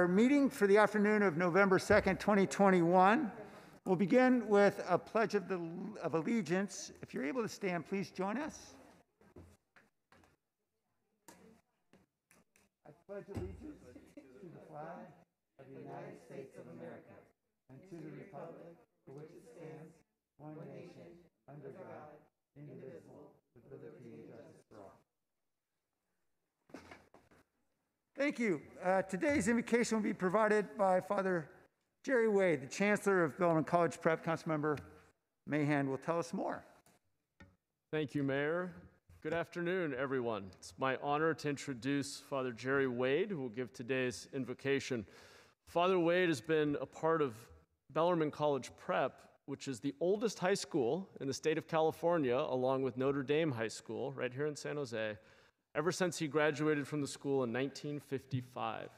our meeting for the afternoon of November 2nd, 2021. We'll begin with a pledge of, the, of allegiance. If you're able to stand, please join us. I pledge allegiance to the flag of the United States of America and to the republic for which it stands, one nation, under God, indivisible, with liberty and justice for all. Thank you. Uh, today's invocation will be provided by Father Jerry Wade, the Chancellor of Bellarmine College Prep. Councilmember Mahan will tell us more. Thank you, Mayor. Good afternoon, everyone. It's my honor to introduce Father Jerry Wade, who will give today's invocation. Father Wade has been a part of Bellarmine College Prep, which is the oldest high school in the state of California, along with Notre Dame High School, right here in San Jose, ever since he graduated from the school in 1955.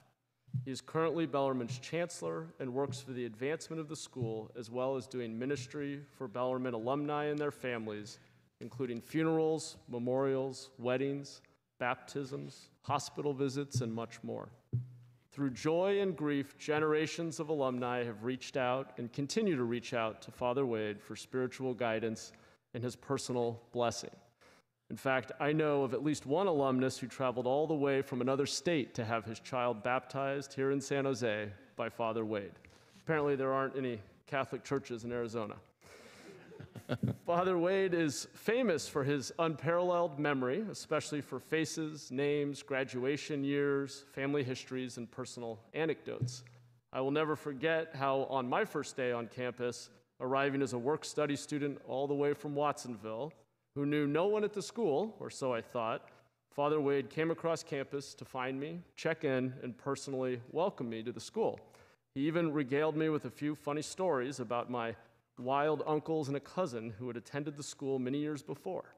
He is currently Bellarmine's chancellor and works for the advancement of the school, as well as doing ministry for Bellarmine alumni and their families, including funerals, memorials, weddings, baptisms, hospital visits, and much more. Through joy and grief, generations of alumni have reached out and continue to reach out to Father Wade for spiritual guidance and his personal blessing. In fact, I know of at least one alumnus who traveled all the way from another state to have his child baptized here in San Jose by Father Wade. Apparently, there aren't any Catholic churches in Arizona. Father Wade is famous for his unparalleled memory, especially for faces, names, graduation years, family histories, and personal anecdotes. I will never forget how, on my first day on campus, arriving as a work study student all the way from Watsonville, who knew no one at the school, or so I thought, Father Wade came across campus to find me, check in, and personally welcome me to the school. He even regaled me with a few funny stories about my wild uncles and a cousin who had attended the school many years before.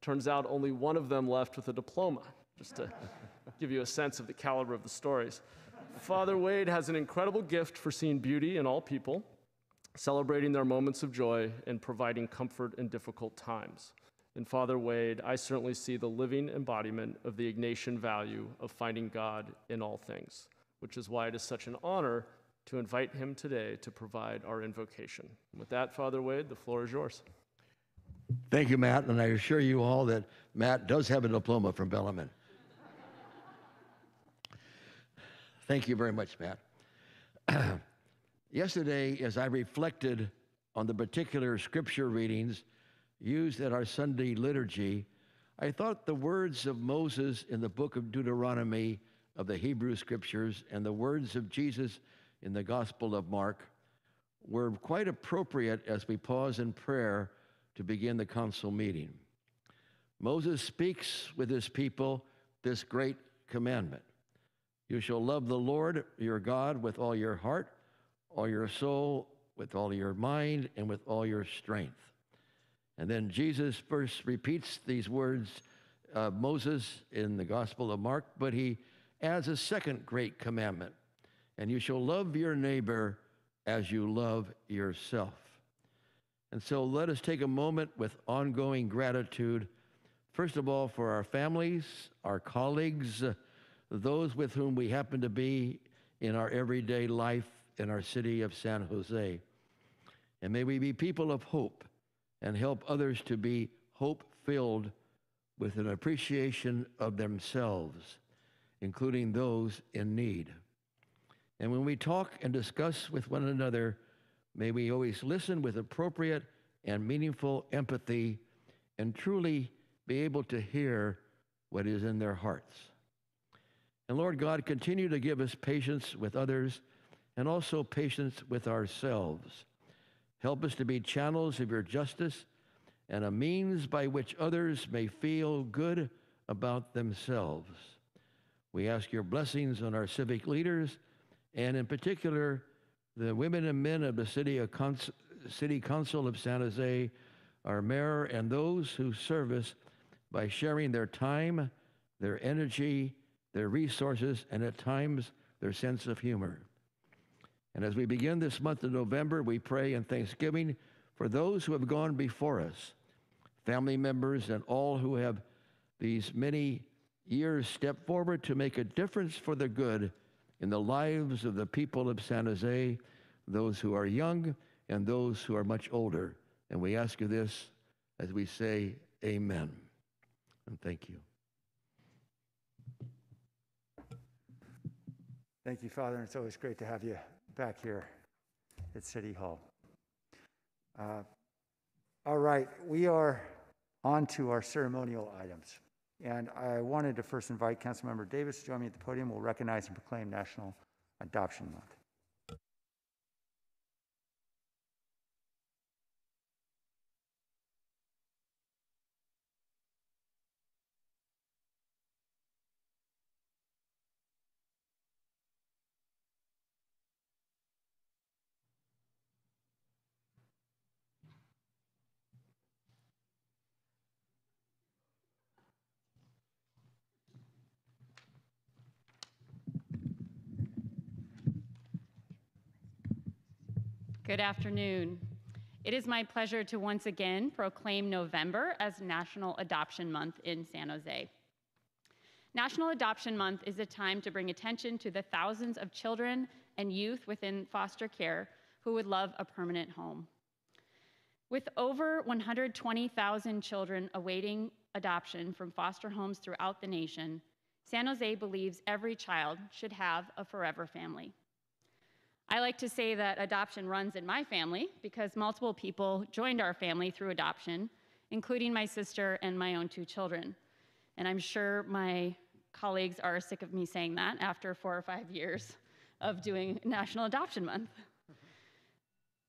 Turns out only one of them left with a diploma, just to give you a sense of the caliber of the stories. Father Wade has an incredible gift for seeing beauty in all people, celebrating their moments of joy, and providing comfort in difficult times. In Father Wade, I certainly see the living embodiment of the Ignatian value of finding God in all things, which is why it is such an honor to invite him today to provide our invocation. With that, Father Wade, the floor is yours. Thank you, Matt, and I assure you all that Matt does have a diploma from Bellarmine. Thank you very much, Matt. Yesterday, as I reflected on the particular scripture readings used at our Sunday liturgy, I thought the words of Moses in the book of Deuteronomy of the Hebrew scriptures and the words of Jesus in the Gospel of Mark were quite appropriate as we pause in prayer to begin the council meeting. Moses speaks with his people this great commandment You shall love the Lord your God with all your heart, all your soul, with all your mind, and with all your strength. And then Jesus first repeats these words of Moses in the Gospel of Mark, but he adds a second great commandment and you shall love your neighbor as you love yourself. And so let us take a moment with ongoing gratitude, first of all, for our families, our colleagues, those with whom we happen to be in our everyday life in our city of San Jose. And may we be people of hope and help others to be hope filled with an appreciation of themselves, including those in need. And when we talk and discuss with one another, may we always listen with appropriate and meaningful empathy and truly be able to hear what is in their hearts. And Lord God, continue to give us patience with others and also patience with ourselves. Help us to be channels of your justice and a means by which others may feel good about themselves. We ask your blessings on our civic leaders and in particular, the women and men of the City, of City Council of San Jose, our mayor, and those who serve us by sharing their time, their energy, their resources, and at times their sense of humor. And as we begin this month of November, we pray in thanksgiving for those who have gone before us, family members, and all who have these many years stepped forward to make a difference for the good in the lives of the people of San Jose, those who are young and those who are much older. And we ask you this as we say, Amen. And thank you. Thank you, Father, it's always great to have you back here at City Hall. Uh, All right, we are on to our ceremonial items. And I wanted to first invite Councilmember Davis to join me at the podium. We'll recognize and proclaim National Adoption Month. Good afternoon. It is my pleasure to once again proclaim November as National Adoption Month in San Jose. National Adoption Month is a time to bring attention to the thousands of children and youth within foster care who would love a permanent home. With over 120,000 children awaiting adoption from foster homes throughout the nation, San Jose believes every child should have a forever family. I like to say that adoption runs in my family because multiple people joined our family through adoption, including my sister and my own two children. And I'm sure my colleagues are sick of me saying that after four or five years of doing National Adoption Month.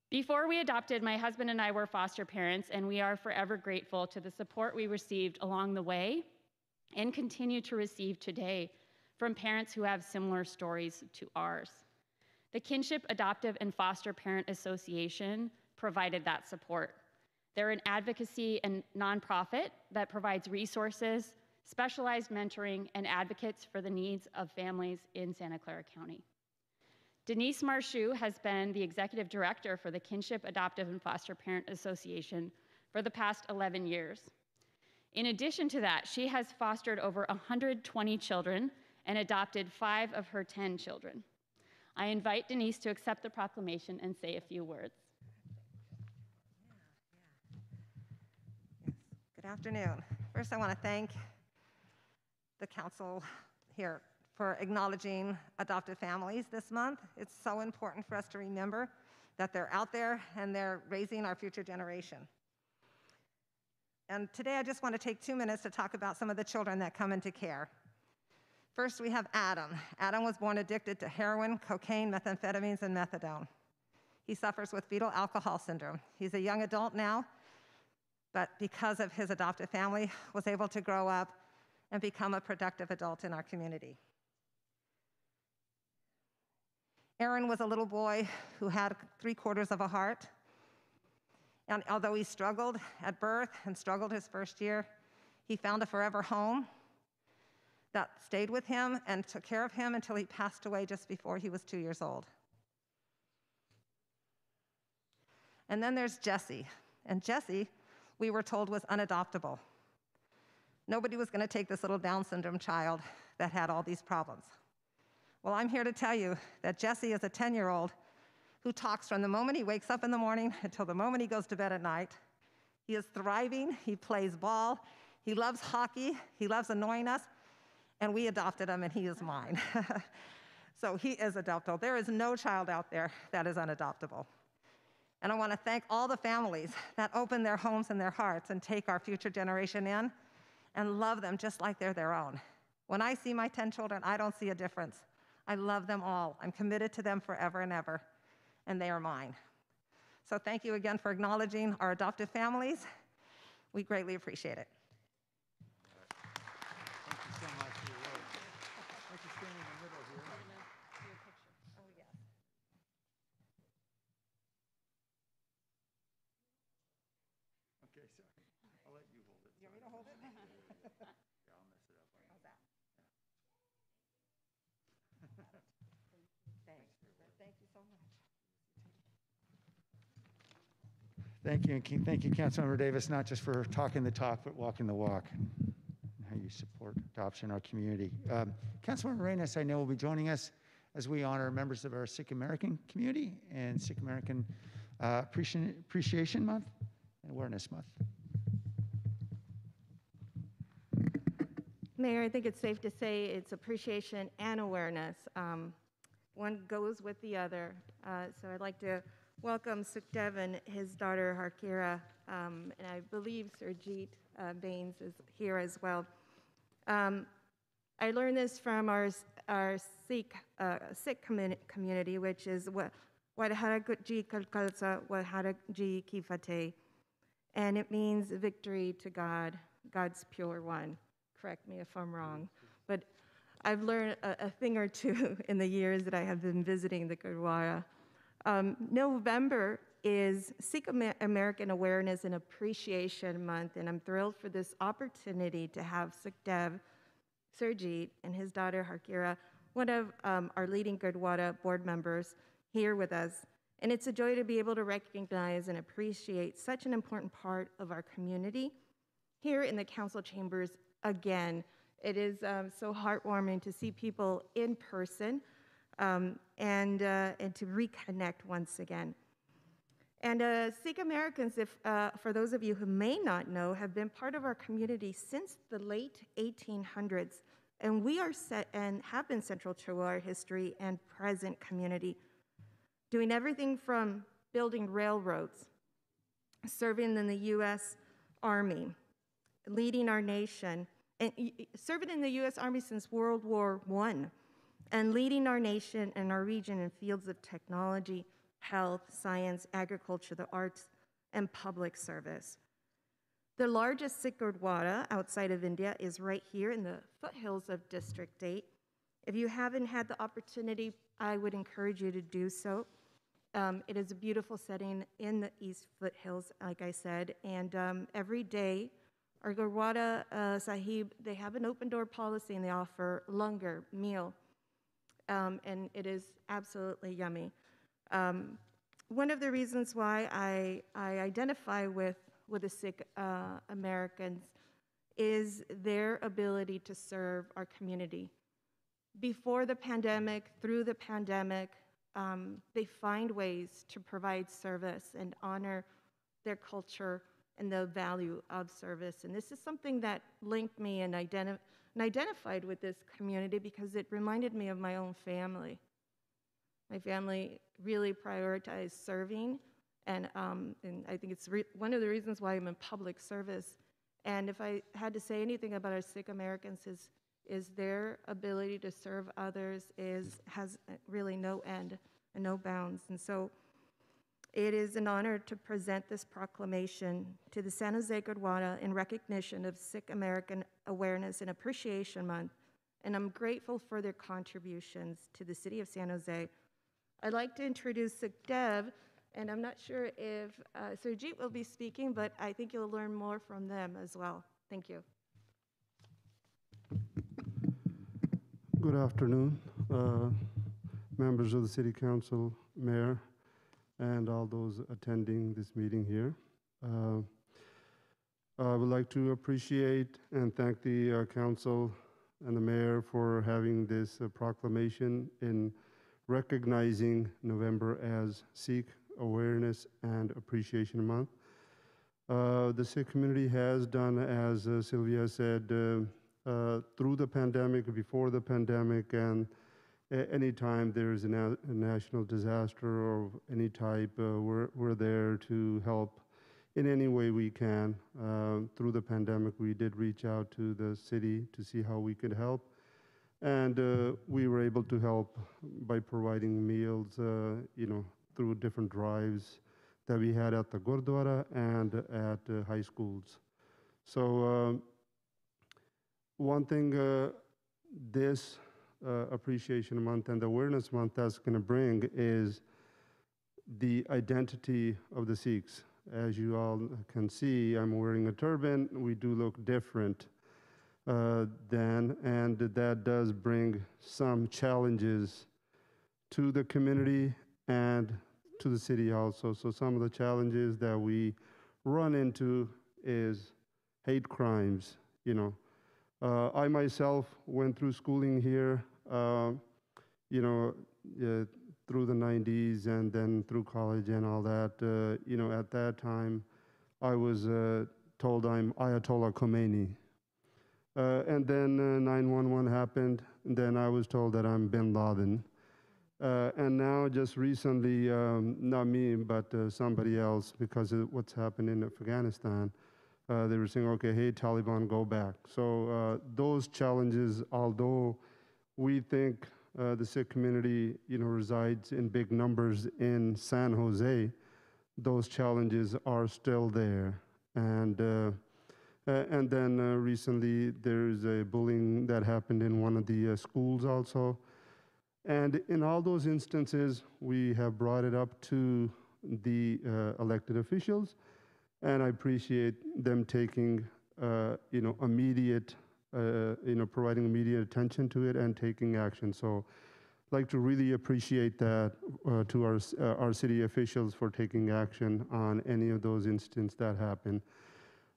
Before we adopted, my husband and I were foster parents, and we are forever grateful to the support we received along the way and continue to receive today from parents who have similar stories to ours. The Kinship Adoptive and Foster Parent Association provided that support. They're an advocacy and nonprofit that provides resources, specialized mentoring, and advocates for the needs of families in Santa Clara County. Denise Marshu has been the executive director for the Kinship Adoptive and Foster Parent Association for the past 11 years. In addition to that, she has fostered over 120 children and adopted five of her 10 children. I invite Denise to accept the proclamation and say a few words. Good afternoon. First, I want to thank the council here for acknowledging adopted families this month. It's so important for us to remember that they're out there and they're raising our future generation. And today, I just want to take two minutes to talk about some of the children that come into care. First, we have Adam. Adam was born addicted to heroin, cocaine, methamphetamines, and methadone. He suffers with fetal alcohol syndrome. He's a young adult now, but because of his adoptive family, was able to grow up and become a productive adult in our community. Aaron was a little boy who had three quarters of a heart. And although he struggled at birth and struggled his first year, he found a forever home that stayed with him and took care of him until he passed away just before he was two years old. And then there's Jesse. And Jesse, we were told, was unadoptable. Nobody was going to take this little Down syndrome child that had all these problems. Well, I'm here to tell you that Jesse is a 10 year old who talks from the moment he wakes up in the morning until the moment he goes to bed at night. He is thriving, he plays ball, he loves hockey, he loves annoying us, and we adopted him, and he is mine. so he is adoptable. There is no child out there that is unadoptable. And I want to thank all the families that open their homes and their hearts and take our future generation in and love them just like they're their own. When I see my 10 children, I don't see a difference. I love them all. I'm committed to them forever and ever, and they are mine. So thank you again for acknowledging our adoptive families. We greatly appreciate it. Thank you so much for your work. Why don't you stand in the middle here? Oh, yes. Okay, sorry. I'll let you hold it. You want me to hold it? Yeah, I'll mess it up. How's that? Thanks. Thank you so much. Thank you, and thank you, Councilmember Davis, not just for talking the talk, but walking the walk, and how you support adoption in our community. Um, Councilmember Arenas, I know, will be joining us as we honor members of our Sikh American community and Sikh American uh, Appreci- Appreciation Month and Awareness Month. Mayor, I think it's safe to say it's appreciation and awareness. Um, one goes with the other. Uh, so I'd like to welcome Sukhdev and his daughter Harkira, um, and I believe Surjit uh, Baines is here as well. Um, I learned this from our, our Sikh, uh, Sikh communi- community, which is what Waheguru Ji Kalkalsa, Waheguru Ji Ki Fateh. And it means victory to God, God's pure one. Correct me if I'm wrong. But I've learned a, a thing or two in the years that I have been visiting the Gurdwara. Um, November is Sikh American Awareness and Appreciation Month, and I'm thrilled for this opportunity to have Sukhdev Surjit and his daughter Harkira, one of um, our leading Gurdwara board members, here with us. And it's a joy to be able to recognize and appreciate such an important part of our community here in the council chambers again. It is um, so heartwarming to see people in person um, and, uh, and to reconnect once again. And uh, Sikh Americans, if, uh, for those of you who may not know, have been part of our community since the late 1800s. And we are set and have been central to our history and present community, doing everything from building railroads, serving in the U.S. Army, leading our nation, and serving in the U.S. Army since World War I, and leading our nation and our region in fields of technology, health, science, agriculture, the arts, and public service. The largest Sikh Gurdwara outside of India is right here in the foothills of District 8. If you haven't had the opportunity, I would encourage you to do so. Um, it is a beautiful setting in the East foothills, like I said, and um, every day, our Gurdwara uh, Sahib, they have an open door policy and they offer langar meal, um, and it is absolutely yummy. Um, one of the reasons why I, I identify with, with the Sikh uh, Americans is their ability to serve our community. Before the pandemic, through the pandemic, um, they find ways to provide service and honor their culture and the value of service. And this is something that linked me and, identi- and identified with this community because it reminded me of my own family. My family really prioritized serving, and, um, and I think it's re- one of the reasons why I'm in public service. And if I had to say anything about our Sikh Americans, is, is their ability to serve others is, has really no end and no bounds. And so it is an honor to present this proclamation to the San Jose Gurdwara in recognition of Sikh American Awareness and Appreciation Month, and I'm grateful for their contributions to the city of San Jose. I'd like to introduce Sukhdev, and I'm not sure if uh, Surjit will be speaking, but I think you'll learn more from them as well. Thank you. Good afternoon, uh, members of the City Council, Mayor, and all those attending this meeting here. Uh, I would like to appreciate and thank the uh, council and the mayor for having this uh, proclamation in recognizing November as Sikh Awareness and Appreciation Month. Uh, The Sikh community has done, as uh, Sylvia said, uh, through the pandemic, before the pandemic, and anytime there is a, na- a national disaster of any type, uh, we're, we're there to help in any way we can. Um, through the pandemic, we did reach out to the city to see how we could help. And uh, we were able to help by providing meals, uh, you know, through different drives that we had at the Gurdwara and at uh, high schools. So, um, one thing uh, this uh, Appreciation Month and Awareness Month that's going to bring is the identity of the Sikhs. As you all can see, I'm wearing a turban. We do look different uh, than, and that does bring some challenges to the community and to the city also. So some of the challenges that we run into is hate crimes, you know. Uh, I myself went through schooling here. Uh, you know, through the 90s and then through college and all that, uh, you know, at that time, I was uh, told I'm Ayatollah Khomeini. Uh, and then uh, 911 happened, and then I was told that I'm bin Laden. Uh, and now, just recently, um, not me, but uh, somebody else, because of what's happened in Afghanistan, they were saying, okay, hey, Taliban, go back. So, those challenges, although we think uh, the Sikh community, you know, resides in big numbers in San Jose, those challenges are still there. And uh, and then uh, recently, there's a bullying that happened in one of the uh, schools also. And in all those instances, we have brought it up to the uh, elected officials, and I appreciate them taking, uh, you know, immediate, uh, you know, providing immediate attention to it and taking action. So, I'd like to really appreciate that uh, to our uh, our city officials for taking action on any of those incidents that happen.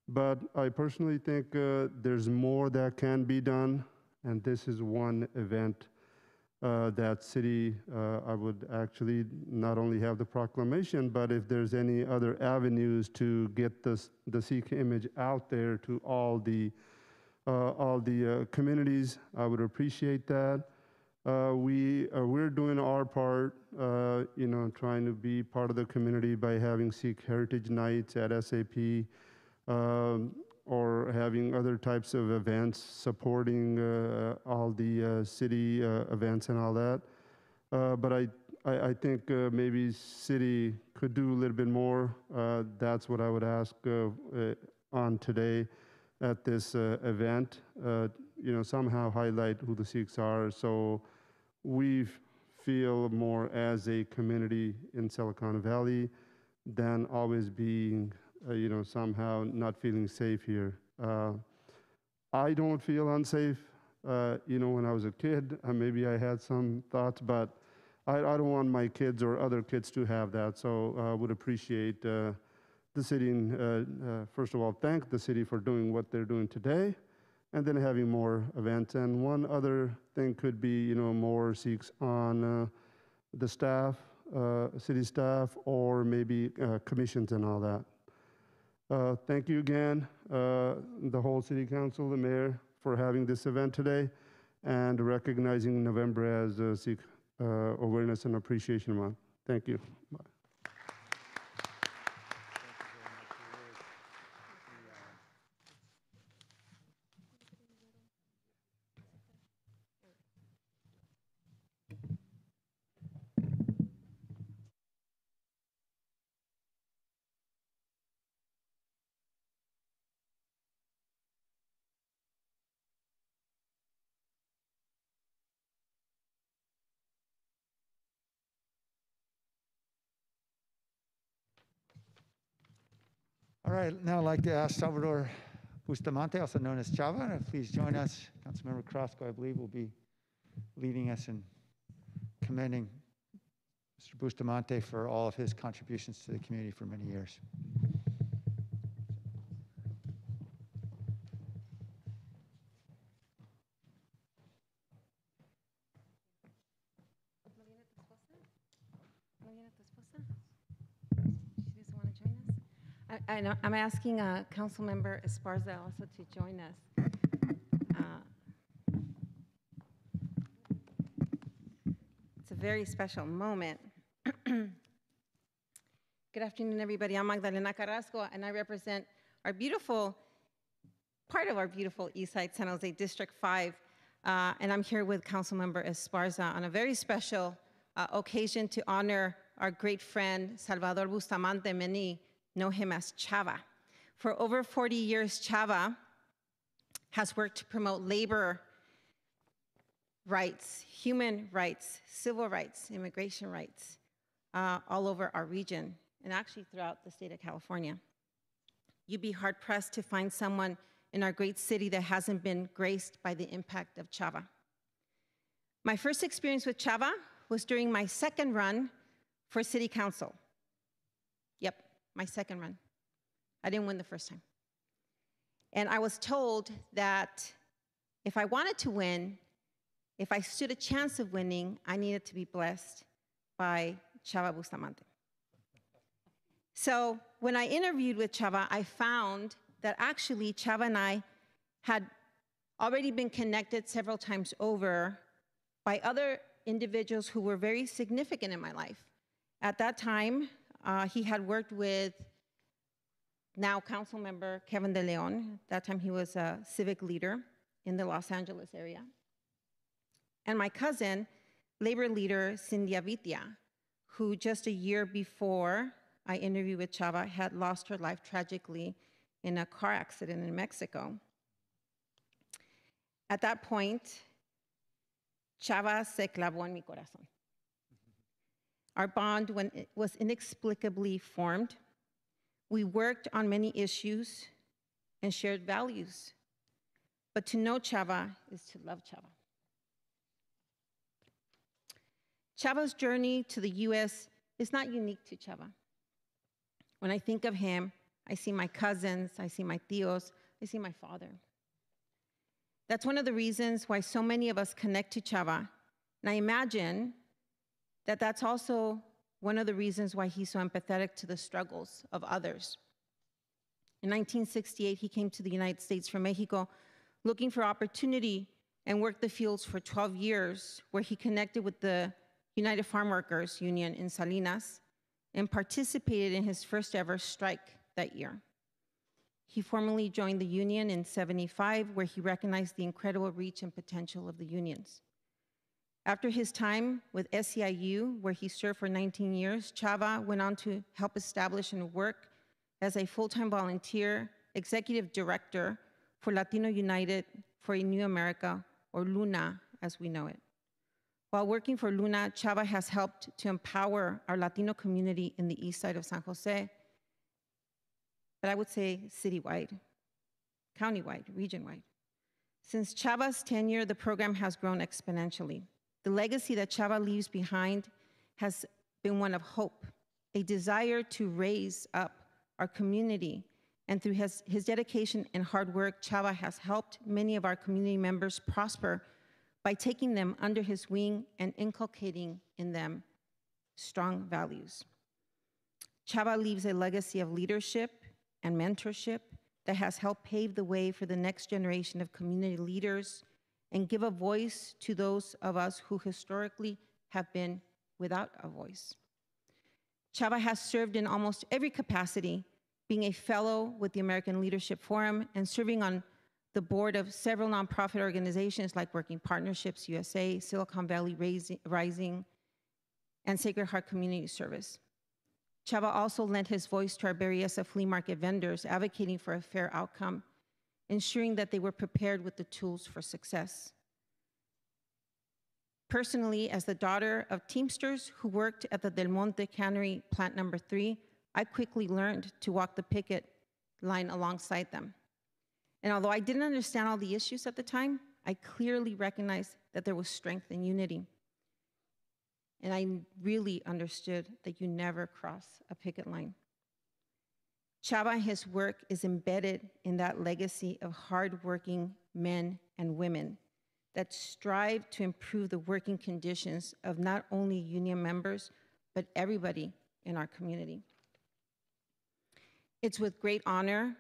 But I personally think uh, there's more that can be done, and this is one event uh, that city, uh, I would actually not only have the proclamation, but if there's any other avenues to get this, the Sikh image out there to all the, all the uh, communities, I would appreciate that. Uh, we, uh, we're doing our part, uh, you know, trying to be part of the community by having Sikh Heritage Nights at SAP, um, or having other types of events supporting uh, all the uh, city uh, events and all that. Uh, but I, I, think uh, maybe city could do a little bit more. Uh, that's what I would ask uh, uh, on today at this uh, event. Uh, you know, somehow highlight who the Sikhs are, so we feel more as a community in Silicon Valley than always being uh, you know, somehow not feeling safe here. I don't feel unsafe. Uh, you know, when I was a kid, uh, maybe I had some thoughts, but I, I don't want my kids or other kids to have that. So I uh, would appreciate the city, and, uh, uh, first of all, thank the city for doing what they're doing today, and then having more events. And one other thing could be, you know, more Sikhs on uh, the staff, uh, city staff, or maybe commissions and all that. Thank you again, the whole city council, the mayor, for having this event today and recognizing November as uh, Sikh uh, Awareness and Appreciation Month. Thank you. Right, now I'd like to ask Salvador Bustamante, also known as Chava, to please join us. Councilmember Carrasco, I believe, will be leading us in commending Mr. Bustamante for all of his contributions to the community for many years. Know, I'm asking uh, Councilmember Esparza also to join us. Uh, It's a very special moment. Good afternoon, everybody. I'm Magdalena Carrasco, and I represent our beautiful, part of our beautiful East Side San Jose District 5. Uh, And I'm here with Councilmember Esparza on a very special uh, occasion to honor our great friend Salvador Bustamante. Many know him as Chava. For over 40 years, Chava has worked to promote labor rights, human rights, civil rights, immigration rights uh, all over our region and actually throughout the state of California. You'd be hard pressed to find someone in our great city that hasn't been graced by the impact of Chava. My first experience with Chava was during my second run for city council. My second run. I didn't win the first time. And I was told that if I wanted to win, if I stood a chance of winning, I needed to be blessed by Chava Bustamante. So when I interviewed with Chava, I found that actually Chava and I had already been connected several times over by other individuals who were very significant in my life. At that time, uh, he had worked with now council member Kevin De Leon. That time, he was a civic leader in the Los Angeles area. And my cousin, labor leader Cindy Vitia, who just a year before I interviewed with Chava had lost her life tragically in a car accident in Mexico. At that point, Chava se clavó en mi corazón. Our bond when it was inexplicably formed. We worked on many issues and shared values. But to know Chava is to love Chava. Chava's journey to the US is not unique to Chava. When I think of him, I see my cousins, I see my tios, I see my father. That's one of the reasons why so many of us connect to Chava. And I imagine that that's also one of the reasons why he's so empathetic to the struggles of others. In 1968, he came to the United States from Mexico looking for opportunity and worked the fields for 12 years, where he connected with the United Farm Workers Union in Salinas and participated in his first ever strike that year. He formally joined the union in 75, where he recognized the incredible reach and potential of the unions. After his time with SEIU, where he served for 19 years, Chava went on to help establish and work as a full-time volunteer executive director for Latino United for a New America, or LUNA as we know it. While working for Luna, Chava has helped to empower our Latino community in the east side of San Jose, but I would say citywide, countywide, region-wide. Since Chava's tenure, the program has grown exponentially. The legacy that Chava leaves behind has been one of hope, a desire to raise up our community. And through his, his dedication and hard work, Chava has helped many of our community members prosper by taking them under his wing and inculcating in them strong values. Chava leaves a legacy of leadership and mentorship that has helped pave the way for the next generation of community leaders and give a voice to those of us who historically have been without a voice. Chava has served in almost every capacity, being a fellow with the American Leadership Forum and serving on the board of several nonprofit organizations like Working Partnerships USA, Silicon Valley Rising, and Sacred Heart Community Service. Chava also lent his voice to our Berryessa flea market vendors, advocating for a fair outcome, ensuring that they were prepared with the tools for success. Personally, as the daughter of Teamsters who worked at the Del Monte Cannery plant number three, I quickly learned to walk the picket line alongside them. And although I didn't understand all the issues at the time, I clearly recognized that there was strength in unity. And I really understood that you never cross a picket line. Chava and his work is embedded in that legacy of hardworking men and women that strive to improve the working conditions of not only union members, but everybody in our community. It's with great honor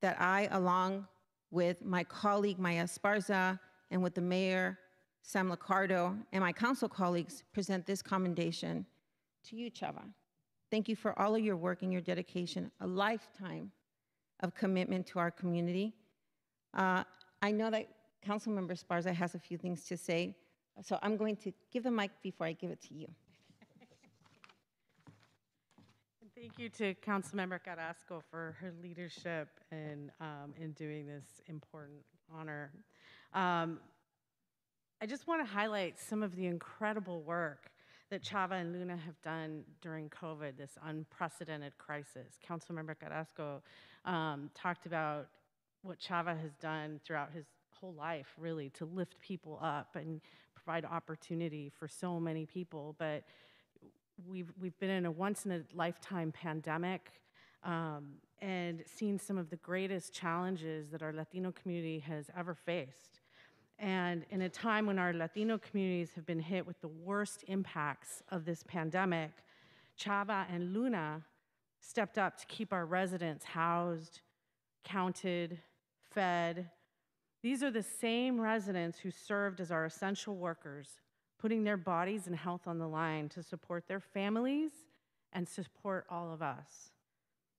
that I, along with my colleague Maya Esparza and with the mayor, Sam Liccardo, and my council colleagues, present this commendation to you, Chava. Thank you for all of your work and your dedication, a lifetime of commitment to our community. Uh, I know that Councilmember Esparza has a few things to say, so I'm going to give the mic before I give it to you. Thank you to Councilmember Carrasco for her leadership in, um, in doing this important honor. Um, I just want to highlight some of the incredible work that Chava and Luna have done during COVID, this unprecedented crisis. Councilmember Carrasco um, talked about what Chava has done throughout his whole life, really, to lift people up and provide opportunity for so many people. But we've, we've been in a once in a lifetime pandemic um, and seen some of the greatest challenges that our Latino community has ever faced. And in a time when our Latino communities have been hit with the worst impacts of this pandemic, Chava and Luna stepped up to keep our residents housed, counted, fed. These are the same residents who served as our essential workers, putting their bodies and health on the line to support their families and support all of us.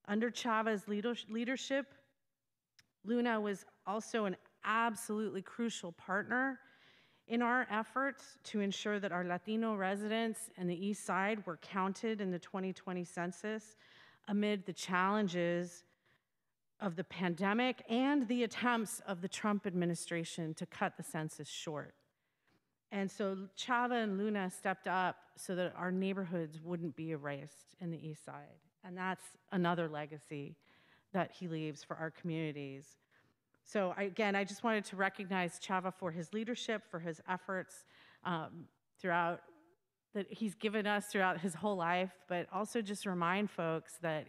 Under Chava's leadership, Luna was also an absolutely crucial partner in our efforts to ensure that our Latino residents in the East Side were counted in the 2020 census amid the challenges of the pandemic and the attempts of the Trump administration to cut the census short. And so Chava and Luna stepped up so that our neighborhoods wouldn't be erased in the East Side. And that's another legacy that he leaves for our communities. So again, I just wanted to recognize Chava for his leadership, for his efforts um, throughout that he's given us throughout his whole life, but also just remind folks that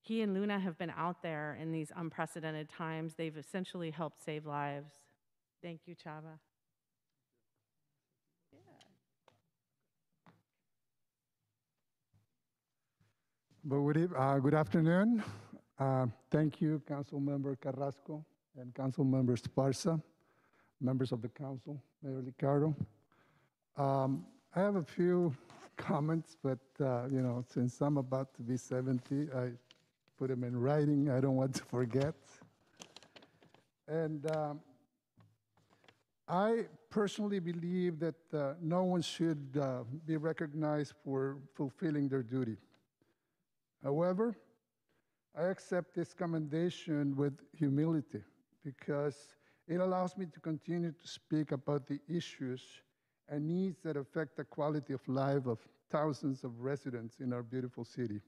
he and Luna have been out there in these unprecedented times. They've essentially helped save lives. Thank you, Chava. But good, uh, good afternoon. Uh, thank you, Council Member Carrasco and Councilmember Esparza, members of the council, Mayor Liccardo. Um, I have a few comments, but uh, you know, since I'm about to be 70, I put them in writing. I don't want to forget. And um, I personally believe that uh, no one should uh, be recognized for fulfilling their duty. However, I accept this commendation with humility because it allows me to continue to speak about the issues and needs that affect the quality of life of thousands of residents in our beautiful city,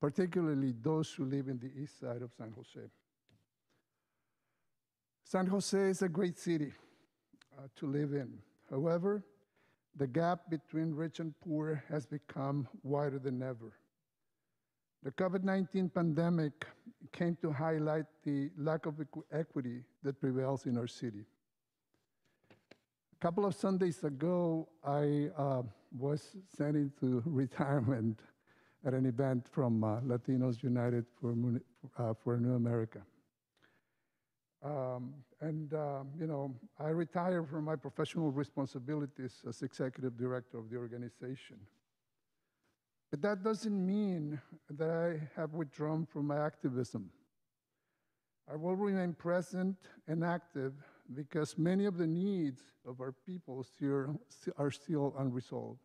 particularly those who live in the east side of San Jose. San Jose is a great city uh, to live in. However, the gap between rich and poor has become wider than ever. The COVID 19 pandemic came to highlight the lack of equ- equity that prevails in our city. A couple of Sundays ago, I uh, was sent into retirement at an event from uh, Latinos United for, uh, for New America. Um, and, um, you know, I retired from my professional responsibilities as executive director of the organization. But that doesn't mean that I have withdrawn from my activism. I will remain present and active because many of the needs of our people are still unresolved.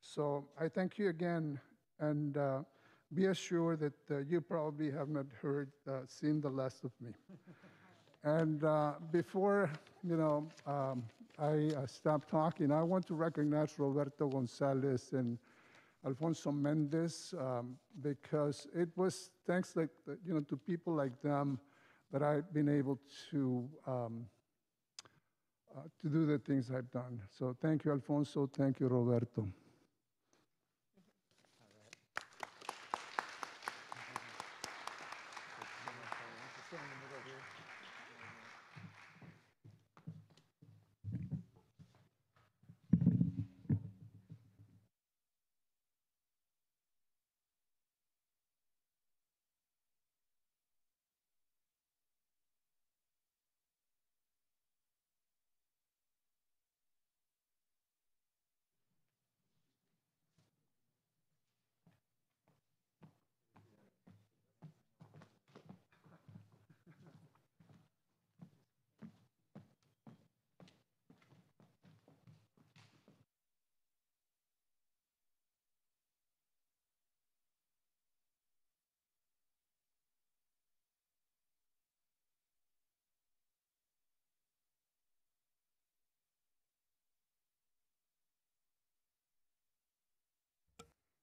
So I thank you again, and uh, be assured that uh, you probably have not heard, uh, seen the last of me. and uh, before, you know, um, I uh, stop talking, I want to recognize Roberto Gonzalez and Alfonso Mendez, um, because it was thanks like, you know, to people like them that I've been able to, um, uh, to do the things I've done. So thank you, Alfonso. Thank you, Roberto.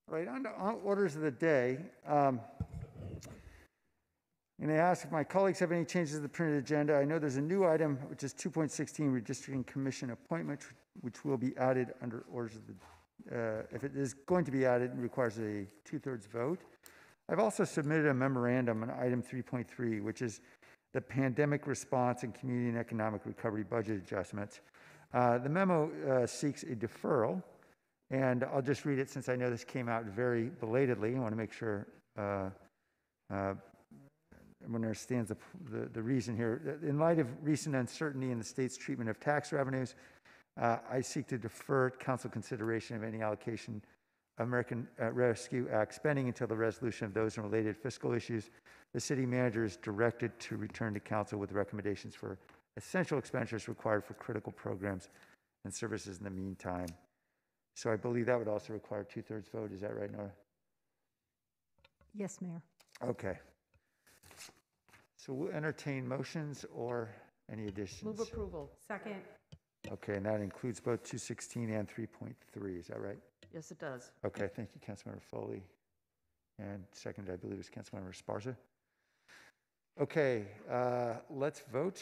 Right, on to orders of the day. Um, And I ask if my colleagues have any changes to the printed agenda. I know there's a new item, which is 2.16 redistricting commission appointment, which will be added under orders of the, uh, if it is going to be added, it requires a two-thirds vote. I've also submitted a memorandum on item 3.3, which is the pandemic response and community and economic recovery budget adjustments. Uh, The memo uh, seeks a deferral, and I'll just read it since I know this came out very belatedly. I want to make sure uh, uh, everyone understands the, the, the reason here. In light of recent uncertainty in the state's treatment of tax revenues, uh, I seek to defer council consideration of any allocation of American uh, Rescue Act spending until the resolution of those and related fiscal issues. The city manager is directed to return to council with recommendations for essential expenditures required for critical programs and services in the meantime. So I believe that would also require two-thirds vote. Is that right, Nora? Yes, Mayor. Okay. So we'll entertain motions or any additions. Move approval. Second. Okay, and that includes both 216 and 3.3, is that right? Yes, it does. Okay, thank you, Councilmember Foley. And second, I believe, is Councilmember Esparza. Okay, uh, let's vote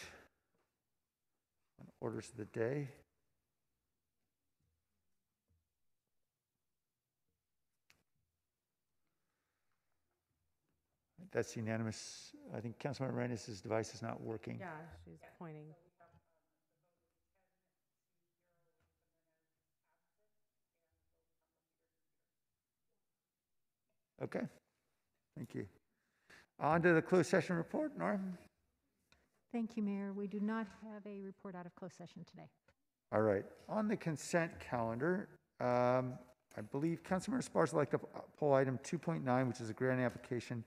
on orders of the day. That's unanimous. I think Councilmember Arenas' device is not working. Yeah, she's pointing. Okay, thank you. On to the closed session report, Norm. Thank you, Mayor. We do not have a report out of closed session today. All right, on the consent calendar, um, I believe Councilmember Esparza would like to pull item 2.9, which is a grant application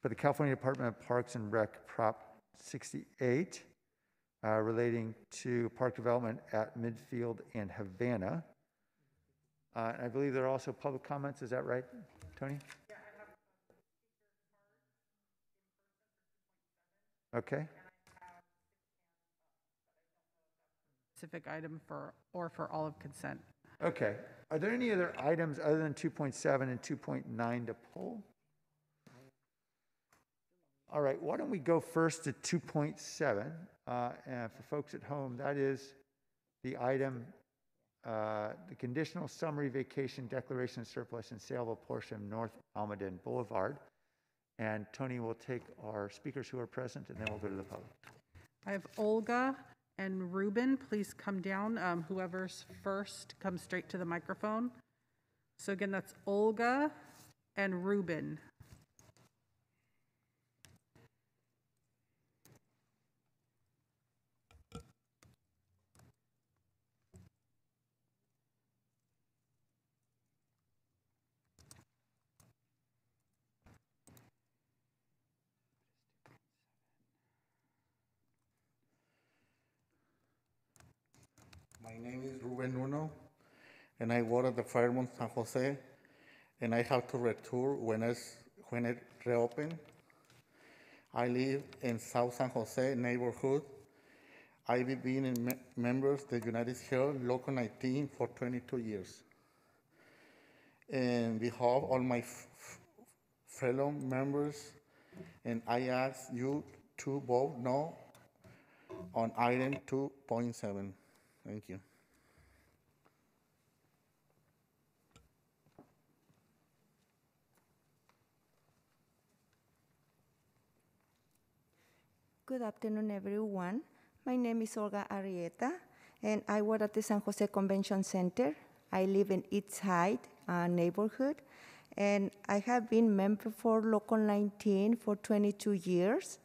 for the California Department of Parks and Rec Prop 68 uh, relating to park development at Midfield and Havana. Uh, and I believe there are also public comments, is that right, Tony? Okay. Specific item for, or for all of consent. Okay. Are there any other items other than 2.7 and 2.9 to pull? All right, why don't we go first to 2.7? Uh, And for folks at home, that is the item, uh, the conditional summary vacation declaration surplus and sale of a portion of North Almaden Boulevard. And Tony will take our speakers who are present, and then we'll go to the public. I have Olga and Ruben. Please come down. Um, Whoever's first, come straight to the microphone. So again, that's Olga and Ruben. My name is Ruben Uno, and I work at the Fairmont San Jose, and I have to return when, it's, when it reopen. I live in South San Jose neighborhood. I've been in me- members of the UNITE HERE Local 19 for 22 years. And we have all my f- fellow members, and I ask you to vote no on item 2.7. Thank you. Good afternoon, everyone. My name is Olga Arrieta, and I work at the San Jose Convention Center. I live in East Side uh, neighborhood, and I have been member for Local 19 for 22 years.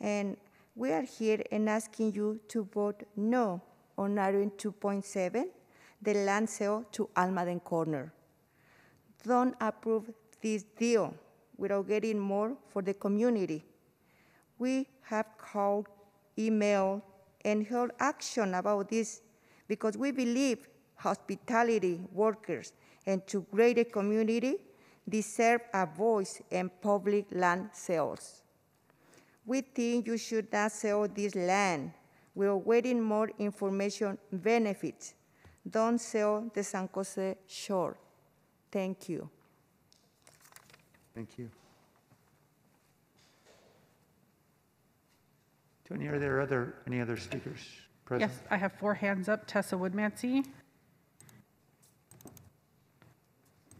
And we are here and asking you to vote no on item 2.7, the land sale to Almaden Corner. Don't approve this deal without getting more for the community. We have called, emailed, and held action about this because we believe hospitality workers and to greater community deserve a voice in public land sales. We think you should not sell this land. We're waiting more information benefits. Don't sell the San Jose shore. Thank you. Thank you. Tony, are there other, any other speakers present? Yes, I have four hands up. Tessa Woodmansee.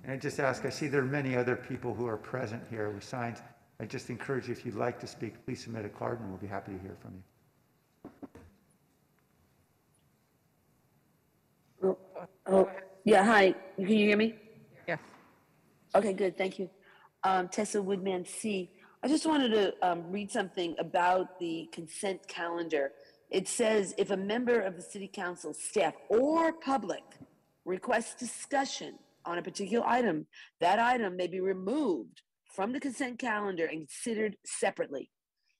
And I just ask, I see there are many other people who are present here with signs. I just encourage you, if you'd like to speak, please submit a card and we'll be happy to hear from you. Oh, yeah, hi. Can you hear me? Yes. Okay, good, thank you. Um, Tessa Woodmansee. I just wanted to um, read something about the consent calendar. It says if a member of the city council, staff, or public requests discussion on a particular item, that item may be removed from the consent calendar and considered separately.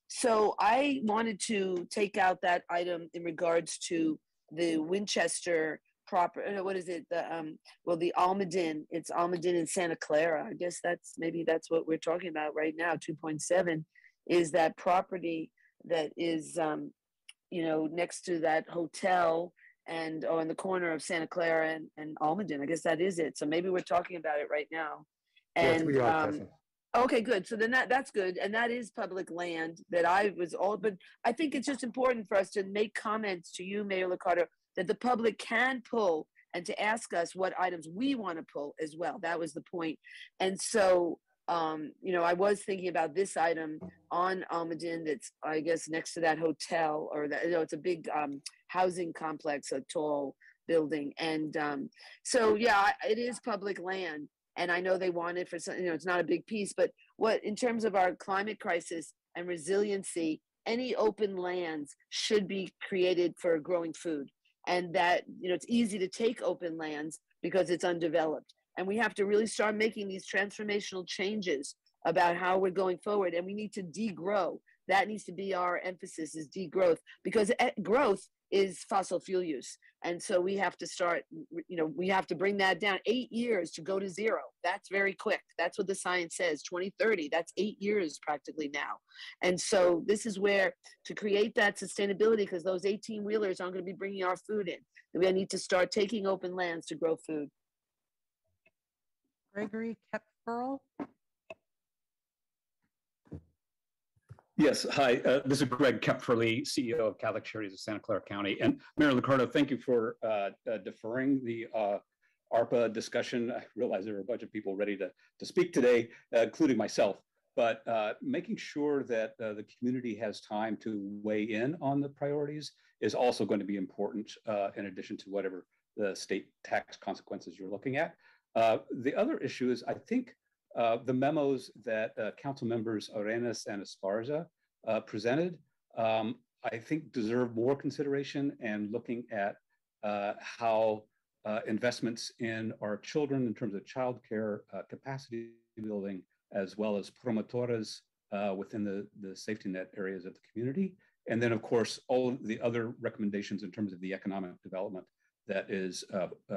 So I wanted to take out that item in regards to the Winchester proper, uh, what is it? The, um, well, the Almaden, it's Almaden in Santa Clara. I guess that's, maybe that's what we're talking about right now. 2.7 is that property that is, um, you know, next to that hotel and, or in the corner of Santa Clara and, and Almaden. I guess that is it. So maybe we're talking about it right now. Yes, And, we are, um. Okay, good. So then that, that's good. And that is public land that I was all, but I think it's just important for us to make comments to you, Mayor Liccardo, that the public can pull and to ask us what items we want to pull as well. That was the point. And so, um, you know, I was thinking about this item on Almaden that's, I guess, next to that hotel or that, you know, it's a big um, housing complex, a tall building. And um, so, yeah, it is public land and I know they want it for some, you know, it's not a big piece, but what, in terms of our climate crisis and resiliency, any open lands should be created for growing food. And that, you know, it's easy to take open lands because it's undeveloped. And we have to really start making these transformational changes about how we're going forward. And we need to degrow. That needs to be our emphasis is degrowth because growth is fossil fuel use. And so we have to start, you know, we have to bring that down. Eight years to go to zero. That's very quick. That's what the science says. 2030, that's eight years practically now. And so this is where to create that sustainability, because those 18 wheelers aren't going to be bringing our food in. We need to start taking open lands to grow food. Gregory Kepferle. Yes, hi, uh, this is Greg Kepferle, CEO of Catholic Charities of Santa Clara County. And Mayor Liccardo, thank you for uh, uh, deferring the uh, ARPA discussion. I realize there are a bunch of people ready to, to speak today, uh, including myself. But uh, making sure that the community has time to weigh in on the priorities is also going to be important in addition to whatever the state tax consequences you're looking at. The other issue is, I think, uh, the memos that uh, council members Arenas and Esparza uh, presented, um, I think deserve more consideration and looking at uh, how uh, investments in our children in terms of childcare capacity building, as well as promotores uh, within the, the safety net areas of the community. And then, of course, all of the other recommendations in terms of the economic development that is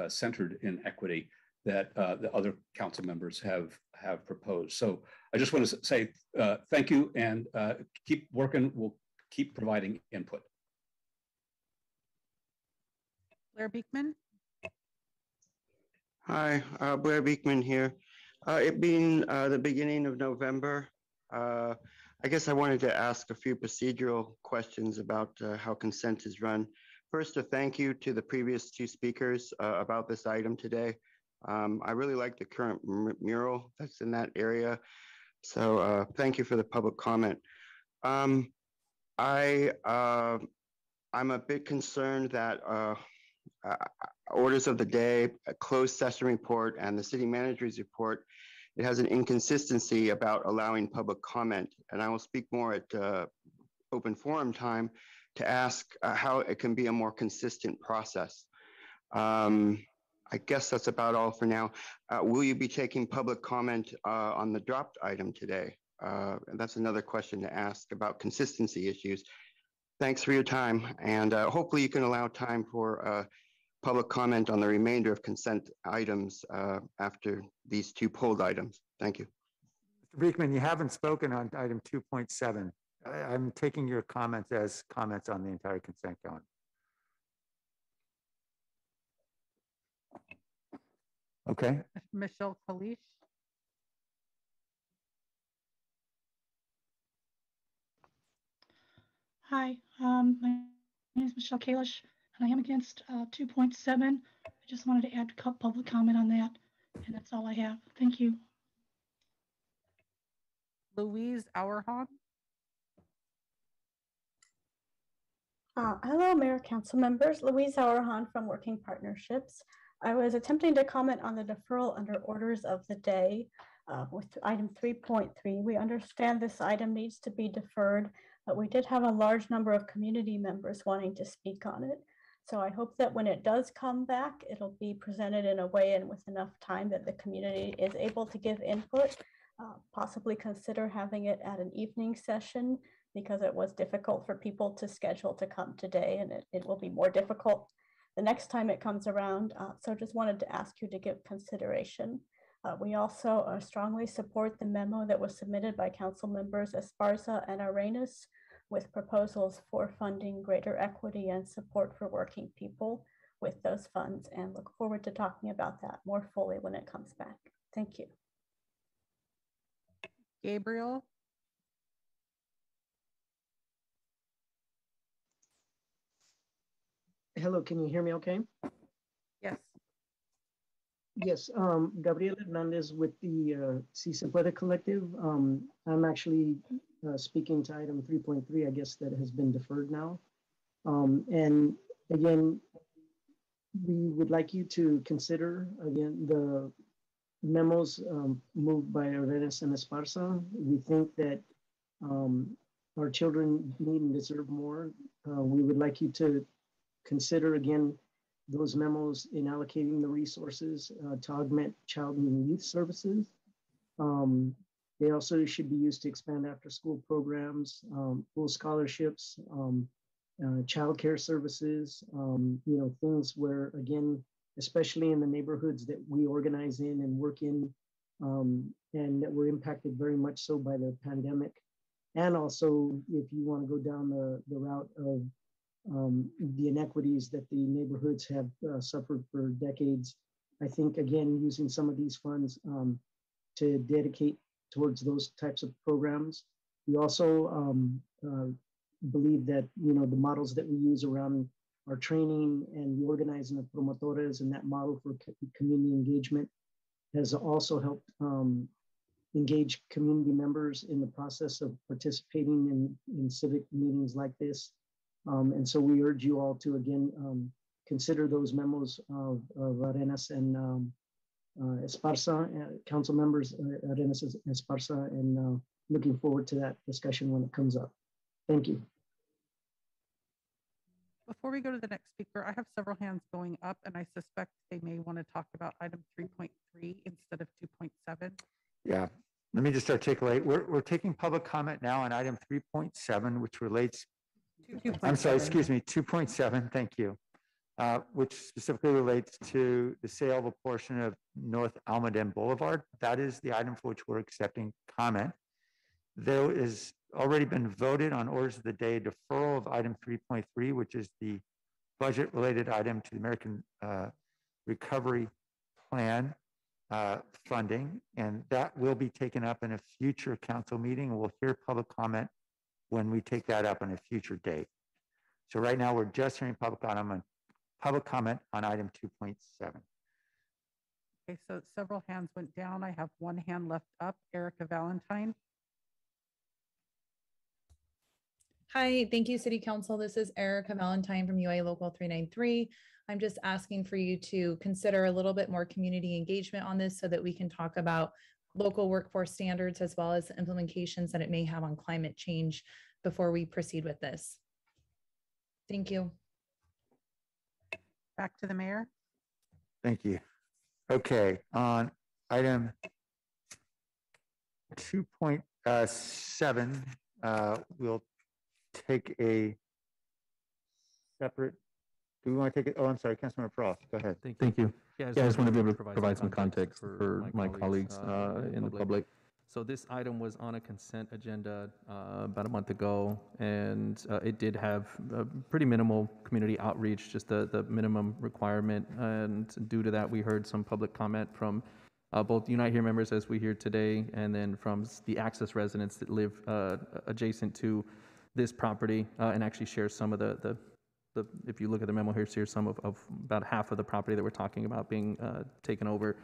centered in equity that uh, the other council members have have proposed. So I just want to say uh, thank you and uh, keep working. We'll keep providing input. Blair Beekman. Hi, uh, Blair Beekman here. Uh, it being uh, the beginning of November, uh, I guess I wanted to ask a few procedural questions about uh, how consent is run. First, a thank you to the previous two speakers uh, about this item today. Um, I really like the current mural that's in that area. So uh, thank you for the public comment. Um, I, uh, I'm a bit concerned that uh, uh, orders of the day, closed session report, and the city manager's report, it has an inconsistency about allowing public comment. And I will speak more at uh, open forum time to ask uh, how it can be a more consistent process. Um, I guess that's about all for now. Uh, will you be taking public comment uh, on the dropped item today? Uh, and that's another question to ask about consistency issues. Thanks for your time, and uh, hopefully you can allow time for uh, public comment on the remainder of consent items uh, after these two pulled items. Thank you. Mr. Beekman, you haven't spoken on item 2.7. I- I'm taking your comments as comments on the entire consent calendar. Okay, Michelle Kalish. Hi, um, my name is Michelle Kalish, and I am against uh, 2.7. I just wanted to add co- public comment on that, and that's all I have. Thank you. Louise Auerhahn. Uh, hello, Mayor, Council members. Louise Auerhahn from Working Partnerships. I was attempting to comment on the deferral under orders of the day uh, with item 3.3. We understand this item needs to be deferred, but we did have a large number of community members wanting to speak on it. So I hope that when it does come back, it'll be presented in a way and with enough time that the community is able to give input. Uh, possibly consider having it at an evening session because it was difficult for people to schedule to come today and it, it will be more difficult the next time it comes around. Uh, so just wanted to ask you to give consideration. Uh, we also uh, strongly support the memo that was submitted by council members Esparza and Arenas with proposals for funding greater equity and support for working people with those funds and look forward to talking about that more fully when it comes back. Thank you. Gabriel. Hello, can you hear me okay? Yes. Yes, um, Gabriel Hernandez with the uh, Si Se Puede Collective. Um, I'm actually uh, speaking to item 3.3, I guess that has been deferred now. Um, and again, we would like you to consider, again, the memos um, moved by Arenas and Esparza. We think that um, our children need and deserve more. Uh, we would like you to consider again those memos in allocating the resources uh, to augment child and youth services. Um, they also should be used to expand after school programs, um, full scholarships, um, uh, child care services, um, you know, things where, again, especially in the neighborhoods that we organize in and work in, um, and that were impacted very much so by the pandemic. And also, if you want to go down the, the route of um, the inequities that the neighborhoods have uh, suffered for decades. I think, again, using some of these funds um, to dedicate towards those types of programs. We also um, uh, believe that, you know, the models that we use around our training and the organizing of promotores and that model for community engagement has also helped um, engage community members in the process of participating in, in civic meetings like this um, and so we urge you all to again um, consider those memos of, of Arenas and um, uh, Esparza, uh, council members uh, Arenas Esparza, and uh, looking forward to that discussion when it comes up. Thank you. Before we go to the next speaker, I have several hands going up, and I suspect they may want to talk about item 3.3 instead of 2.7. Yeah, let me just articulate. We're, we're taking public comment now on item 3.7, which relates I'm sorry, excuse me, 2.7, thank you, uh, which specifically relates to the sale of a portion of North Almaden Boulevard. That is the item for which we're accepting comment. There is already been voted on orders of the day deferral of item 3.3, which is the budget-related item to the American uh, Recovery Plan uh, funding, and that will be taken up in a future council meeting. We'll hear public comment when we take that up on a future date. So right now, we're just hearing public comment, public comment on item 2.7. Okay, so several hands went down. I have one hand left up. Erica Valentine. Hi, thank you, City Council. This is Erica Valentine from UA Local 393. I'm just asking for you to consider a little bit more community engagement on this so that we can talk about local workforce standards as well as the implications that it may have on climate change before we proceed with this. Thank you. Back to the mayor. Thank you. Okay, on item 2.7, uh, we'll take a separate, do we want to take it? Oh, I'm sorry, Councilmember Frost, go ahead. Thank you. Yeah, I just want to be able to provide some context for my colleagues uh, in the public. So this item was on a consent agenda uh, about a month ago, and uh, it did have a pretty minimal community outreach, just the, the minimum requirement. And due to that, we heard some public comment from uh, both Unite Here members, as we hear today, and then from the Axis residents that live uh, adjacent to this property, uh, and actually share some of the, the, the, if you look at the memo here, here's some of, of about half of the property that we're talking about being uh, taken over.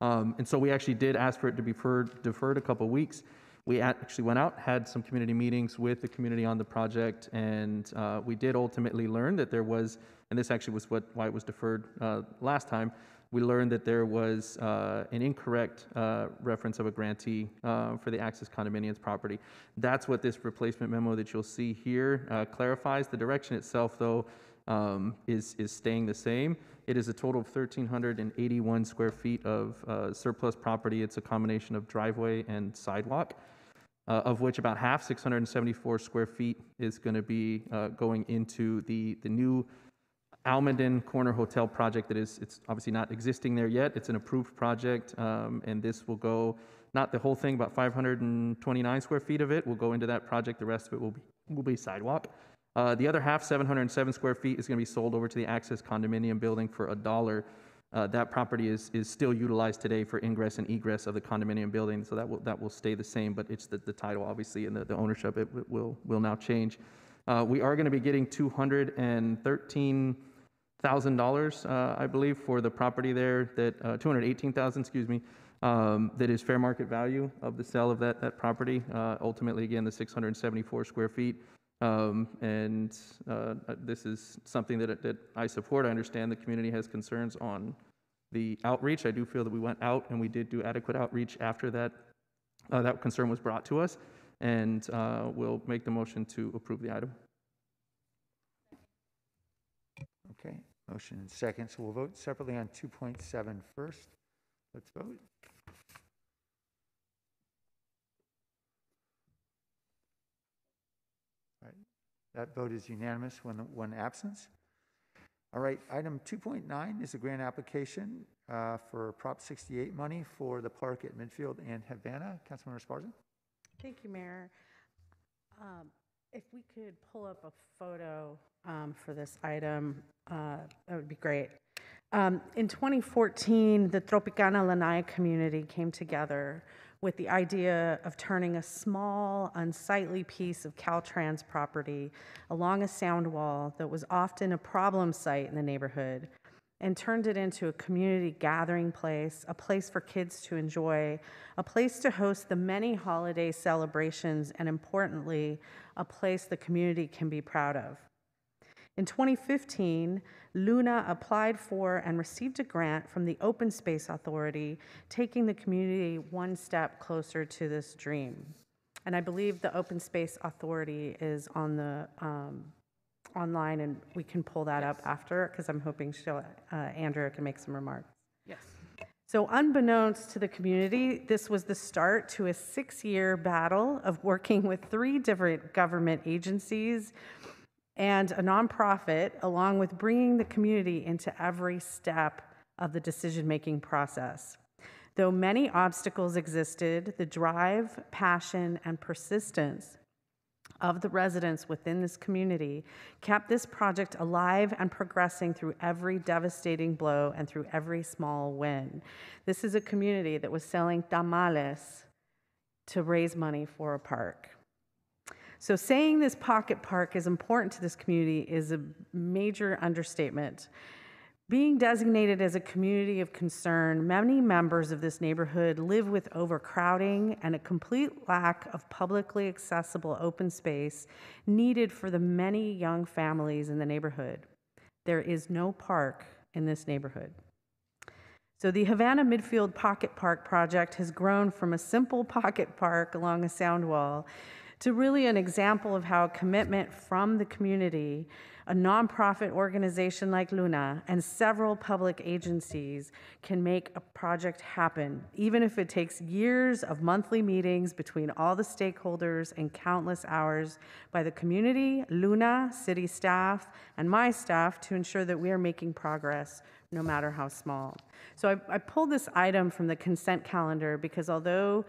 Um, and so we actually did ask for it to be deferred, deferred a couple weeks. We actually went out, had some community meetings with the community on the project, and uh, we did ultimately learn that there was, and this actually was what why it was deferred uh, last time. We learned that there was uh, an incorrect uh, reference of a grantee uh, for the Axis Condominiums property. That's what this replacement memo that you'll see here uh, clarifies. The direction itself, though, um, is, is staying the same. It is a total of 1,381 square feet of uh, surplus property. It's a combination of driveway and sidewalk, uh, of which about half, 674 square feet, is going to be uh, going into the, the new Almaden Corner Hotel project that is, it's obviously not existing there yet. It's an approved project, um, and this will go, not the whole thing, about 529 square feet of it will go into that project. The rest of it will be, will be sidewalk. Uh, the other half, 707 square feet, is going to be sold over to the Axis Condominium building for a dollar. Uh, that property is, is still utilized today for ingress and egress of the condominium building, so that will, that will stay the same, but it's the, the title, obviously, and the, the ownership, it will, will now change. Uh, we are going to be getting $213,000, uh, I believe, for the property there, that, uh, 218,000, excuse me, um, that is fair market value of the sale of that, that property. Uh, ultimately, again, the 674 square feet. Um, and uh, this is something that, that I support. I understand the community has concerns on the outreach. I do feel that we went out and we did do adequate outreach after that, uh, that concern was brought to us. And uh, we'll make the motion to approve the item. Okay, motion and second, so we'll vote separately on 2.7 first. Let's vote. All right, That vote is unanimous, one, one absence. All right, item 2.9 is a grant application uh, for Prop 68 money for the park at Midfield and Havana. Councilmember Esparza? Thank you, Mayor. Um, If we could pull up a photo um, for this item, uh, that would be great. Um, In 2014, the Tropicana Lanai community came together with the idea of turning a small, unsightly piece of Caltrans property along a sound wall that was often a problem site in the neighborhood and turned it into a community gathering place, a place for kids to enjoy, a place to host the many holiday celebrations, and importantly, a place the community can be proud of. In 2015, Luna applied for and received a grant from the Open Space Authority, taking the community one step closer to this dream. And I believe the Open Space Authority is on the um, online, and we can pull that up after because I'm hoping she'll, uh, Andrea can make some remarks. Yes. So, unbeknownst to the community, this was the start to a six year battle of working with three different government agencies and a nonprofit, along with bringing the community into every step of the decision making process. Though many obstacles existed, the drive, passion, and persistence of the residents within this community kept this project alive and progressing through every devastating blow and through every small win. This is a community that was selling tamales to raise money for a park. So, saying this pocket park is important to this community is a major understatement. Being designated as a community of concern, many members of this neighborhood live with overcrowding and a complete lack of publicly accessible open space needed for the many young families in the neighborhood. There is no park in this neighborhood. So, the Havana Midfield Pocket Park project has grown from a simple pocket park along a sound wall to really an example of how commitment from the community, a nonprofit organization like Luna, and several public agencies can make a project happen, even if it takes years of monthly meetings between all the stakeholders and countless hours by the community, Luna, city staff, and my staff to ensure that we are making progress no matter how small. So I, I pulled this item from the consent calendar because although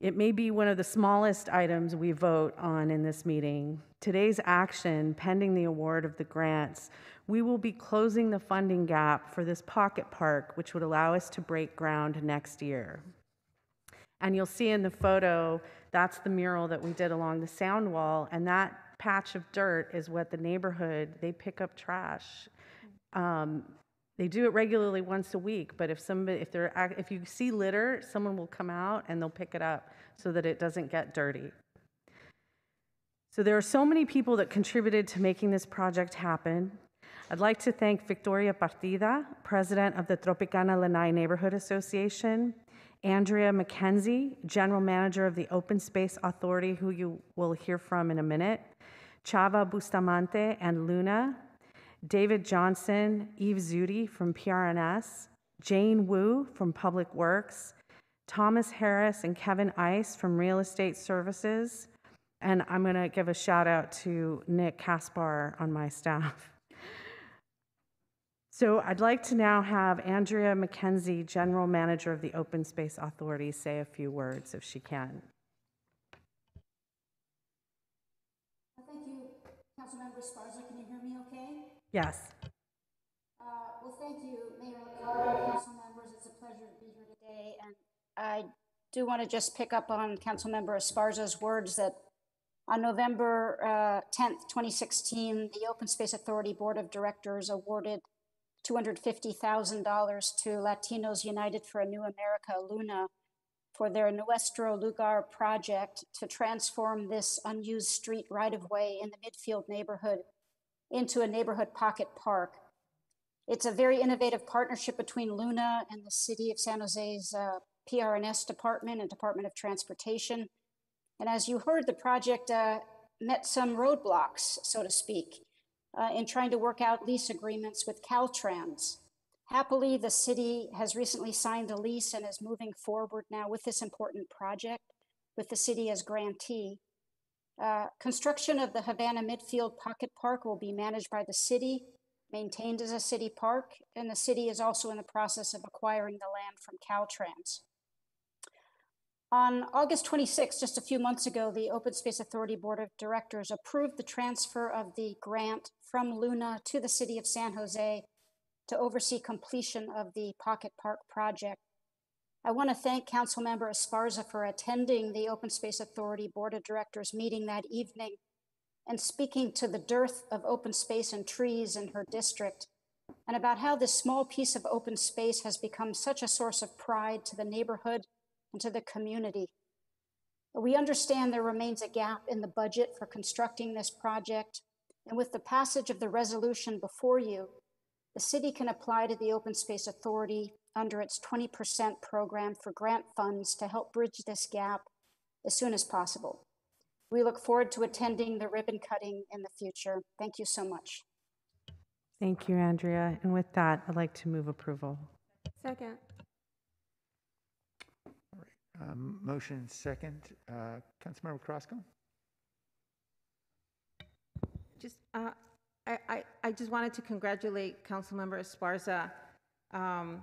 it may be one of the smallest items we vote on in this meeting. Today's action, pending the award of the grants, we will be closing the funding gap for this pocket park, which would allow us to break ground next year. And you'll see in the photo, that's the mural that we did along the sound wall, and that patch of dirt is what the neighborhood, they pick up trash. Um, They do it regularly once a week, but if somebody, if they're, if you see litter, someone will come out and they'll pick it up so that it doesn't get dirty. So there are so many people that contributed to making this project happen. I'd like to thank Victoria Partida, president of the Tropicana Lanai Neighborhood Association, Andrea McKenzie, general manager of the Open Space Authority, who you will hear from in a minute, Chava Bustamante and Luna, David Johnson, Eve Zudi from PRNS, Jane Wu from Public Works, Thomas Harris and Kevin Ice from Real Estate Services, and I'm going to give a shout out to Nick Caspar on my staff. So I'd like to now have Andrea McKenzie, General Manager of the Open Space Authority, say a few words if she can. Thank you, Councilmember Esparza. Can you hear me okay? Yes. Uh, Well, thank you, Mayor Liccardo, council members. It's a pleasure to be here today. And I do want to just pick up on council member Esparza's words that on November uh, 10th, 2016, the Open Space Authority Board of Directors awarded $250,000 to Latinos United for a New America, Luna, for their Nuestro Lugar project to transform this unused street right-of-way in the Midfield neighborhood into a neighborhood pocket park. It's a very innovative partnership between Luna and the City of San Jose's uh, PRNS Department and Department of Transportation. And as you heard, the project uh, met some roadblocks, so to speak, uh, in trying to work out lease agreements with Caltrans. Happily, the city has recently signed a lease and is moving forward now with this important project with the city as grantee. Uh, construction of the Havana Midfield Pocket Park will be managed by the city, maintained as a city park, and the city is also in the process of acquiring the land from Caltrans. On August 26, just a few months ago, the Open Space Authority Board of Directors approved the transfer of the grant from Luna to the city of San Jose to oversee completion of the Pocket Park project. I want to thank Councilmember Esparza for attending the Open Space Authority Board of Directors meeting that evening and speaking to the dearth of open space and trees in her district and about how this small piece of open space has become such a source of pride to the neighborhood and to the community. We understand there remains a gap in the budget for constructing this project, and with the passage of the resolution before you, the city can apply to the Open Space Authority under its 20% program for grant funds to help bridge this gap as soon as possible. We look forward to attending the ribbon cutting in the future. Thank you so much. Thank you, Andrea. And with that, I'd like to move approval. Second. Um, Motion second. Uh, Councilmember Carrasco? Just, uh, I, I, I just wanted to congratulate Councilmember Esparza. Um,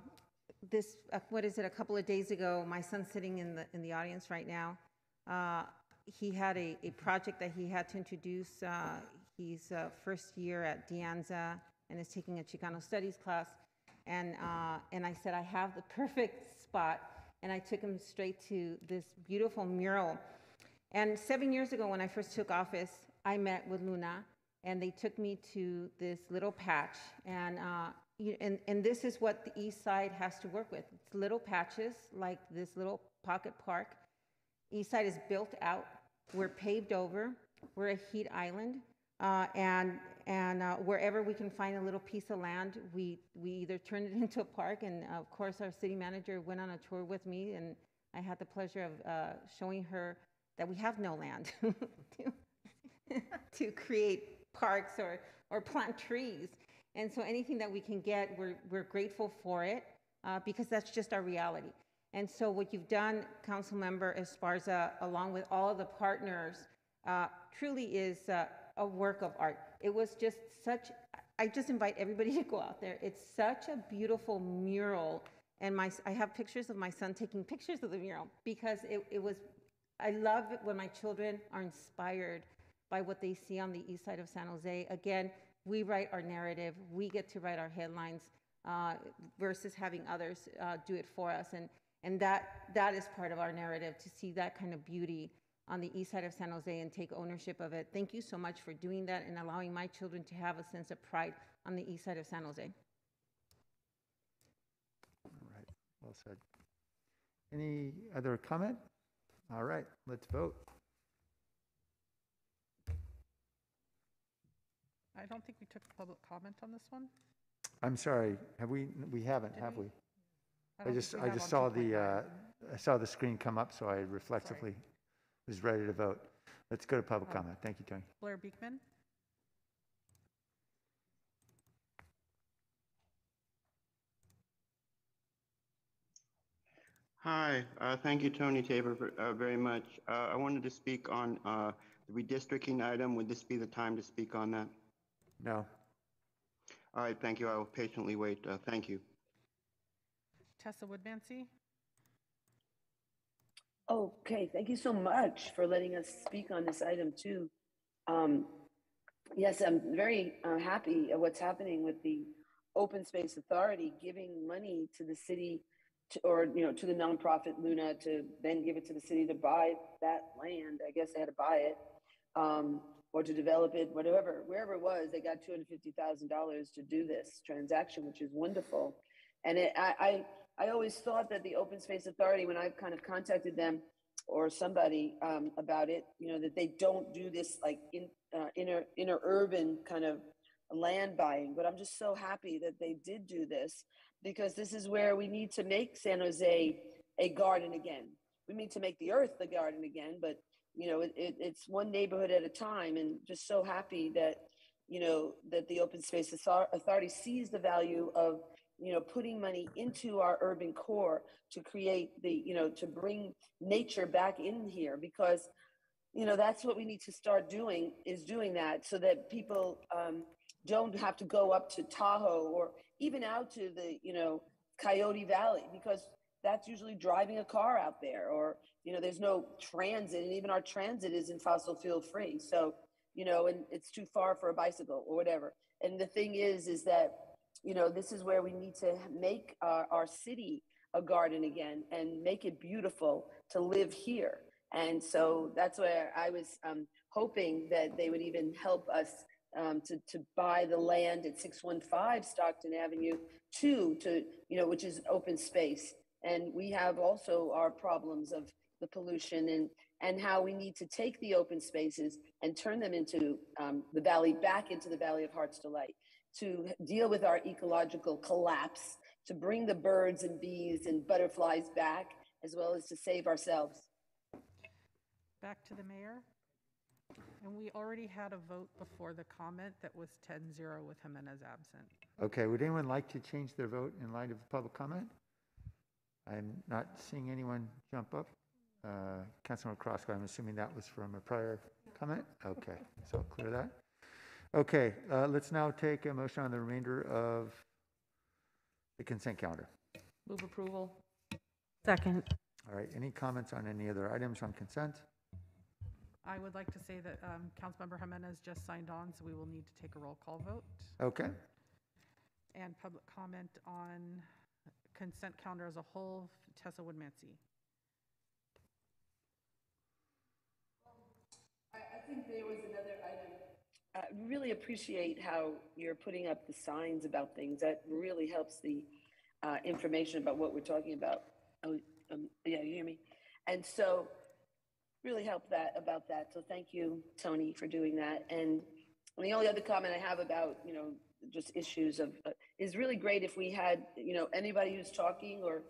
This, uh, what is it, a couple of days ago, my son's sitting in the, in the audience right now. Uh, He had a, a project that he had to introduce. Uh, He's uh, first year at De Anza and is taking a Chicano Studies class. And, uh, and I said, I have the perfect spot. And I took him straight to this beautiful mural. And seven years ago, when I first took office, I met with Luna, and they took me to this little patch. And, uh, and, and this is what the east side has to work with. It's little patches, like this little pocket park. East side is built out. We're paved over. We're a heat island. Uh, and and uh, wherever we can find a little piece of land, we, we either turn it into a park. And uh, of course, our city manager went on a tour with me, and I had the pleasure of uh, showing her that we have no land to, to create parks or, or plant trees. And so anything that we can get, we're, we're grateful for it uh, because that's just our reality. And so what you've done, Councilmember Esparza, along with all of the partners, uh, truly is uh, a work of art. It was just such, I just invite everybody to go out there. It's such a beautiful mural. And my, I have pictures of my son taking pictures of the mural because it, it was, I love it when my children are inspired by what they see on the east side of San Jose. Again, we write our narrative, we get to write our headlines uh, versus having others uh, do it for us. And, and that, that is part of our narrative to see that kind of beauty on the east side of San Jose and take ownership of it. Thank you so much for doing that and allowing my children to have a sense of pride on the east side of San Jose. All right, well said. Any other comment? All right, let's vote. I don't think we took public comment on this one. I'm sorry, have we, we haven't, Did have we? we? I I don't just, think we I have just on saw the, uh, I saw the screen come up, so I reflexively was ready to vote. Let's go to public Um, comment. Thank you, Toni. Blair Beekman? Hi, uh, thank you, Toni Taber, ver- uh, very much. Uh, I wanted to speak on uh, the redistricting item. Would this be the time to speak on that? No. All right, thank you. I will patiently wait. Uh, Thank you. Tessa Woodmansee? Okay, thank you so much for letting us speak on this item too. Um, yes, I'm very uh, happy at what's happening with the Open Space Authority giving money to the city to, or, you know, to the nonprofit Luna to then give it to the city to buy that land. I guess they had to buy it. Um, or to develop it, whatever, wherever it was, they got two hundred fifty thousand dollars to do this transaction, which is wonderful. And it, I, I, I always thought that the Open Space Authority, when I've kind of contacted them or somebody um, about it, you know, that they don't do this like in uh, inner inner urban kind of land buying. But I'm just so happy that they did do this because this is where we need to make San Jose a garden again. We need to make the earth the garden again, but you know, it, it, it's one neighborhood at a time, and just so happy that you know that the Open Space Authority sees the value of you know putting money into our urban core to create the you know to bring nature back in here because you know that's what we need to start doing is doing that so that people um, don't have to go up to Tahoe or even out to the you know Coyote Valley because that's usually driving a car out there or you know there's no transit and even our transit isn't fossil fuel free. So you know and it's too far for a bicycle or whatever. And the thing is is that you know this is where we need to make our, our city a garden again and make it beautiful to live here. And so that's where i was um, hoping that they would even help us um, to, to buy the land at 615 stockton avenue too to you know which is open space and we have also our problems of the pollution and and how we need to take the open spaces and turn them into um, the valley back into the valley of heart's delight to deal with our ecological collapse to bring the birds and bees and butterflies back as well as to save ourselves Back to the mayor. And we already had a vote before the comment that was 10-0 with Jimenez absent. Okay, would anyone like to change their vote in light of the public comment? I'm not seeing anyone jump up. Uh, Councilmember Carrasco, I'm assuming that was from a prior comment? Okay, so I'll clear that. Okay, uh, let's now take a motion on the remainder of the consent calendar. Move approval. Second. All right, any comments on any other items on consent? I would like to say that um, Councilmember Jimenez just signed on, so we will need to take a roll call vote. Okay, And public comment on consent calendar as a whole, Tessa Woodmansee. I, I think there was another item. I really appreciate how you're putting up the signs about things. That really helps the uh, information about what we're talking about. Oh, um, yeah, you hear me? And so, really help that about that. So thank you, Toni, for doing that. And the only other comment I have about you know just issues of uh, is really great if we had you know anybody who's talking or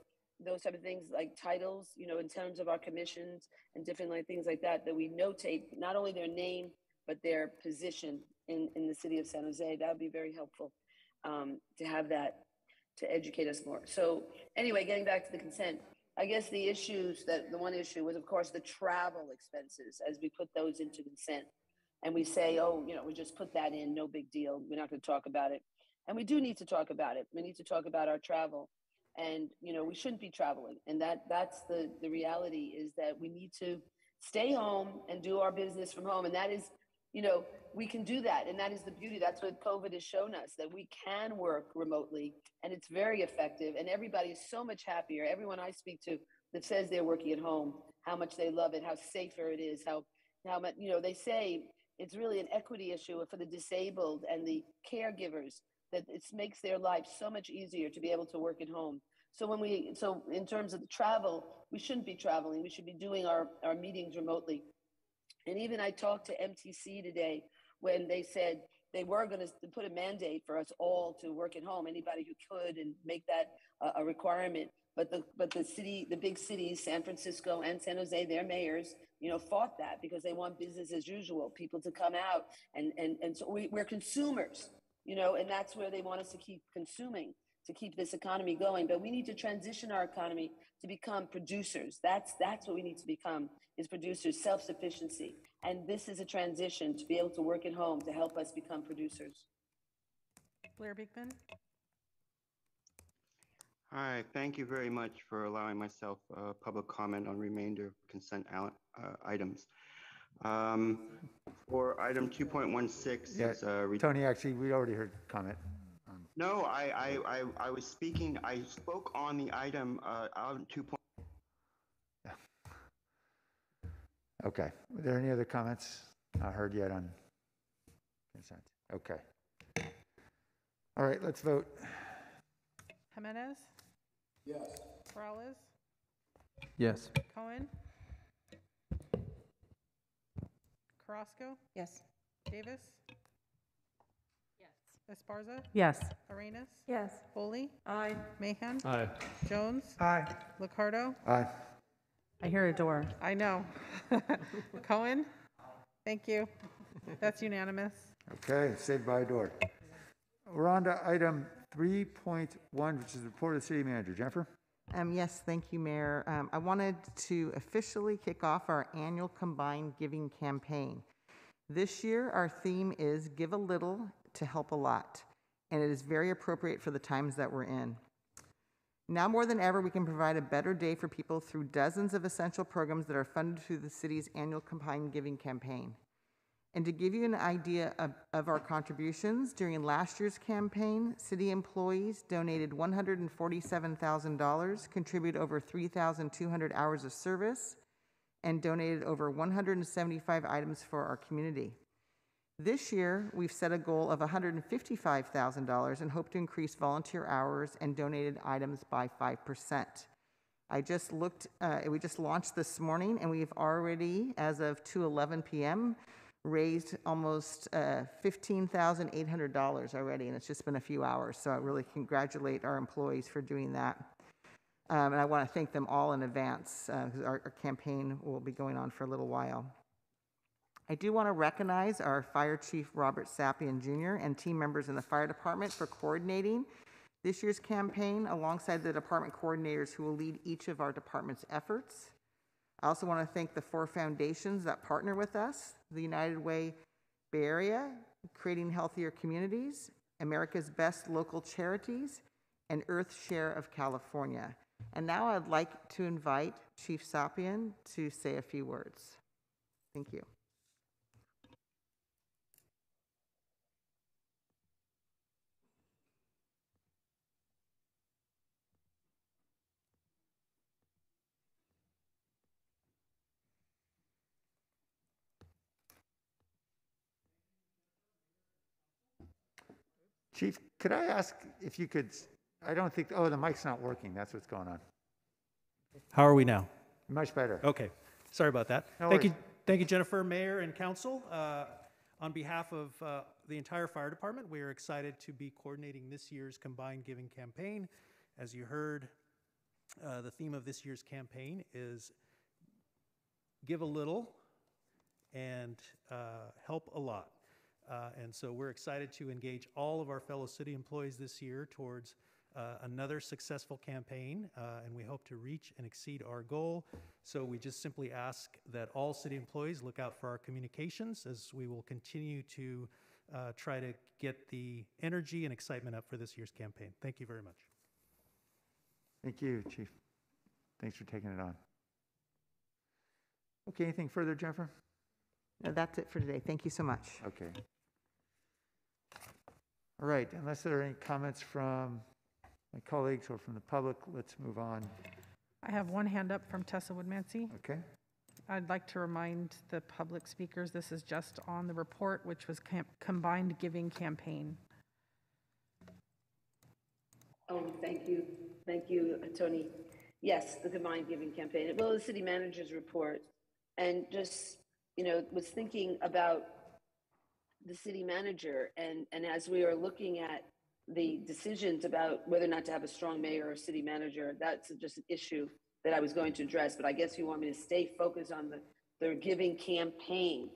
those type of things like titles, you know, in terms of our commissions and different like things like that, that we notate not only their name but their position in in the city of San Jose. That would be very helpful um, to have that to educate us more. So anyway, getting back to the consent, I guess the issues that the one issue was of course the travel expenses as we put those into consent. And we say, oh, you know, we just put that in, no big deal. We're not going to talk about it. And we do need to talk about it. We need to talk about our travel. And, you know, we shouldn't be traveling. And that that's the the reality is that we need to stay home and do our business from home. And that is, you know, we can do that. And that is the beauty. That's what COVID has shown us that we can work remotely and it's very effective. And everybody is so much happier. Everyone I speak to that says they're working at home, how much they love it, how safer it is, how how much, you know, they say it's really an equity issue for the disabled and the caregivers that it makes their life so much easier to be able to work at home. So when we, so in terms of the travel, we shouldn't be traveling. We should be doing our, our meetings remotely. And even I talked to MTC today when they said they were going to put a mandate for us all to work at home, anybody who could, and make that a, requirement. But the but the city, the big cities, San Francisco and San Jose, their mayors, you know, fought that because they want business as usual, people to come out, and and and so we, we're consumers, you know, and that's where they want us to keep consuming to keep this economy going. But we need to transition our economy to become producers. That's that's what we need to become is producers, self-sufficiency. And this is a transition to be able to work at home to help us become producers. Blair Beekman? All right, thank you very much for allowing myself uh, public comment on remainder of consent al- uh, items. Um, For item 2.16, Yeah, is, uh, re- Toni, actually, we already heard comment. no, I, I, I, I was speaking, I spoke on the item, uh, on 2. Okay. Are there any other comments not heard yet on consent? Okay. All right, let's vote. Jimenez? Yes. Morales? Yes. Cohen? Carrasco? Yes. Davis? Yes. Esparza? Yes. Arenas? Yes. Foley? Aye. Mahan? Aye. Jones? Aye. Liccardo? Aye. I hear a door. I know. Cohen? Thank you. That's unanimous. Okay, saved by a door. We're on to item 3.1, which is the report of the city manager. Jennifer? Um, yes, thank you, Mayor. Um, I wanted to officially kick off our annual combined giving campaign. This year, our theme is Give a Little to Help a Lot, and it is very appropriate for the times that we're in. Now more than ever, we can provide a better day for people through dozens of essential programs that are funded through the city's annual combined giving campaign. And to give you an idea of, of our contributions, during last year's campaign, city employees donated $147,000, contributed over 3,200 hours of service, and donated over 175 items for our community. This year, we've set a goal of $155,000 and hope to increase volunteer hours and donated items by 5%. I just looked, uh, we just launched this morning, and we've already, as of 2:11 p.m., raised almost uh, $15,800 already, and it's just been a few hours. So I really congratulate our employees for doing that. Um, and I want to thank them all in advance because our, our campaign will be going on for a little while. I do want to recognize our Fire Chief Robert Sapien Jr. and team members in the fire department for coordinating this year's campaign alongside the department coordinators who will lead each of our department's efforts. I also want to thank the four foundations that partner with us the United Way Bay Area, Creating Healthier Communities, America's Best Local Charities, and Earth Share of California. And now I'd like to invite Chief Sapien to say a few words. Thank you. Chief, could I ask if you could, I don't think, oh, the mic's not working. That's what's going on. How are we now? Much better. Okay, sorry about that. No Thank you, thank you, Jennifer, Mayor, and Council. Uh, On behalf of uh, the entire fire department, we are excited to be coordinating this year's combined giving campaign. As you heard, uh, the theme of this year's campaign is give a little and uh, help a lot. Uh, And so we're excited to engage all of our fellow city employees this year towards uh, another successful campaign, uh, and we hope to reach and exceed our goal. So we just simply ask that all city employees look out for our communications as we will continue to uh, try to get the energy and excitement up for this year's campaign. Thank you very much. Thank you, Chief. Thanks for taking it on. Okay, anything further, Jennifer? No, that's it for today. Thank you so much. Okay. All right, unless there are any comments from my colleagues or from the public, let's move on. I have one hand up from Tessa Woodmansee. Okay. I'd like to remind the public speakers, this is just on the report, which was cam- combined giving campaign. Oh, thank you. Thank you, Toni. Yes, the combined giving campaign. Well, the city manager's report, and just you know, was thinking about the city manager, and and as we are looking at the decisions about whether or not to have a strong mayor or city manager, that's just an issue that I was going to address. But I guess you want me to stay focused on the the giving campaign,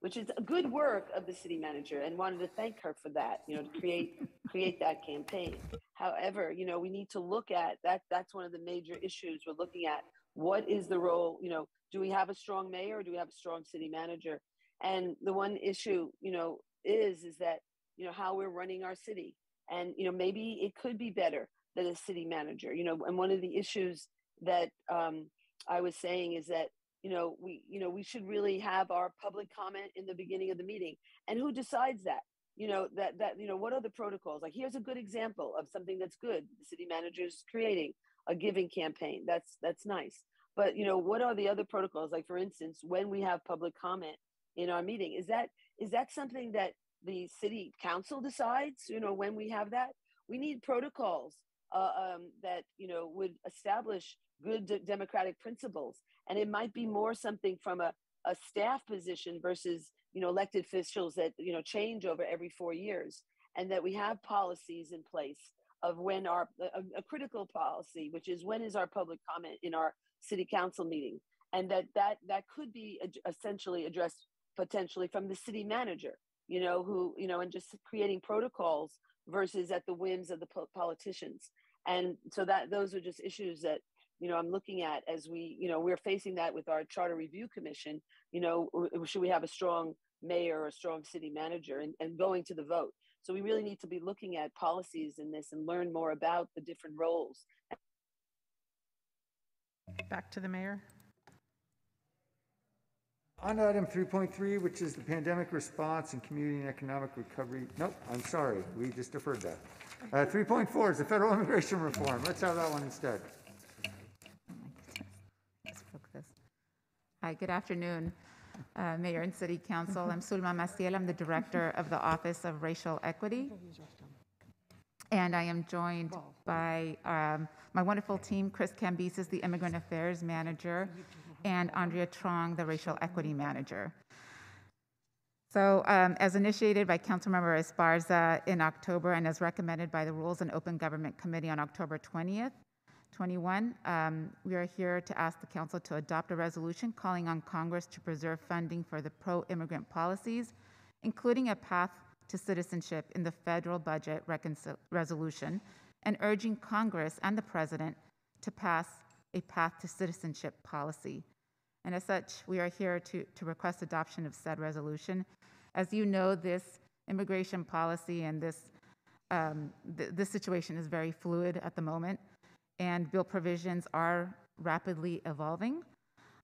which is a good work of the city manager, and wanted to thank her for that. You know, to create create that campaign. However, you know, we need to look at that. That's one of the major issues we're looking at. What is the role? You know, do we have a strong mayor or do we have a strong city manager? And the one issue, you know, is is that you know how we're running our city, and you know maybe it could be better than a city manager. You know, and one of the issues that um, I was saying is that you know we you know we should really have our public comment in the beginning of the meeting, and who decides that? You know that that you know what are the protocols? Like here's a good example of something that's good. The city manager's creating a giving campaign. That's that's nice. But you know what are the other protocols? Like for instance, when we have public comment in our meeting, is that is that something that the city council decides? You know when we have that, we need protocols uh, um, that you know would establish good democratic principles. And it might be more something from a, a staff position versus you know elected officials that you know change over every four years. And that we have policies in place of when our a, a critical policy which is when is our public comment in our city council meeting. And that that that could be essentially addressed potentially from the city manager you know who you know and just creating protocols versus at the whims of the po- politicians. And so that those are just issues that you know i'm looking at as we you know we're facing that with our charter review commission you know should we have a strong mayor or a strong city manager and, and going to the vote? So we really need to be looking at policies in this and learn more about the different roles. Back to the mayor. On item 3.3, which is the pandemic response and community and economic recovery. Nope, I'm sorry, we just deferred that. Uh, 3.4 is the federal immigration reform. Let's have that one instead. Hi, good afternoon, uh, Mayor and City Council. I'm Zulma Maciel. I'm the Director of the Office of Racial Equity. And I am joined by um, my wonderful team, Chris Cambises, the Immigrant Affairs Manager, and Andrea Trong, the Racial Equity Manager. So, um, as initiated by Councilmember Esparza in October and as recommended by the Rules and Open Government Committee on October 20th, 21, um, we are here to ask the council to adopt a resolution calling on Congress to preserve funding for the pro-immigrant policies, including a path to citizenship in the federal budget resolution, and urging Congress and the president to pass a path to citizenship policy. And as such, we are here to, to request adoption of said resolution. As you know, this immigration policy and this, um, th- this situation is very fluid at the moment, and bill provisions are rapidly evolving.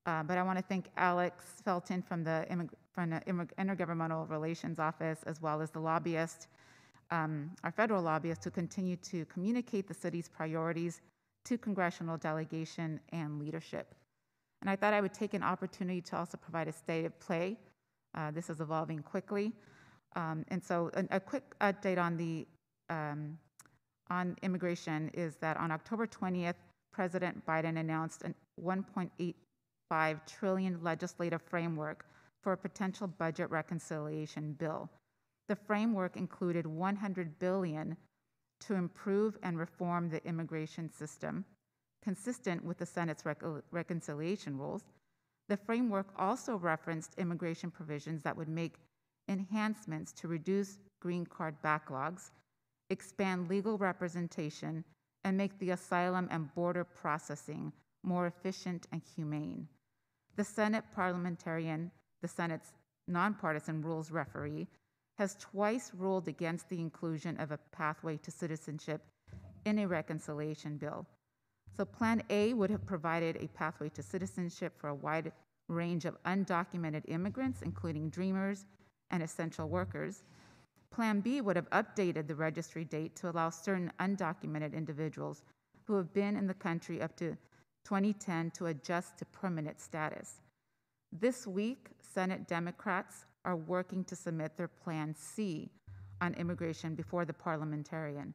Uh, but I want to thank Alex Felton from the, immig- from the Immig- Intergovernmental Relations Office, as well as the lobbyist, um, our federal lobbyist, who continue to communicate the city's priorities to congressional delegation and leadership. And I thought I would take an opportunity to also provide a state of play. Uh, this is evolving quickly. Um, and so, a, a quick update on the um, on immigration is that on October 20th, President Biden announced a 1.85 trillion legislative framework for a potential budget reconciliation bill. The framework included 100 billion to improve and reform the immigration system, consistent with the Senate's rec- reconciliation rules. The framework also referenced immigration provisions that would make enhancements to reduce green card backlogs, expand legal representation, and make the asylum and border processing more efficient and humane. The Senate parliamentarian, the Senate's nonpartisan rules referee, has twice ruled against the inclusion of a pathway to citizenship in a reconciliation bill. So, Plan A would have provided a pathway to citizenship for a wide range of undocumented immigrants, including dreamers and essential workers. Plan B would have updated the registry date to allow certain undocumented individuals who have been in the country up to 2010 to adjust to permanent status. This week, Senate Democrats are working to submit their Plan C on immigration before the parliamentarian.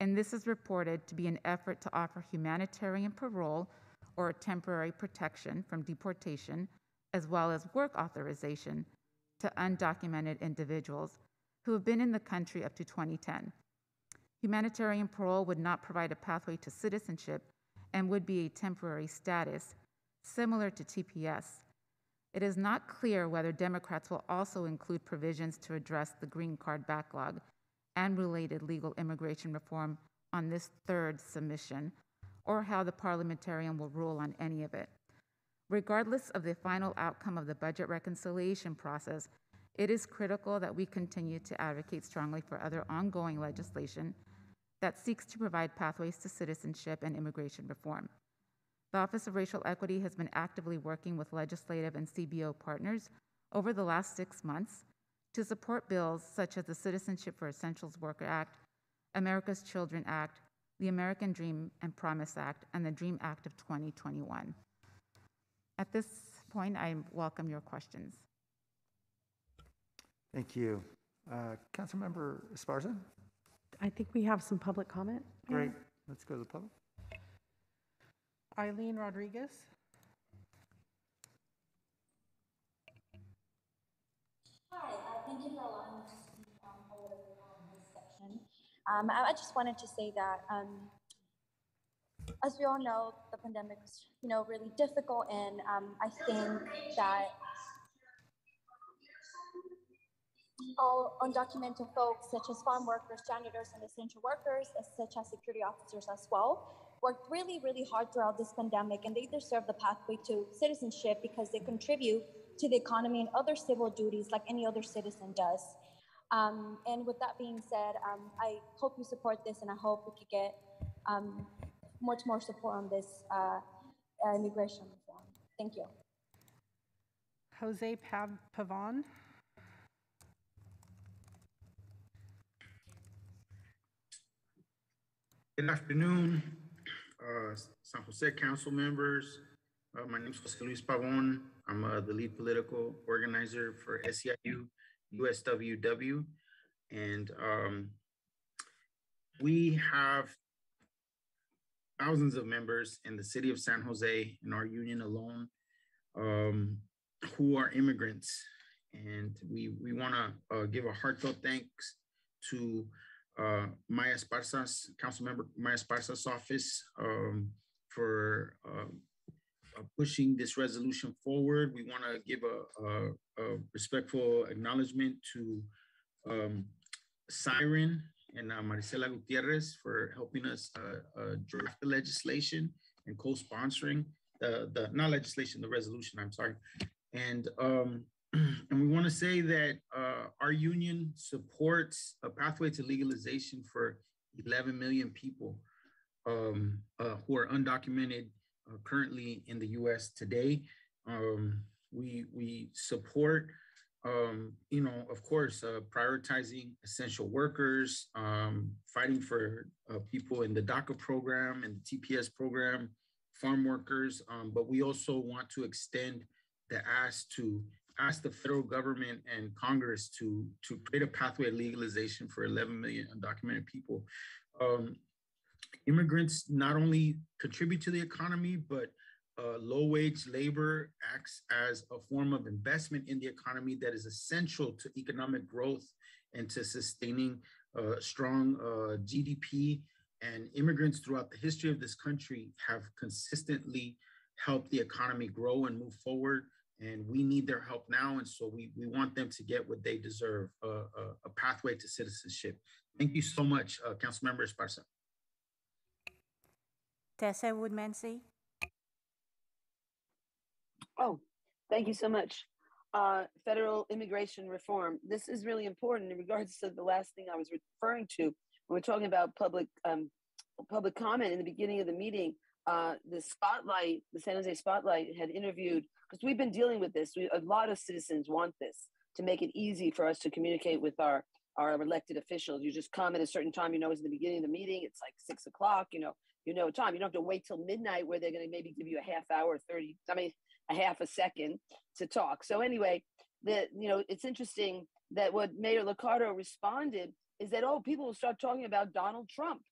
and this is reported to be an effort to offer humanitarian parole or temporary protection from deportation, as well as work authorization to undocumented individuals who have been in the country up to 2010. Humanitarian parole would not provide a pathway to citizenship and would be a temporary status, similar to TPS. It is not clear whether Democrats will also include provisions to address the green card backlog and related legal immigration reform on this third submission, or how the parliamentarian will rule on any of it. Regardless of the final outcome of the budget reconciliation process, it is critical that we continue to advocate strongly for other ongoing legislation that seeks to provide pathways to citizenship and immigration reform. The Office of Racial Equity has been actively working with legislative and CBO partners over the last six months to support bills such as the Citizenship for Essentials Worker Act, America's Children Act, the American Dream and Promise Act, and the DREAM Act of 2021. At this point, I welcome your questions. Thank you. Uh, Councilmember Esparza? I think we have some public comment. Great. Let's go to the public. Eileen Rodriguez. Hi, uh, thank you for allowing to speak um, this section. Um, I, I just wanted to say that, um, as we all know, the pandemic is, you know, really difficult, and um, I think that all undocumented folks, such as farm workers, janitors, and essential workers, as such as security officers as well, worked really, really hard throughout this pandemic, and they deserve the pathway to citizenship because they contribute to the economy and other civil duties like any other citizen does. Um, and with that being said, um, I hope you support this, and I hope we could get um, much more support on this uh, uh, immigration reform. Thank you. Jose Pav- Pavon. Good afternoon, uh, San Jose Council members. Uh, my name is Jose Luis Pavon. I'm uh, the lead political organizer for SEIU USWW. And um, we have thousands of members in the city of San Jose in our union alone um, who are immigrants. And we, we want to uh, give a heartfelt thanks to uh, Maya Esparza's, Councilmember Maya Esparza's office um, for um, uh, pushing this resolution forward. We want to give a, a, a, respectful acknowledgement to um, Siren and uh, Maricela Gutierrez for helping us uh, uh, draft the legislation and co-sponsoring the, the, not legislation, the resolution, I'm sorry. And um, and we want to say that uh, our union supports a pathway to legalization for 11 million people um, uh, who are undocumented uh, currently in the U.S. today. Um, we we support, um, you know, of course, uh, prioritizing essential workers, um, fighting for uh, people in the DACA program and the TPS program, farm workers, um, but we also want to extend the ask to ask the federal government and Congress to, to create a pathway of legalization for 11 million undocumented people. Um, immigrants not only contribute to the economy, but uh, low wage labor acts as a form of investment in the economy that is essential to economic growth and to sustaining uh, strong uh, GDP. And immigrants throughout the history of this country have consistently helped the economy grow and move forward and we need their help now. And so we, we want them to get what they deserve, uh, a, a pathway to citizenship. Thank you so much, uh, Councilmember Esparza. Tessa Woodmansee. Oh, thank you so much. Uh, federal immigration reform. This is really important in regards to the last thing I was referring to when we're talking about public um, public comment in the beginning of the meeting. Uh, the Spotlight, the San Jose Spotlight, had interviewed because we've been dealing with this. We, a lot of citizens want this to make it easy for us to communicate with our our elected officials. You just come at a certain time. You know, it's in the beginning of the meeting. It's like six o'clock. You know, you know time. You don't have to wait till midnight where they're going to maybe give you a half hour, thirty. I mean, a half a second to talk. So anyway, the you know, it's interesting that what Mayor Liccardo responded is that oh, people will start talking about Donald Trump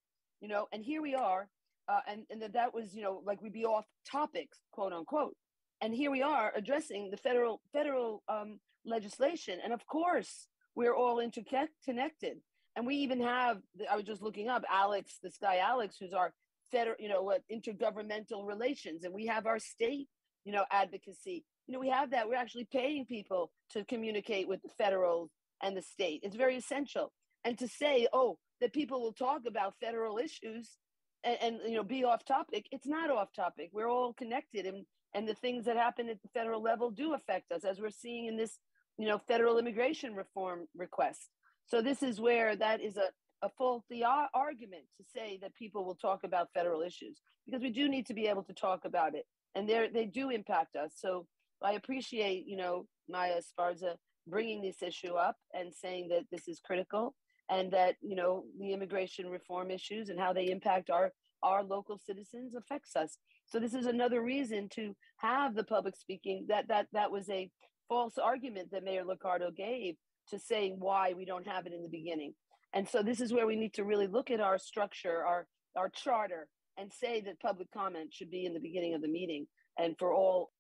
you know, and here we are, uh, and, and that that was, you know, like we'd be off topics, quote unquote. And here we are addressing the federal federal um, legislation. And of course, we're all interconnected. And we even have, I was just looking up Alex, this guy Alex, who's our federal, you know, what intergovernmental relations, and we have our state, you know, advocacy. You know, we have that. We're actually paying people to communicate with the federal and the state. It's very essential. And to say, oh, that people will talk about federal issues and, and you know be off topic, it's not off topic. We're all connected, and and the things that happen at the federal level do affect us, as we're seeing in this, you know, federal immigration reform request. So this is where that is a a faulty argument to say that people will talk about federal issues because we do need to be able to talk about it and they they do impact us so i appreciate you know maya esparza bringing this issue up and saying that this is critical and that you know the immigration reform issues and how they impact our our local citizens affects us so this is another reason to have the public speaking that that that was a false argument that mayor liccardo gave to saying why we don't have it in the beginning and so this is where we need to really look at our structure, our, our charter, and say that public comment should be in the beginning of the meeting and for all.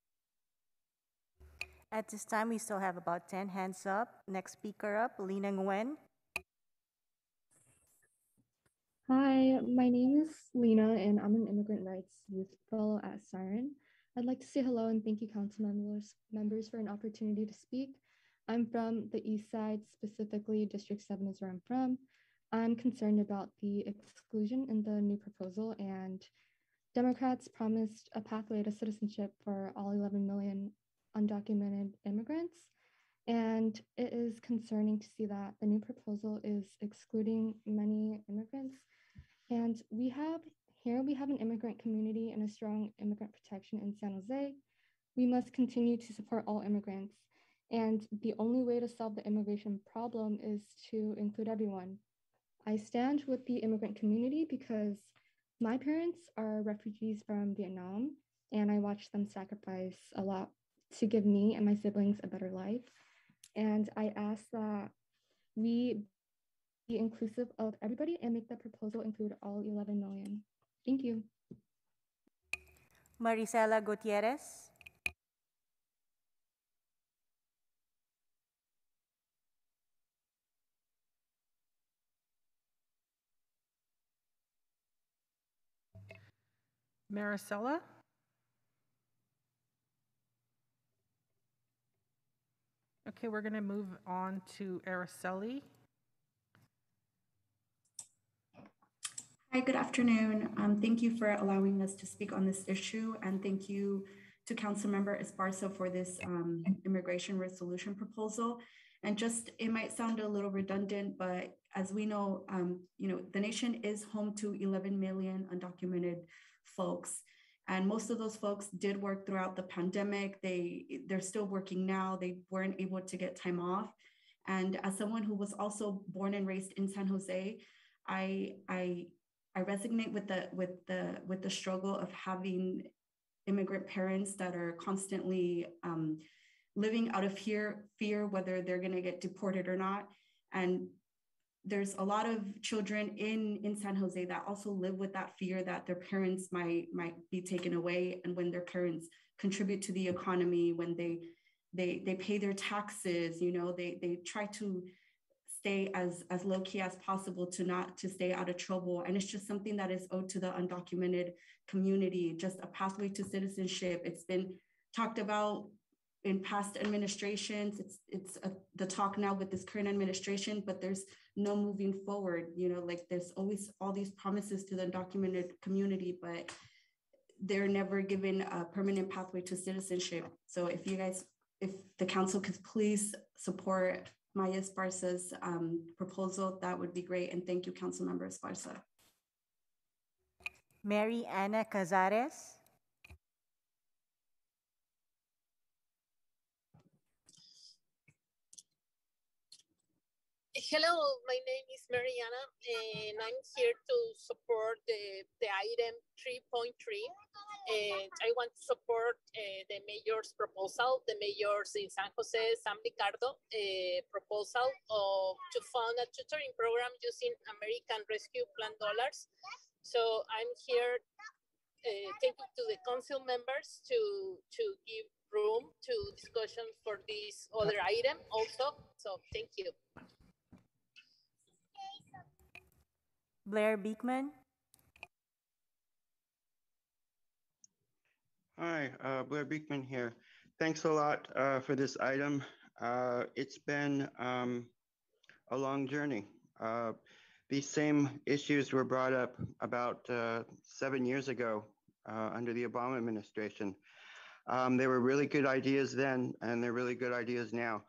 At this time, we still have about 10 hands up. Next speaker up, Lena Nguyen. Hi, my name is Lena, and I'm an immigrant rights youth fellow at Siren. I'd like to say hello and thank you, council members, members for an opportunity to speak. I'm from the east side, specifically District 7 is where I'm from. I'm concerned about the exclusion in the new proposal, and Democrats promised a pathway to citizenship for all 11 million undocumented immigrants. And it is concerning to see that the new proposal is excluding many immigrants. And we have here, we have an immigrant community and a strong immigrant protection in San Jose. We must continue to support all immigrants and the only way to solve the immigration problem is to include everyone. I stand with the immigrant community because my parents are refugees from Vietnam, and I watched them sacrifice a lot to give me and my siblings a better life. And I ask that we be inclusive of everybody and make the proposal include all 11 million. Thank you. Maricela Gutierrez. Maricela? Okay, we're going to move on to Araceli. Hi, good afternoon. Um, thank you for allowing us to speak on this issue, and thank you to Councilmember Esparza for this um, immigration resolution proposal. And just, it might sound a little redundant, but as we know, um, you know, the nation is home to 11 million undocumented folks. And most of those folks did work throughout the pandemic. They they're still working now. They weren't able to get time off. And as someone who was also born and raised in San Jose, I I I resonate with the with the with the struggle of having immigrant parents that are constantly um, living out of fear fear whether they're going to get deported or not. And there's a lot of children in in San Jose that also live with that fear that their parents might might be taken away. And when their parents contribute to the economy when they they they pay their taxes you know they they try to stay as as low key as possible to not to stay out of trouble and it's just something that is owed to the undocumented community just a pathway to citizenship it's been talked about in past administrations. It's it's a, the talk now with this current administration, but there's no moving forward. You know, like there's always all these promises to the undocumented community, but they're never given a permanent pathway to citizenship. So if you guys, if the council could please support Maya Esparza's um, proposal, that would be great. And thank you, Council Member Esparza. Mary Ana Cazares. Hello, my name is Mariana, and I'm here to support the, the item 3.3. And I want to support uh, the mayor's proposal, the mayor's in San Jose, Sam Liccardo, uh, proposal of to fund a tutoring program using American Rescue Plan dollars So I'm here uh, you to the council members to to give room to discussion for this other item also. So thank you. Blair Beekman. Hi, uh, Blair Beekman here. Thanks a lot uh, for this item. Uh, it's been um, a long journey. Uh, these same issues were brought up about uh, seven years ago uh, under the Obama administration. Um, they were really good ideas then, and they're really good ideas now.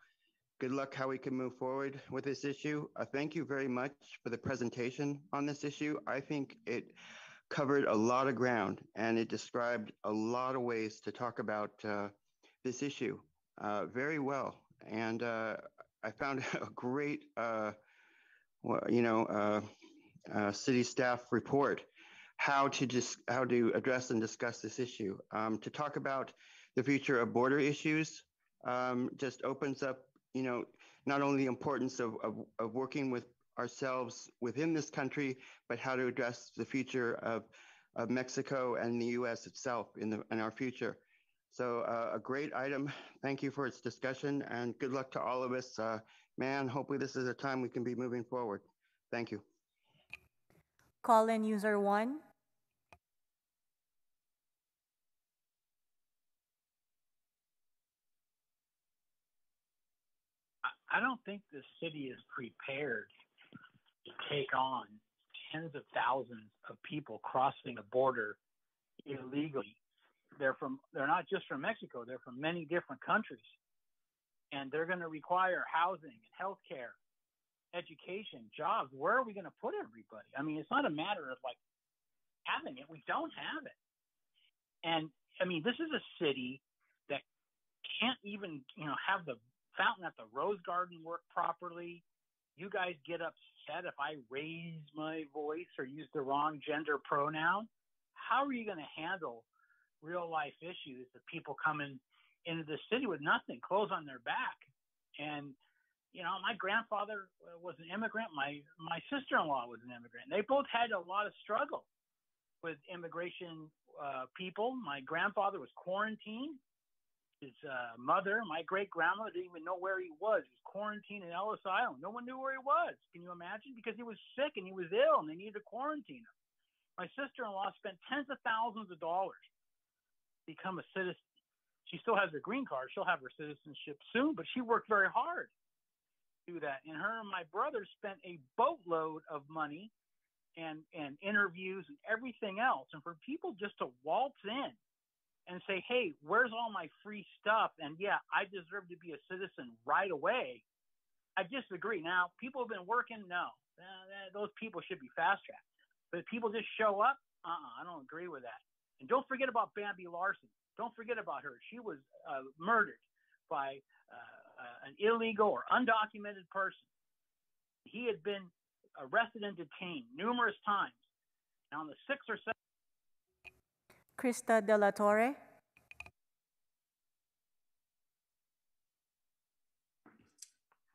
Good luck how we can move forward with this issue. Thank you very much for the presentation on this issue. I think it covered a lot of ground and it described a lot of ways to talk about uh, this issue uh, very well. And uh, I found a great, uh, you know, uh, city staff report how to just how to address and discuss this issue. Um, to talk about the future of border issues um, just opens up, you know, not only the importance of, of, of working with ourselves within this country, but how to address the future of, of Mexico and the U.S. itself in, the, in our future. So uh, a great item. Thank you for its discussion and good luck to all of us. Uh, man, hopefully this is a time we can be moving forward. Thank you. Call in user one. I don't think the city is prepared to take on tens of thousands of people crossing the border illegally. They're from they're not just from Mexico, they're from many different countries. And they're going to require housing and health care, education, jobs. Where are we going to put everybody? I mean, it's not a matter of like having it. We don't have it. And I mean, this is a city that can't even, you know, have the fountain at the Rose Garden work properly. You guys get upset if I raise my voice or use the wrong gender pronoun. How are you going to handle real life issues of people coming into the city with nothing, clothes on their back? And you know, my grandfather was an immigrant. My my sister in law was an immigrant. They both had a lot of struggle with immigration uh, people. My grandfather was quarantined his uh, mother, my great grandmother, didn't even know where he was. He was quarantined in Ellis Island. No one knew where he was. Can you imagine? Because he was sick and he was ill and they needed to quarantine him. My sister in law spent tens of thousands of dollars to become a citizen. She still has her green card. She'll have her citizenship soon, but she worked very hard to do that. And her and my brother spent a boatload of money and, and interviews and everything else. And for people just to waltz in and say, hey, where's all my free stuff? And yeah, I deserve to be a citizen right away. I disagree. Now, people have been working. No, those people should be fast tracked. But if people just show up, uh uh-uh, I don't agree with that. And don't forget about Bambi Larson. Don't forget about her. She was uh, murdered by uh, uh, an illegal or undocumented person. He had been arrested and detained numerous times. Now, on the sixth or seventh Krista De La Torre.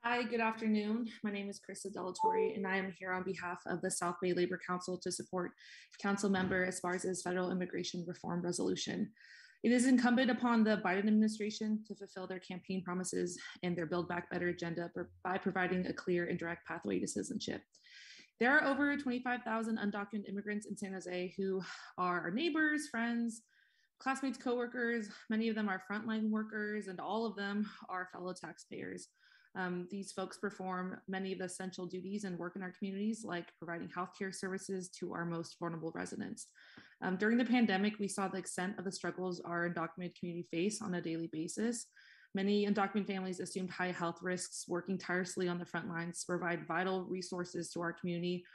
Hi, good afternoon. My name is Krista Delatorre, and I am here on behalf of the South Bay Labor Council to support Council Member Esparza's federal immigration reform resolution. It is incumbent upon the Biden administration to fulfill their campaign promises and their Build Back Better agenda by providing a clear and direct pathway to citizenship. There are over 25,000 undocumented immigrants in San Jose who are our neighbors, friends, classmates, coworkers. Many of them are frontline workers, and all of them are fellow taxpayers. Um, these folks perform many of the essential duties and work in our communities, like providing healthcare services to our most vulnerable residents. Um, during the pandemic, we saw the extent of the struggles our undocumented community face on a daily basis. Many undocumented families assumed high health risks, working tirelessly on the front lines to provide vital resources to our community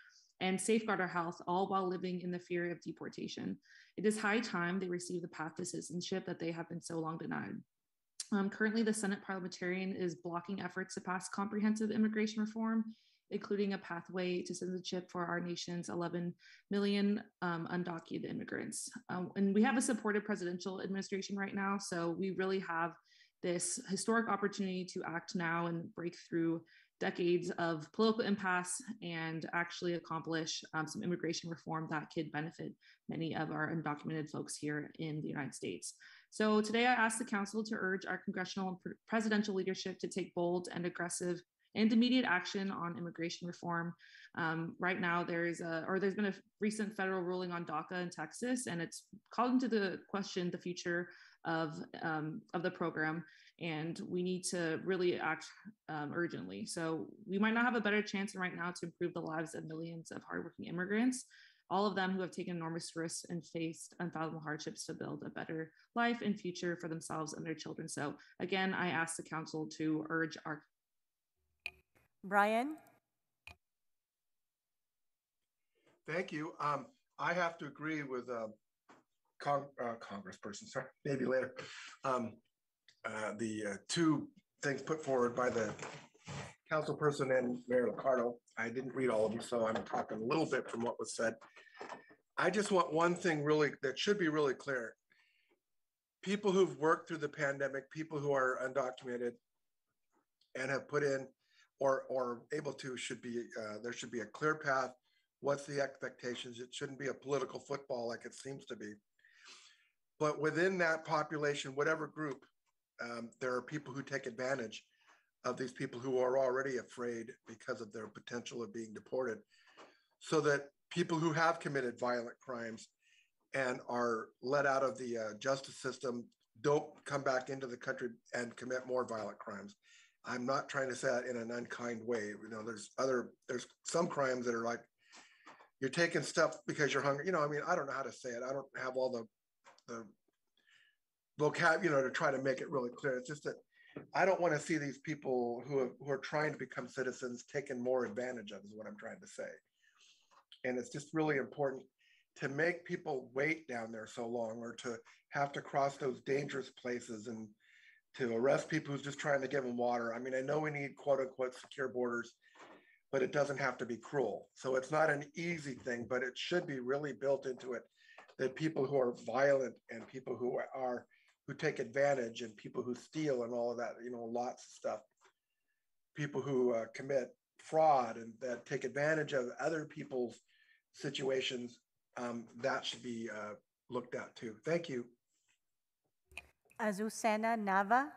and safeguard our health, all while living in the fear of deportation. It is high time they receive the path to citizenship that they have been so long denied. Um, currently, the Senate parliamentarian is blocking efforts to pass comprehensive immigration reform, including a pathway to citizenship for our nation's 11 million um, undocumented immigrants. Um, and we have a supportive presidential administration right now, so we really have this historic opportunity to act now and break through decades of political impasse and actually accomplish um, some immigration reform that could benefit many of our undocumented folks here in the United States. So today I ask the council to urge our congressional and presidential leadership to take bold and aggressive and immediate action on immigration reform. Um, right now, there is a, or there's been a recent federal ruling on DACA in Texas, and it's called into the question the future of um, of the program and we need to really act um, urgently so we might not have a better chance right now to improve the lives of millions of hardworking immigrants all of them who have taken enormous risks and faced unfathomable hardships to build a better life and future for themselves and their children so again i ask the council to urge our Brian? Thank you. Um, I have to agree with uh, Cong- uh, congressperson, sorry, maybe later. Um, uh, the uh, two things put forward by the councilperson and Mayor Liccardo. I didn't read all of them, so I'm talking a little bit from what was said. I just want one thing really that should be really clear. People who've worked through the pandemic, people who are undocumented and have put in or or able to should be uh, there should be a clear path. What's the expectations? It shouldn't be a political football like it seems to be. But within that population, whatever group, um, there are people who take advantage of these people who are already afraid because of their potential of being deported. So that people who have committed violent crimes and are let out of the uh, justice system don't come back into the country and commit more violent crimes. I'm not trying to say that in an unkind way. You know, there's other, there's some crimes that are like, you're taking stuff because you're hungry. You know, I mean, I don't know how to say it. I don't have all the the vocab, you know, to try to make it really clear. It's just that I don't want to see these people who, have, who are trying to become citizens taken more advantage of, is what I'm trying to say. And it's just really important to make people wait down there so long or to have to cross those dangerous places and to arrest people who's just trying to give them water. I mean, I know we need quote unquote secure borders, but it doesn't have to be cruel. So it's not an easy thing, but it should be really built into it that people who are violent and people who are who take advantage and people who steal and all of that, you know, lots of stuff. People who uh, commit fraud and that take advantage of other people's situations, um, that should be uh, looked at too. Thank you. Azucena Nava?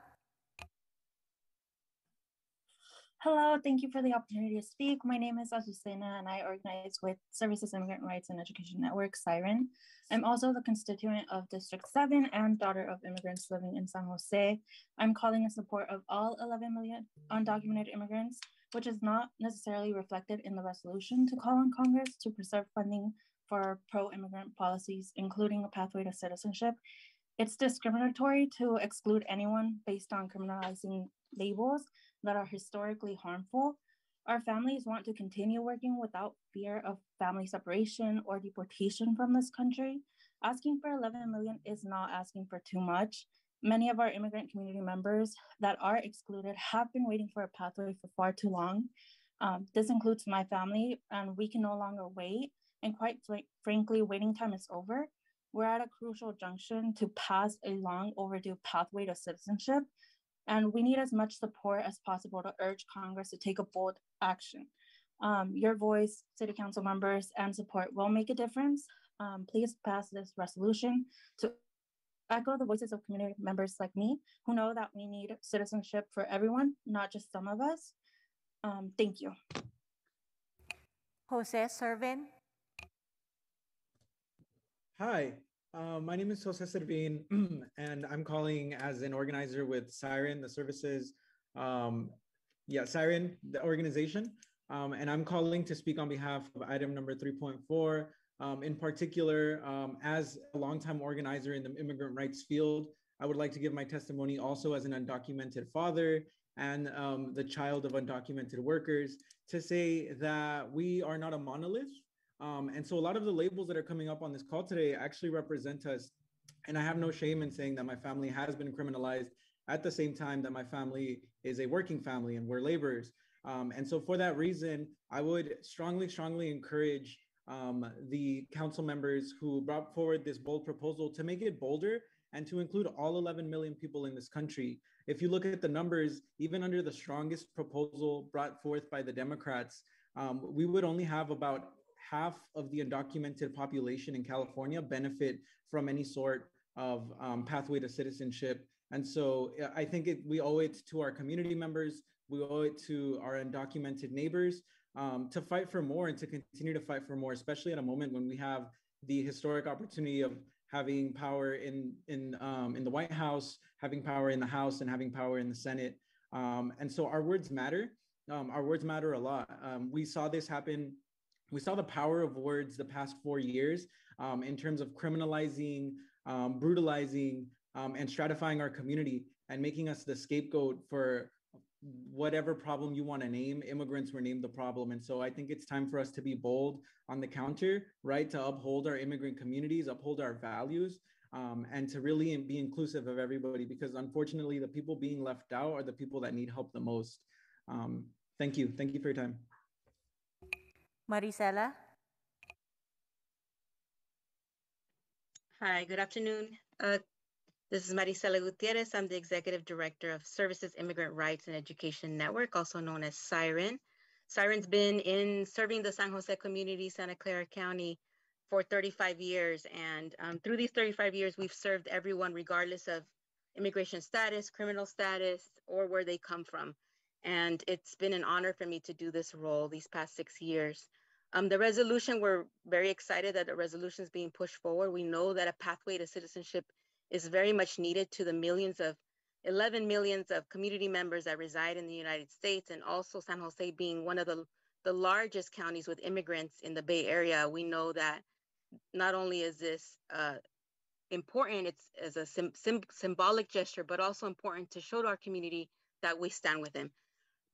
Hello, thank you for the opportunity to speak. My name is Azucena and I organize with Services Immigrant Rights and Education Network, SIREN. I'm also the constituent of District 7 and daughter of immigrants living in San Jose. I'm calling in support of all 11 million undocumented immigrants, which is not necessarily reflected in the resolution to call on Congress to preserve funding for pro-immigrant policies, including a pathway to citizenship. It's discriminatory to exclude anyone based on criminalizing labels that are historically harmful. Our families want to continue working without fear of family separation or deportation from this country. Asking for 11 million is not asking for too much. Many of our immigrant community members that are excluded have been waiting for a pathway for far too long. Um, this includes my family, and we can no longer wait. And quite frankly, waiting time is over. We're at a crucial junction to pass a long overdue pathway to citizenship and we need as much support as possible to urge Congress to take a bold action. Um, your voice, city council members, and support will make a difference. Um, please pass this resolution to echo the voices of community members like me who know that we need citizenship for everyone, not just some of us. Um, thank you. Jose Servin? Hi, uh, my name is Jose Servin, and I'm calling as an organizer with Siren, the services, um, yeah, Siren, the organization. Um, and I'm calling to speak on behalf of item number 3.4. Um, in particular, um, as a longtime organizer in the immigrant rights field, I would like to give my testimony also as an undocumented father and um, the child of undocumented workers to say that we are not a monolith. Um, and so a lot of the labels that are coming up on this call today actually represent us. And I have no shame in saying that my family has been criminalized at the same time that my family is a working family and we're laborers. Um, and so for that reason, I would strongly, strongly encourage um, the council members who brought forward this bold proposal to make it bolder and to include all 11 million people in this country. if you look at the numbers, even under the strongest proposal brought forth by the Democrats, um, we would only have about half of the undocumented population in California benefit from any sort of um, pathway to citizenship. And so I think it, we owe it to our community members, we owe it to our undocumented neighbors um, to fight for more and to continue to fight for more, especially at a moment when we have the historic opportunity of having power in in um, in the White House, having power in the House, and having power in the Senate. Um, and so our words matter. Um, our words matter a lot. Um, we saw this happen. We saw the power of words the past four years um, in terms of criminalizing, um, brutalizing, and stratifying our community and making us the scapegoat for whatever problem you want to name, immigrants were named the problem. And so I think it's time for us to be bold on the counter, right? To uphold our immigrant communities, uphold our values, um, and to really be inclusive of everybody, because unfortunately, the people being left out are the people that need help the most. Um, thank you. Thank you for your time. Marisela? Hi, good afternoon. Uh, this is Marisela Gutierrez. I'm the Executive Director of Services Immigrant Rights and Education Network, also known as SIREN. SIREN's been in serving the San Jose community, Santa Clara County, for 35 years. And um, through these 35 years, we've served everyone regardless of immigration status, criminal status, or where they come from. And it's been an honor for me to do this role these past six years. Um, the resolution, we're very excited that the resolution is being pushed forward. We know that a pathway to citizenship is very much needed to the millions of 11 millions of community members that reside in the United States and also San Jose being one of the, the largest counties with immigrants in the Bay Area, we know that not only is this uh, important, it's as a sim- sim- symbolic gesture, but also important to show to our community that we stand with them.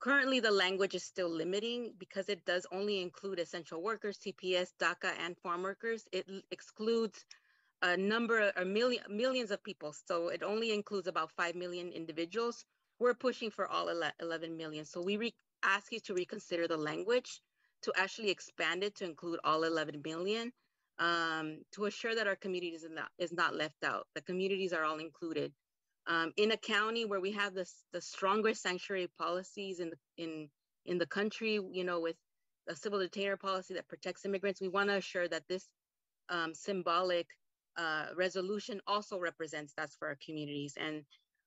Currently, the language is still limiting because it does only include essential workers, TPS, DACA, and farm workers. It excludes a number, a million, millions of people. So it only includes about 5 million individuals. We're pushing for all 11 million. So we ask you to reconsider the language to actually expand it to include all 11 million um, to assure that our communities is not, is not left out. The communities are all included. Um, in a county where we have the, the strongest sanctuary policies in the, in, in the country, you know, with a civil detainer policy that protects immigrants, we want to assure that this um, symbolic uh, resolution also represents that's for our communities. And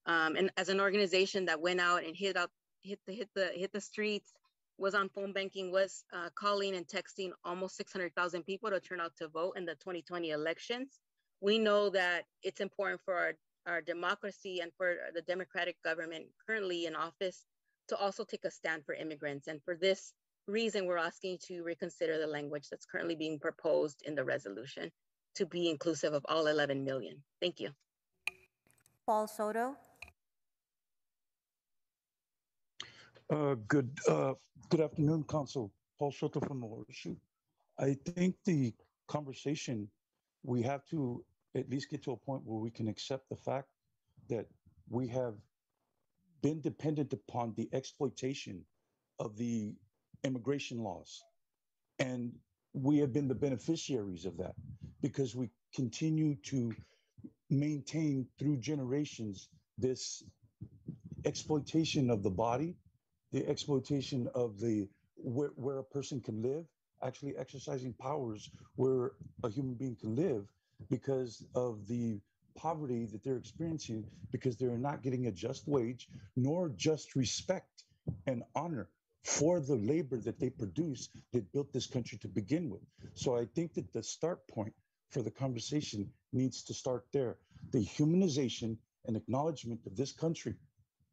um, and as an organization that went out and hit up, hit the hit the hit the streets, was on phone banking, was uh, calling and texting almost 600,000 people to turn out to vote in the 2020 elections. We know that it's important for our, our democracy and for the Democratic government currently in office to also take a stand for immigrants. And for this reason, we're asking to reconsider the language that's currently being proposed in the resolution to be inclusive of all 11 million. Thank you. Paul Soto? Uh, good, uh, good afternoon, Council. Paul Soto from the Horseshoe. I think the conversation, we have to at least get to a point where we can accept the fact that we have been dependent upon the exploitation of the immigration laws. And we have been the beneficiaries of that because we continue to maintain through generations this exploitation of the body, the exploitation of the where, where a person can live, actually exercising powers where a human being can live because of the poverty that they're experiencing because they're not getting a just wage nor just respect and honor for the labor that they produce that built this country to begin with. So I think that the start point for the conversation needs to start there. The humanization and acknowledgement of this country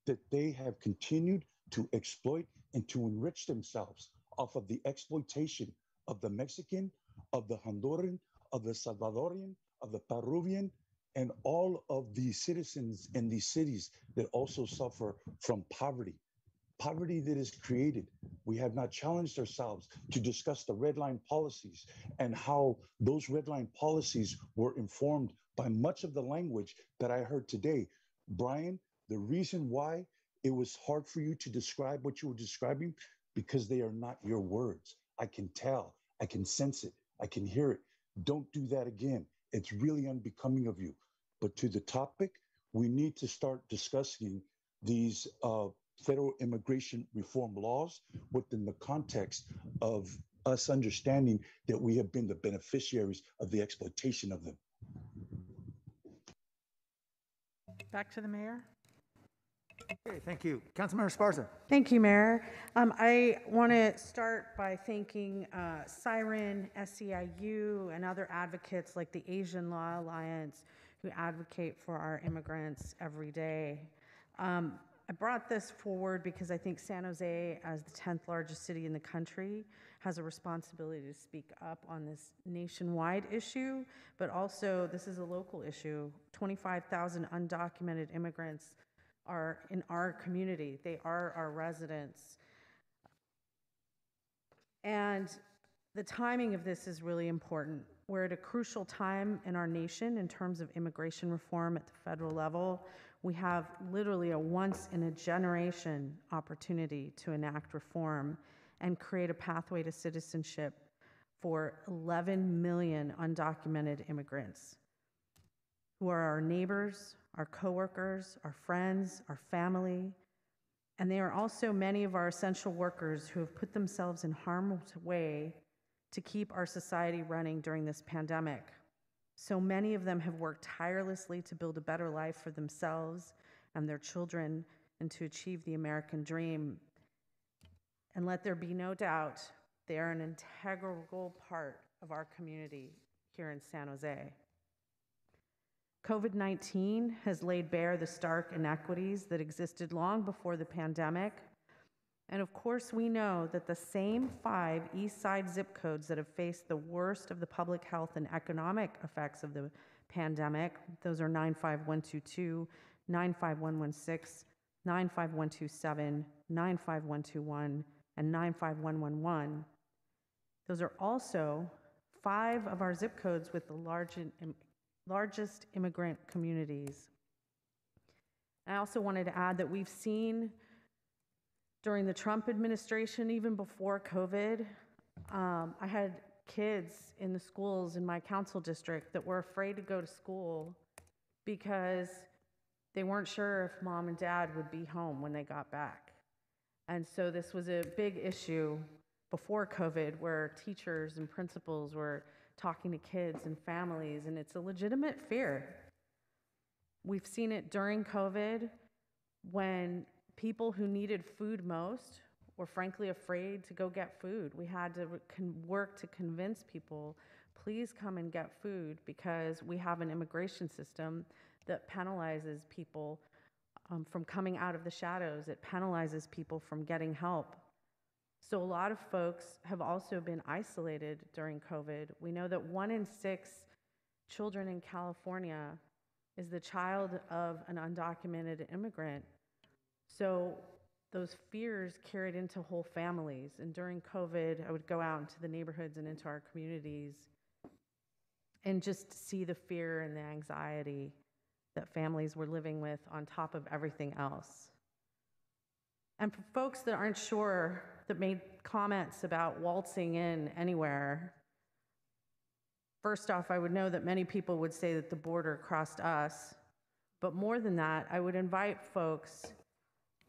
that they have continued to exploit and to enrich themselves off of the exploitation of the Mexican, of the Honduran, of the Salvadorian, of the Peruvian, and all of the citizens in these cities that also suffer from poverty poverty that is created. We have not challenged ourselves to discuss the red line policies and how those red line policies were informed by much of the language that I heard today. Brian, the reason why it was hard for you to describe what you were describing because they are not your words. I can tell, I can sense it, I can hear it. Don't do that again. It's really unbecoming of you. But to the topic, we need to start discussing these uh, federal immigration reform laws within the context of us understanding that we have been the beneficiaries of the exploitation of them. Back to the mayor. Okay, thank you. Councilmember Esparza. Thank you, Mayor. Um, I want to start by thanking uh, Siren, SEIU, and other advocates like the Asian Law Alliance who advocate for our immigrants every day. Um, I brought this forward because I think San Jose, as the 10th largest city in the country, has a responsibility to speak up on this nationwide issue, but also this is a local issue. 25,000 undocumented immigrants are in our community, they are our residents. And the timing of this is really important. We're at a crucial time in our nation in terms of immigration reform at the federal level. We have literally a once in a generation opportunity to enact reform and create a pathway to citizenship for 11 million undocumented immigrants who are our neighbors, our coworkers, our friends, our family, and they are also many of our essential workers who have put themselves in harm's way to keep our society running during this pandemic. So many of them have worked tirelessly to build a better life for themselves and their children and to achieve the American dream. And let there be no doubt, they are an integral part of our community here in San Jose. COVID 19 has laid bare the stark inequities that existed long before the pandemic. And of course, we know that the same five East Side zip codes that have faced the worst of the public health and economic effects of the pandemic, those are 95122, 95116, 95127, 95121, and 95111. Those are also five of our zip codes with the large, largest immigrant communities. I also wanted to add that we've seen during the Trump administration, even before COVID, um, I had kids in the schools in my council district that were afraid to go to school because they weren't sure if mom and dad would be home when they got back. And so this was a big issue before COVID where teachers and principals were talking to kids and families, and it's a legitimate fear. We've seen it during COVID when people who needed food most were frankly afraid to go get food. We had to work to convince people please come and get food because we have an immigration system that penalizes people um, from coming out of the shadows, it penalizes people from getting help. So, a lot of folks have also been isolated during COVID. We know that one in six children in California is the child of an undocumented immigrant. So, those fears carried into whole families. And during COVID, I would go out into the neighborhoods and into our communities and just see the fear and the anxiety that families were living with on top of everything else. And for folks that aren't sure, that made comments about waltzing in anywhere, first off, I would know that many people would say that the border crossed us. But more than that, I would invite folks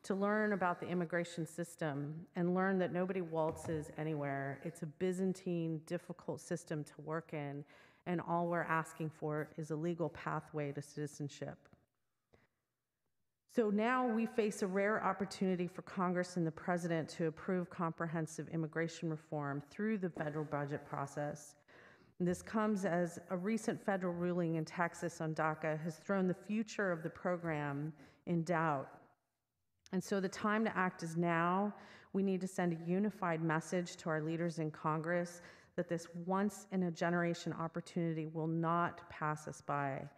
to learn about the immigration system and learn that nobody waltzes anywhere. It's a Byzantine, difficult system to work in, and all we're asking for is a legal pathway to citizenship. So now we face a rare opportunity for Congress and the President to approve comprehensive immigration reform through the federal budget process. And this comes as a recent federal ruling in Texas on DACA has thrown the future of the program in doubt. And so the time to act is now. We need to send a unified message to our leaders in Congress that this once in a generation opportunity will not pass us by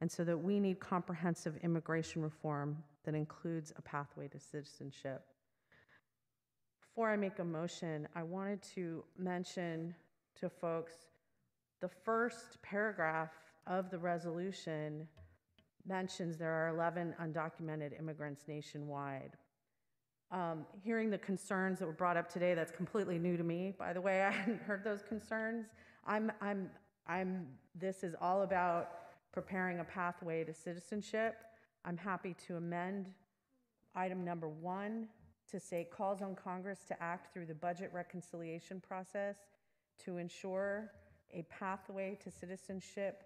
and so that we need comprehensive immigration reform that includes a pathway to citizenship. Before I make a motion, I wanted to mention to folks the first paragraph of the resolution mentions there are 11 undocumented immigrants nationwide. Um, hearing the concerns that were brought up today, that's completely new to me. By the way, I hadn't heard those concerns. I'm, I'm, I'm, this is all about preparing a pathway to citizenship. I'm happy to amend item number one to say calls on Congress to act through the budget reconciliation process to ensure a pathway to citizenship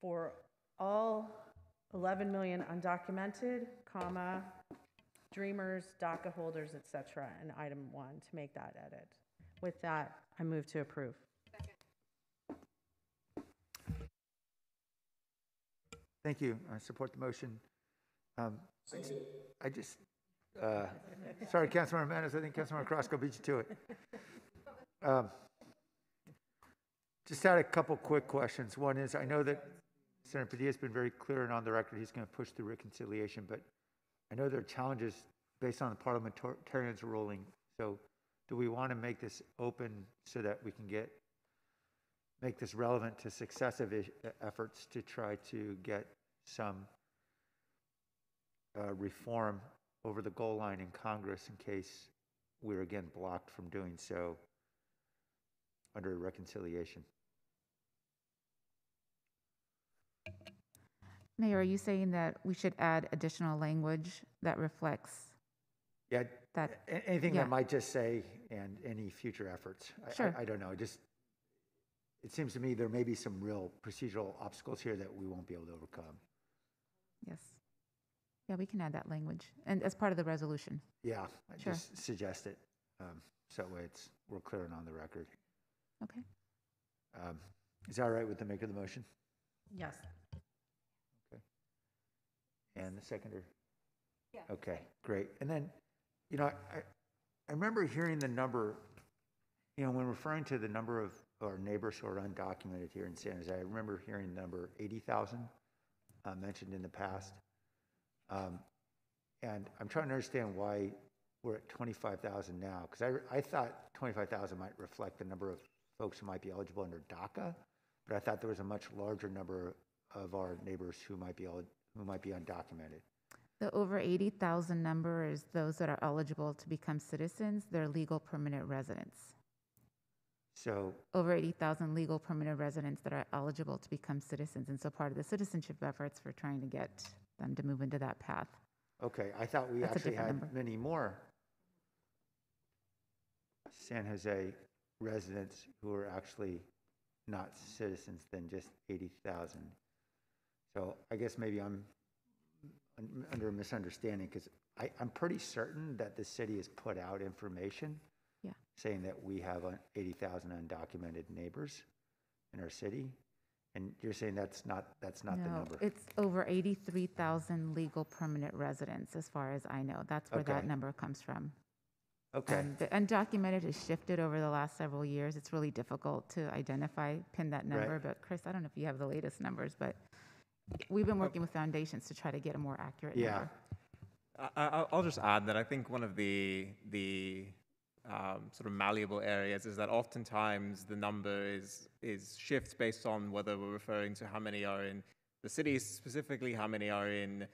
for all 11 million undocumented, comma, dreamers, DACA holders, et cetera, in item one to make that edit. With that, I move to approve. Thank you. I support the motion. Um, I just, uh, sorry, Councilmember Manis, I think Councilmember Carrasco beat you to it. Um, Just had a couple quick questions. One is, I know that Senator Padilla has been very clear and on the record, he's going to push through reconciliation, but I know there are challenges based on the parliamentarians ruling. So do we want to make this open so that we can get, make this relevant to successive ish- efforts to try to get some uh, reform over the goal line in Congress in case we're again blocked from doing so under reconciliation? Mayor, are you saying that we should add additional language that reflects Yeah, that? anything yeah. that might just say, and any future efforts. I- I- Sure. I don't know, just, it seems to me there may be some real procedural obstacles here that we won't be able to overcome. Yes. Yeah, we can add that language, and as part of the resolution. Yeah, I Sure. just suggest it, um, so that way it's, we're clear and on the record. Okay. Um, Is that all right with the maker of the motion? Yes. Okay. And the seconder? Yeah. Okay, great. And then, you know, I, I remember hearing the number, you know, when referring to the number of our neighbors who are undocumented here in San Jose, I remember hearing the number 80,000 uh, mentioned in the past. Um, And I'm trying to understand why we're at 25,000 now, because I, I thought 25,000 might reflect the number of folks who might be eligible under DACA, but I thought there was a much larger number of our neighbors who might be, who might be undocumented. The over 80,000 number is those that are eligible to become citizens, they're legal permanent residents. So, Over 80,000 legal permanent residents that are eligible to become citizens. And so part of the citizenship efforts, we're trying to get them to move into that path. okay, I thought we That's actually had number. many more San Jose residents who are actually not citizens than just 80,000. So I guess maybe I'm under a misunderstanding, because I'm pretty certain that the city has put out information. Saying that we have uh, 80,000 undocumented neighbors in our city, and you're saying that's not, that's not the No, number? It's over 83,000 legal permanent residents, as far as I know. That's where that number comes from. Okay. Um, The undocumented has shifted over the last several years. It's really difficult to identify, pin that number. Right. But Chris, I don't know if you have the latest numbers, but we've been working with foundations to try to get a more accurate Yeah. number. I, I- I'll just add that I think one of the the um, sort of malleable areas is that oftentimes the number is is shifts based on whether we're referring to how many are in the cities specifically, how many are in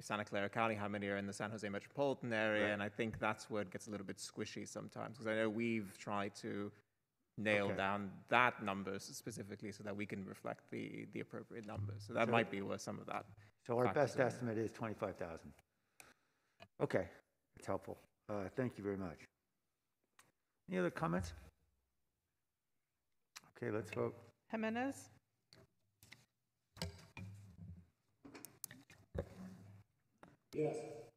Santa Clara County, how many are in the San Jose metropolitan area, Right. and I think that's where it gets a little bit squishy sometimes because I know we've tried to nail Okay. down that number specifically so that we can reflect the the appropriate numbers. So that So- might be where some of that. So our best estimate is 25,000. Okay, that's helpful. Uh, Thank you very much. Any other comments? Okay, let's vote. Jimenez, Yes.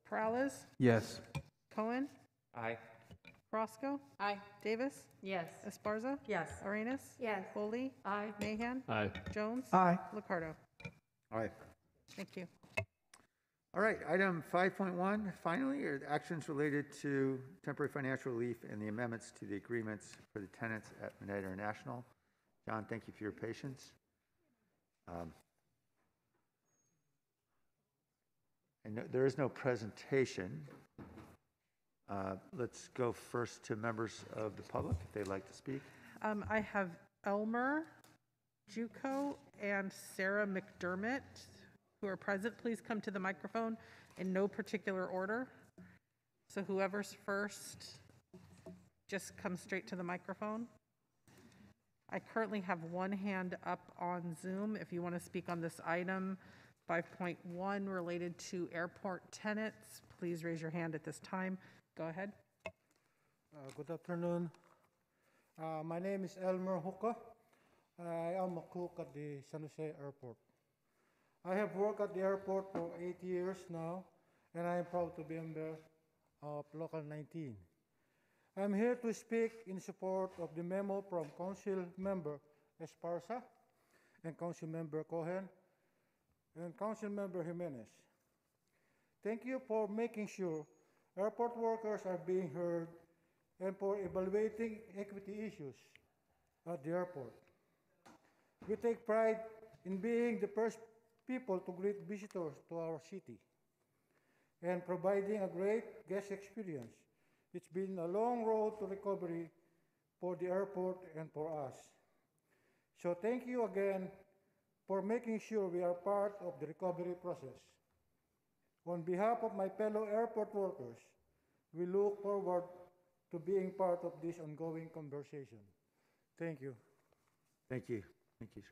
Peralez, Yes. Cohen, Aye. Carrasco. Aye. Davis. Yes. Esparza. Yes. Arenas. Yes. Foley. Aye. Mahan. Aye. Jones. Aye. Liccardo. All right. Thank you. All right, item 5.1, finally, are actions related to temporary financial relief and the amendments to the agreements for the tenants at Mineta International. John, thank you for your patience. Um, And there is no presentation. Uh, Let's go first to members of the public, if they'd like to speak. Um, I have Elmer Juco and Sarah McDermott who are present. Please come to the microphone in no particular order. So whoever's first, just come straight to the microphone. I currently have one hand up on Zoom. If you want to speak on this item, 5.1 related to airport tenants, please raise your hand at this time. Go ahead. Uh, Good afternoon. Uh, My name is Elmer Huka. I am a cook at the San Jose Airport. I have worked at the airport for eight years now, and I am proud to be a member of Local 19. I'm here to speak in support of the memo from Council Member Esparza and Council Member Cohen and Council Member Jimenez. Thank you for making sure airport workers are being heard and for evaluating equity issues at the airport. We take pride in being the first people to greet visitors to our city and providing a great guest experience. It's been a long road to recovery for the airport and for us. So thank you again for making sure we are part of the recovery process. On behalf of my fellow airport workers, we look forward to being part of this ongoing conversation. Thank you. Thank you. Thank you.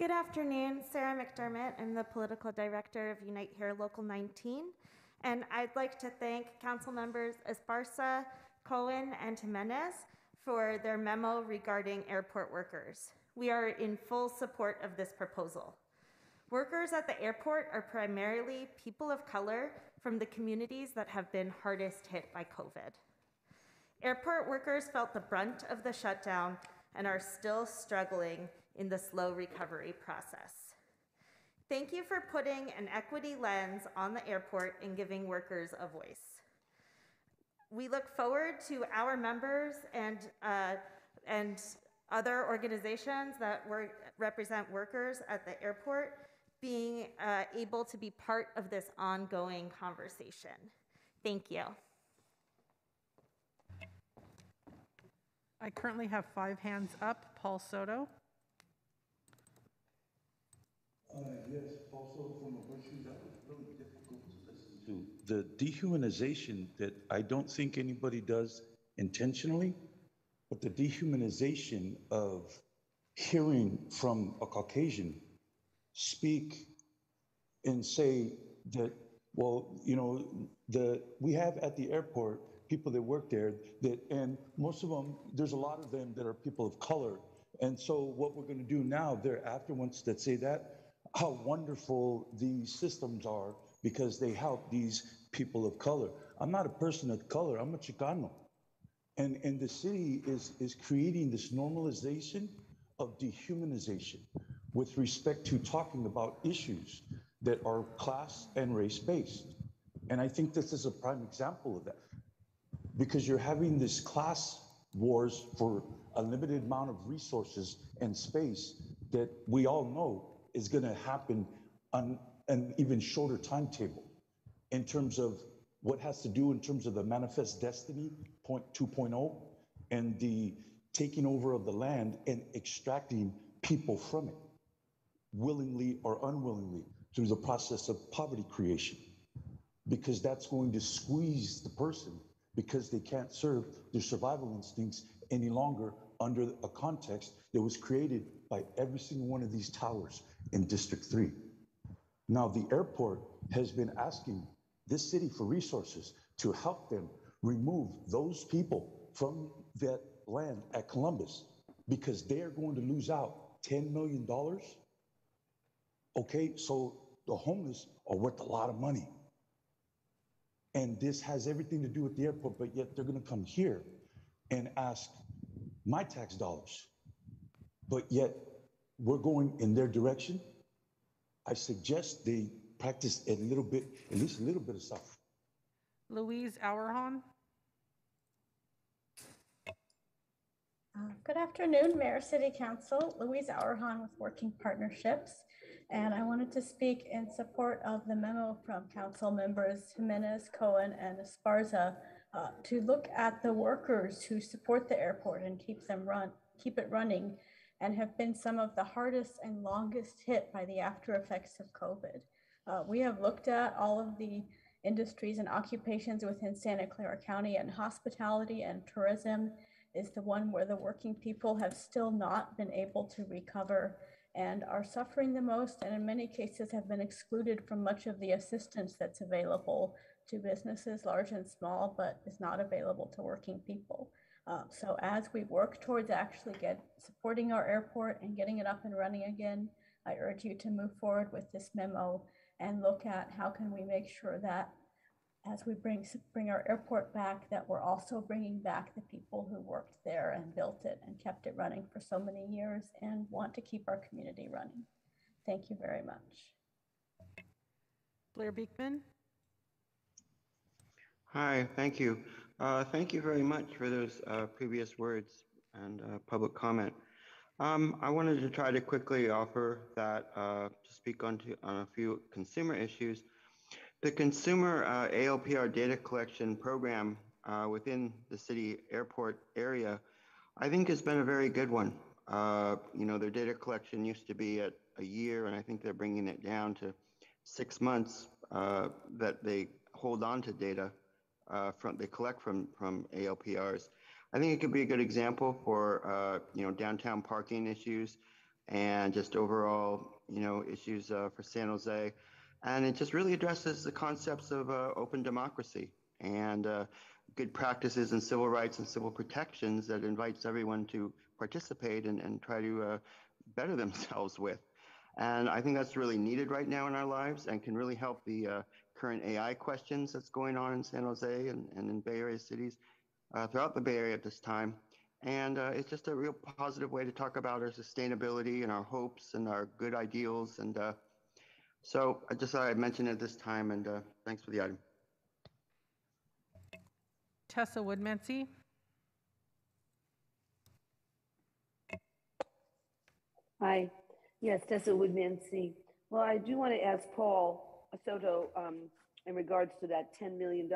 Good afternoon, Sarah McDermott. I'm the political director of Unite Here Local 19. And I'd like to thank council members Esparza, Cohen, and Jimenez for their memo regarding airport workers. We are in full support of this proposal. Workers at the airport are primarily people of color from the communities that have been hardest hit by COVID. Airport workers felt the brunt of the shutdown and are still struggling in the slow recovery process. Thank you for putting an equity lens on the airport and giving workers a voice. We look forward to our members and, uh, and other organizations that work, represent workers at the airport being uh, able to be part of this ongoing conversation. Thank you. I currently have five hands up. Paul Soto. Yes, also from a person that was really difficult to listen to. The dehumanization that I don't think anybody does intentionally, but the dehumanization of hearing from a Caucasian speak and say that, well, you know, the we have at the airport people that work there that, and most of them, there's a lot of them that are people of color. And so what we're going to do now, thereafter, once that say that, how wonderful these systems are because they help these people of color. I'm not a person of color, I'm a Chicano. And, and the city is, is creating this normalization of dehumanization with respect to talking about issues that are class and race based. And I think this is a prime example of that because you're having this class wars for a limited amount of resources and space that we all know is going to happen on an even shorter timetable in terms of what has to do in terms of the manifest destiny point 2.0 and the taking over of the land and extracting people from it willingly or unwillingly through the process of poverty creation. Because that's going to squeeze the person because they can't serve their survival instincts any longer under a context that was created by every single one of these towers in District 3. Now, the airport has been asking this city for resources to help them remove those people from that land at Columbus because they are going to lose out $10 million. Okay, so the homeless are worth a lot of money. And this has everything to do with the airport, but yet they're going to come here and ask my tax dollars. But yet we're going in their direction. I suggest they practice a little bit, at least a little bit of stuff. Louise Auerhahn. Uh, Good afternoon, Mayor, City Council. Louise Auerhahn with Working Partnerships. And I wanted to speak in support of the memo from council members Jimenez, Cohen, and Esparza uh, to look at the workers who support the airport and keep them run, keep it running, and have been some of the hardest and longest hit by the after effects of COVID. Uh, we have looked at all of the industries and occupations within Santa Clara County, and hospitality and tourism is the one where the working people have still not been able to recover and are suffering the most and in many cases have been excluded from much of the assistance that's available to businesses large and small but is not available to working people. Uh, so as we work towards actually get supporting our airport and getting it up and running again, I urge you to move forward with this memo and look at how can we make sure that as we bring bring our airport back, that we're also bringing back the people who worked there and built it and kept it running for so many years and want to keep our community running. Thank you very much. Blair Beekman. Hi, thank you. Uh, thank you very much for those uh, previous words and uh, public comment. Um, I wanted to try to quickly offer that uh, to speak on, to, on a few consumer issues. The consumer uh, ALPR data collection program uh, within the city airport area, I think has been a very good one. You know, their data collection used to be at a year, and I think they're bringing it down to six months that they hold on to data uh, from they collect from from ALPRs. I think it could be a good example for uh, you know downtown parking issues and just overall you know issues for San Jose. And it just really addresses the concepts of uh, open democracy and uh, good practices and civil rights and civil protections that invites everyone to participate and, and try to uh, better themselves with. And I think that's really needed right now in our lives and can really help the uh, current AI questions that's going on in San Jose and, and in Bay Area cities uh, throughout the Bay Area at this time. And uh, it's just a real positive way to talk about our sustainability and our hopes and our good ideals and so I just thought I'd mention it this time, and uh, thanks for the item. Tessa Woodmansee. Hi. Yes, Tessa Woodmansee. Well, I do want to ask Paul Soto um, in regards to that $10 million.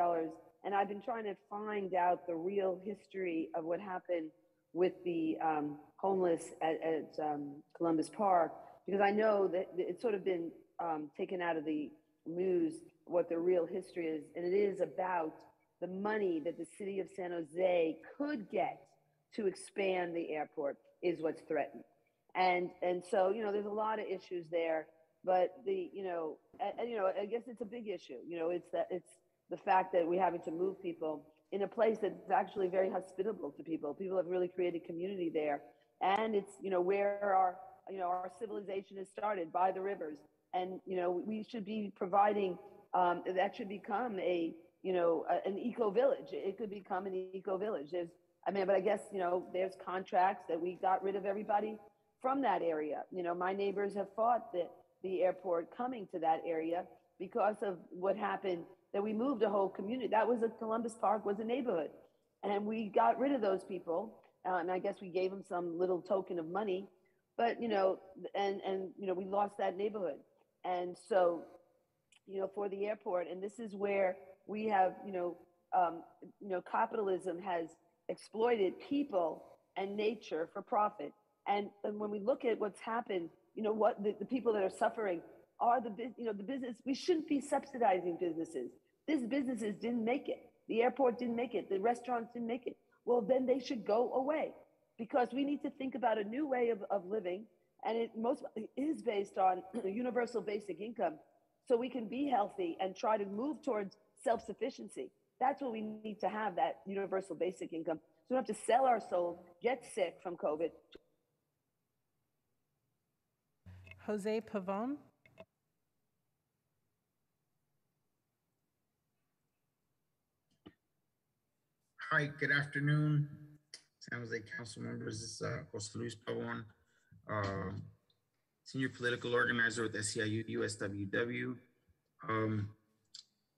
And I've been trying to find out the real history of what happened with the um, homeless at, at um, Columbus Park, because I know that it's sort of been um, taken out of the news what the real history is, and it is about the money that the city of San Jose could get to expand the airport is what's threatened. And and so you know there's a lot of issues there, but the you know and, you know I guess it's a big issue. You know it's that it's the fact that we're having to move people in a place that's actually very hospitable to people. People have really created community there, and it's you know where our you know our civilization has started by the rivers and you know we should be providing um, that should become a you know a, an eco village. It could become an eco village. There's I mean, but I guess you know there's contracts that we got rid of everybody from that area. You know, my neighbors have fought the the airport coming to that area because of what happened. That we moved a whole community. That was a Columbus Park was a neighborhood, and we got rid of those people. Uh, and I guess we gave them some little token of money, but you know, and and you know, we lost that neighborhood. And so, you know, for the airport, and this is where we have, you know, um, you know, capitalism has exploited people and nature for profit. And, and when we look at what's happened, you know, what the, the people that are suffering are the, you know, the business, we shouldn't be subsidizing businesses. These businesses didn't make it. The airport didn't make it. The restaurants didn't make it. Well, then they should go away because we need to think about a new way of, of living and it most is based on universal basic income so we can be healthy and try to move towards self-sufficiency that's what we need to have that universal basic income so we don't have to sell our soul get sick from covid jose pavon Hi, good afternoon, San Jose Council members. This is uh, Jose Luis Pavon, um, senior political organizer with SEIU USWW. Um,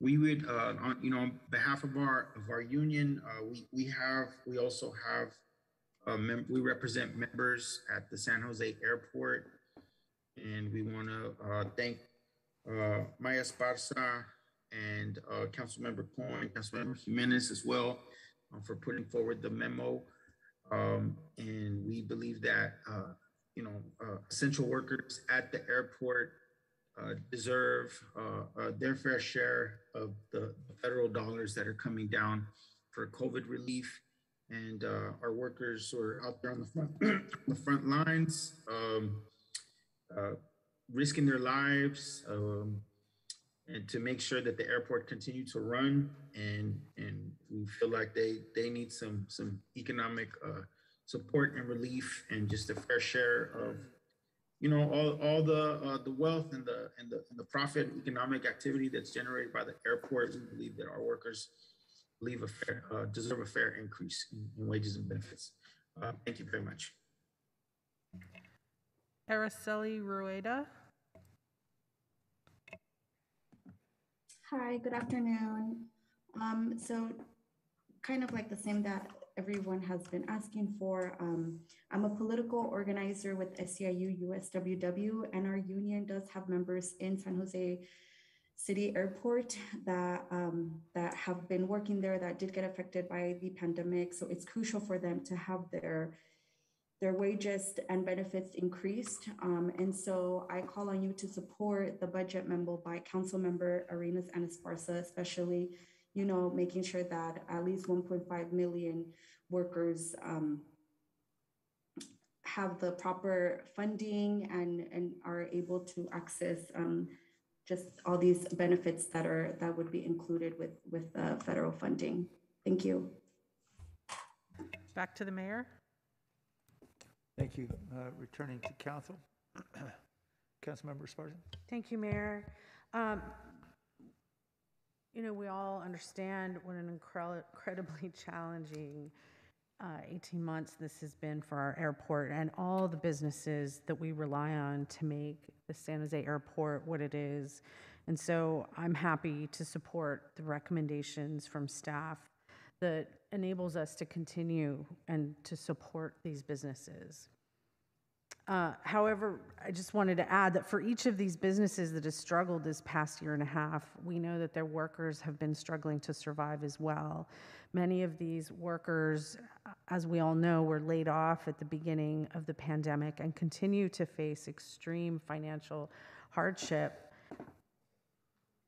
we would, uh, on, you know, on behalf of our of our union, uh, we we have we also have uh, we represent members at the San Jose Airport, and we want to uh, thank uh, Maya Esparza and uh, Councilmember Cohen, Councilmember Jimenez as well uh, for putting forward the memo. Um, and we believe that uh, you know, uh, essential workers at the airport uh, deserve uh, their fair share of the federal dollars that are coming down for COVID relief. And uh, our workers who are out there on the front, the front lines, um, risking their lives um, and to make sure that the airport continue to run and and we feel like they they need some some economic uh, support and relief and just a fair share of you know all, all the uh, the wealth and the and the and the profit economic activity that's generated by the airport we believe that our workers a fair uh, deserve a fair increase in, in wages and benefits. Uh, thank you very much Araceli Rueda. Hi, good afternoon. Um, so kind of like the same that everyone has been asking for. Um, I'm a political organizer with SEIU USWW, and our union does have members in San Jose City Airport that um, that have been working there that did get affected by the pandemic. So it's crucial for them to have their their wages and benefits increased. Um, and so I call on you to support the budget memo by Council Member Arenas and Esparza, especially, you know, making sure that at least 1.5 million workers um, have the proper funding and, and are able to access um, just all these benefits that are that would be included with with uh, federal funding. Thank you. Back to the mayor. Thank you. Uh, Returning to council. Councilmember Esparza? Thank you, Mayor. Um, You know, we all understand what an incredibly challenging uh, 18 months this has been for our airport and all the businesses that we rely on to make the San Jose Airport what it is. And so I'm happy to support the recommendations from staff that enables us to continue and to support these businesses. Uh, However, I just wanted to add that for each of these businesses that has struggled this past year and a half, we know that their workers have been struggling to survive as well. Many of these workers, as we all know, were laid off at the beginning of the pandemic and continue to face extreme financial hardship.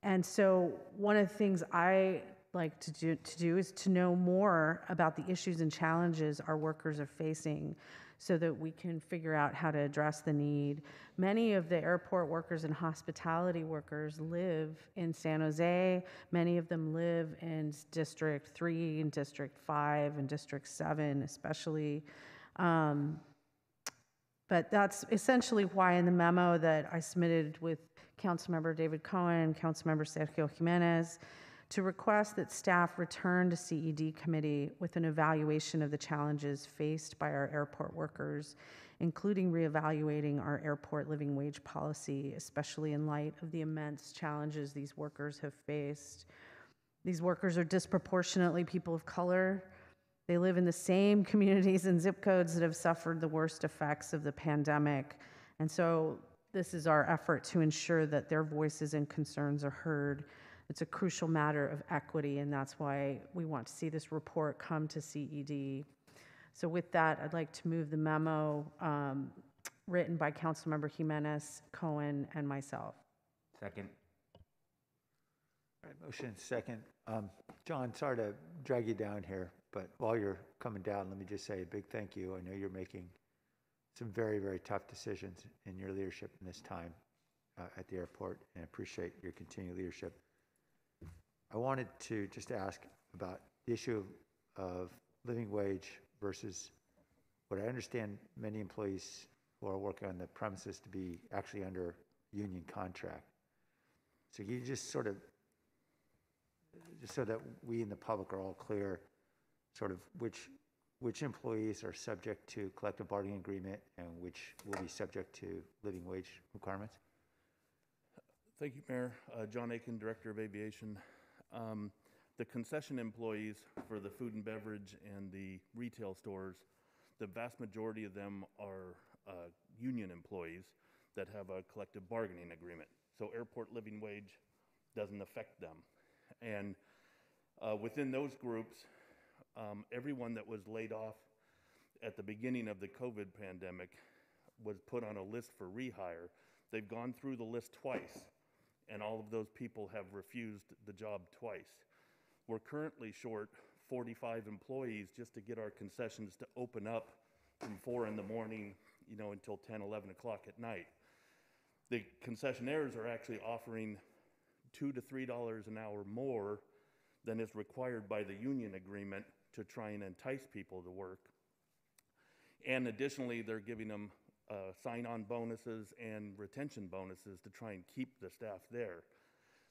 And so, one of the things I like to do, to do is to know more about the issues and challenges our workers are facing so that we can figure out how to address the need. Many of the airport workers and hospitality workers live in San Jose. Many of them live in District 3 and District 5 and District 7, especially. Um, but that's essentially why in the memo that I submitted with Councilmember David Cohen, Councilmember Sergio Jimenez, to request that staff return to CED committee with an evaluation of the challenges faced by our airport workers, including reevaluating our airport living wage policy, especially in light of the immense challenges these workers have faced. These workers are disproportionately people of color. They live in the same communities and zip codes that have suffered the worst effects of the pandemic. And so, this is our effort to ensure that their voices and concerns are heard it's a crucial matter of equity, and that's why we want to see this report come to CED. So with that, I'd like to move the memo um, written by Councilmember Jimenez, Cohen, and myself. Second. All right, motion second. Um, John, sorry to drag you down here, but while you're coming down, let me just say a big thank you. I know you're making some very, very tough decisions in your leadership in this time uh, at the airport, and I appreciate your continued leadership. I wanted to just ask about the issue of living wage versus what I understand many employees who are working on the premises to be actually under union contract. So you just sort of, just so that we in the public are all clear, sort of which which employees are subject to collective bargaining agreement and which will be subject to living wage requirements? Thank you, Mayor. Uh, John Aitken, Director of Aviation. Um, the concession employees for the food and beverage and the retail stores, the vast majority of them are uh, union employees that have a collective bargaining agreement. So airport living wage doesn't affect them. And uh, within those groups, um, everyone that was laid off at the beginning of the COVID pandemic was put on a list for rehire. They've gone through the list twice and all of those people have refused the job twice. We're currently short 45 employees just to get our concessions to open up from 4 in the morning, you know, until 10, 11 o'clock at night. the concessionaires are actually offering two to three dollars an hour more than is required by the union agreement to try and entice people to work. And additionally, they're giving them uh, sign-on bonuses and retention bonuses to try and keep the staff there.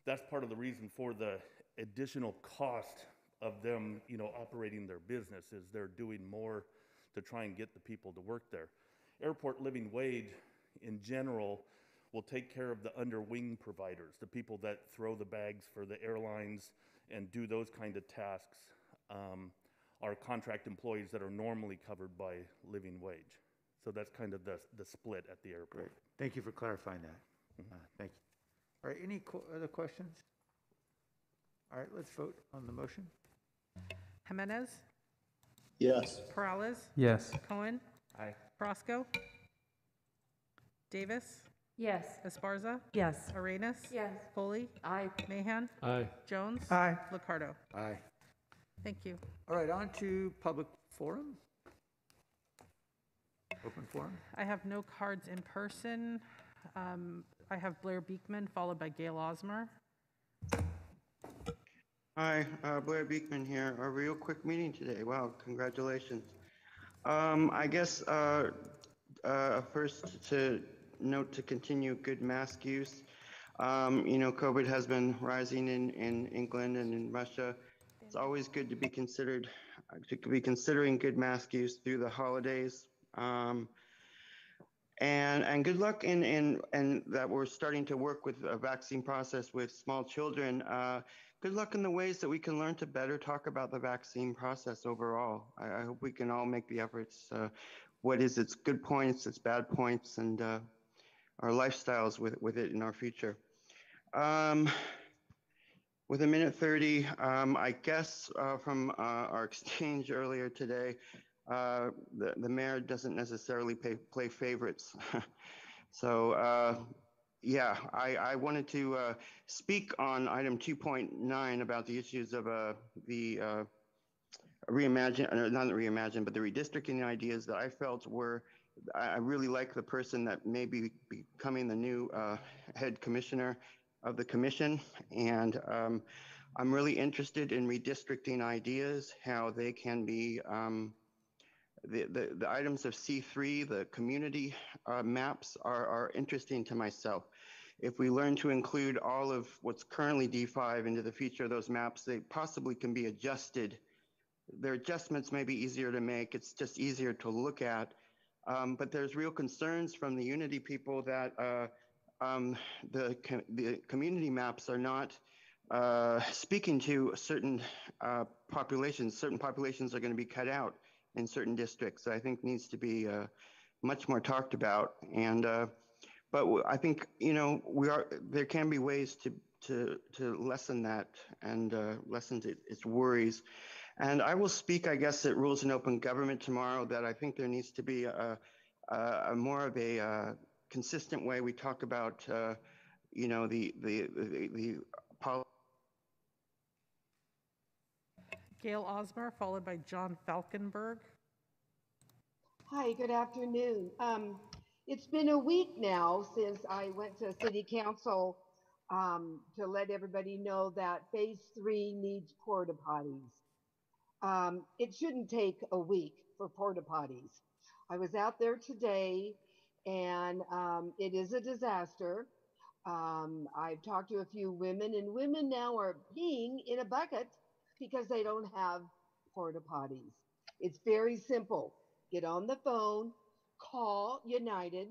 That's part of the reason for the additional cost of them, you know, operating their business is they're doing more to try and get the people to work there. Airport living wage in general will take care of the underwing providers, the people that throw the bags for the airlines and do those kind of tasks. Um, are contract employees that are normally covered by living wage. So that's kind of the, the split at the airport. Thank you for clarifying that. Uh, Thank you. All right, any qu- other questions? All right, let's vote on the motion. Jimenez, Yes. Peralez, Yes. Cohen, Aye. Roscoe, Davis, Yes. Esparza, Yes. Arenas, Yes. Foley, Aye. Mahan, Aye. Jones, Aye. Liccardo. Aye. Thank you. All right, on to public forum. Open forum. I have no cards in person. Um, I have Blair Beekman, followed by Gail Osmer. Hi, uh, Blair Beekman here. A real quick meeting today. Wow, congratulations. Um, I guess uh, uh, first to note to continue good mask use. Um, you know, COVID has been rising in, in England and in Russia. It's always good to be considered to be considering good mask use through the holidays. Um, and and good luck in in and that we're starting to work with a vaccine process with small children. Uh, good luck in the ways that we can learn to better talk about the vaccine process overall. I, I hope we can all make the efforts. Uh, what is its good points, its bad points, and uh, our lifestyles with with it in our future. Um, with a minute 30, um, I guess uh, from uh, our exchange earlier today, uh, the, the mayor doesn't necessarily pay, play favorites. so, uh, yeah, I, I wanted to uh, speak on item 2.9 about the issues of uh, the uh, reimagine, uh, not reimagine, but the redistricting ideas that I felt were, I really like the person that may be becoming the new head commissioner of the commission. And um, I'm really interested in redistricting ideas, how they can be um, the, the, the items of C3, the community uh, maps are, are interesting to myself. If we learn to include all of what's currently D5 into the future of those maps, they possibly can be adjusted. Their adjustments may be easier to make. It's just easier to look at. Um, but there's real concerns from the Unity people that uh, um, the, co- the community maps are not uh, speaking to certain uh, populations. Certain populations are going to be cut out in certain districts. I think needs to be uh, much more talked about. And uh, but I think you know we are there can be ways to to to lessen that and uh, lessen it, its worries. And I will speak, I guess, at Rules and Open Government tomorrow. That I think there needs to be a, a, a more of a uh, consistent way we talk about, uh, you know, the the the, the Gail Osmer, followed by John Falkenberg. Hi, good afternoon. Um, it's been a week now since I went to city council um, to let everybody know that phase three needs porta potties. Um, it shouldn't take a week for porta potties. I was out there today and um, it is a disaster. Um, I've talked to a few women, and women now are peeing in a bucket because they don't have porta potties. It's very simple. Get on the phone, call United,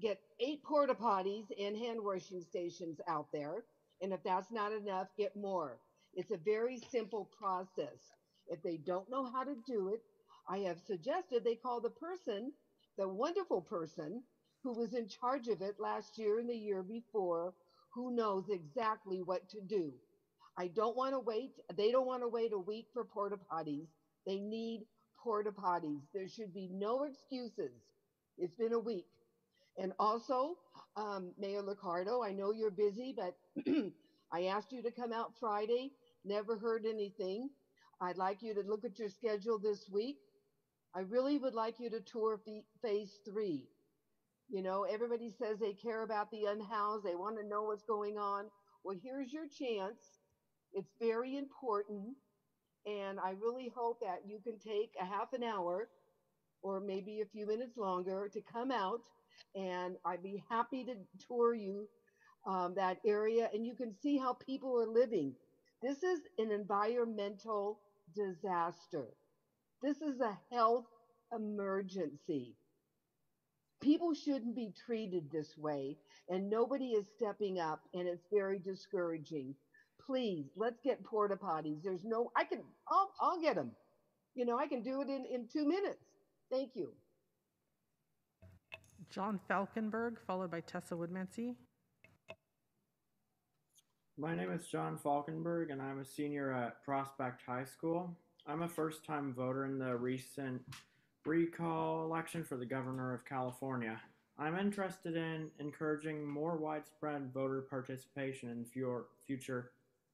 get eight porta potties and hand washing stations out there. And if that's not enough, get more. It's a very simple process. If they don't know how to do it, I have suggested they call the person, the wonderful person who was in charge of it last year and the year before, who knows exactly what to do. I don't want to wait. They don't want to wait a week for porta potties. They need porta potties. There should be no excuses. It's been a week. And also, um, Mayor Liccardo, I know you're busy, but I asked you to come out Friday, never heard anything. I'd like you to look at your schedule this week. I really would like you to tour ph- phase three. You know, everybody says they care about the unhoused, they want to know what's going on. Well, here's your chance. It's very important. And I really hope that you can take a half an hour or maybe a few minutes longer to come out. And I'd be happy to tour you um, that area and you can see how people are living. This is an environmental disaster. This is a health emergency. People shouldn't be treated this way, and nobody is stepping up, and it's very discouraging. Please, let's get porta potties. There's no, I can, I'll, I'll get them. You know, I can do it in, in two minutes. Thank you. John Falkenberg, followed by Tessa Woodmansee. My name is John Falkenberg, and I'm a senior at Prospect High School. I'm a first time voter in the recent recall election for the governor of California. I'm interested in encouraging more widespread voter participation in future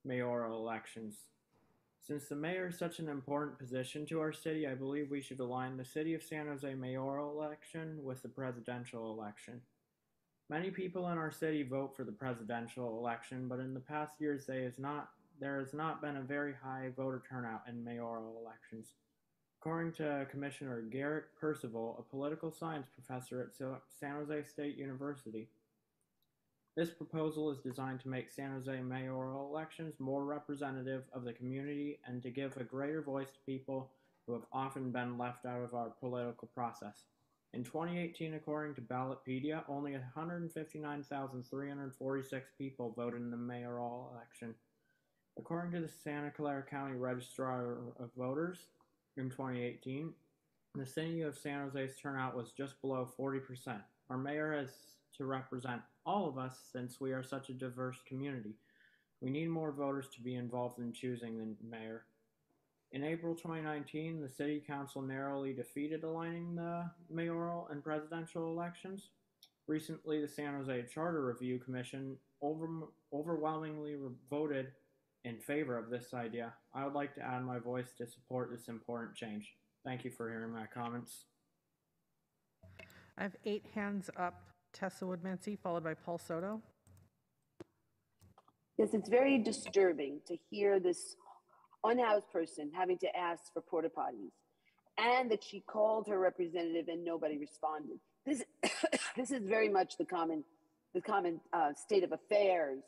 mayoral elections. Since the mayor is such an important position to our city, I believe we should align the City of San Jose mayoral election with the presidential election. Many people in our city vote for the presidential election, but in the past years has not, there has not been a very high voter turnout in mayoral elections. According to Commissioner Garrick Percival, a political science professor at San Jose State University, this proposal is designed to make San Jose mayoral elections more representative of the community and to give a greater voice to people who have often been left out of our political process. In 2018, according to Ballotpedia, only 159,346 people voted in the mayoral election. According to the Santa Clara County Registrar of Voters, in 2018, the city of San Jose's turnout was just below 40%. Our mayor has to represent all of us since we are such a diverse community. We need more voters to be involved in choosing the mayor. In April 2019, the City Council narrowly defeated aligning the mayoral and presidential elections. Recently, the San Jose Charter Review Commission over, overwhelmingly voted in favor of this idea. I would like to add my voice to support this important change. Thank you for hearing my comments. I have eight hands up. Tessa Woodmansee, followed by Paul Soto. Yes, it's very disturbing to hear this unhoused person having to ask for porta potties and that she called her representative and nobody responded. This, this is very much the common, the common uh, state of affairs.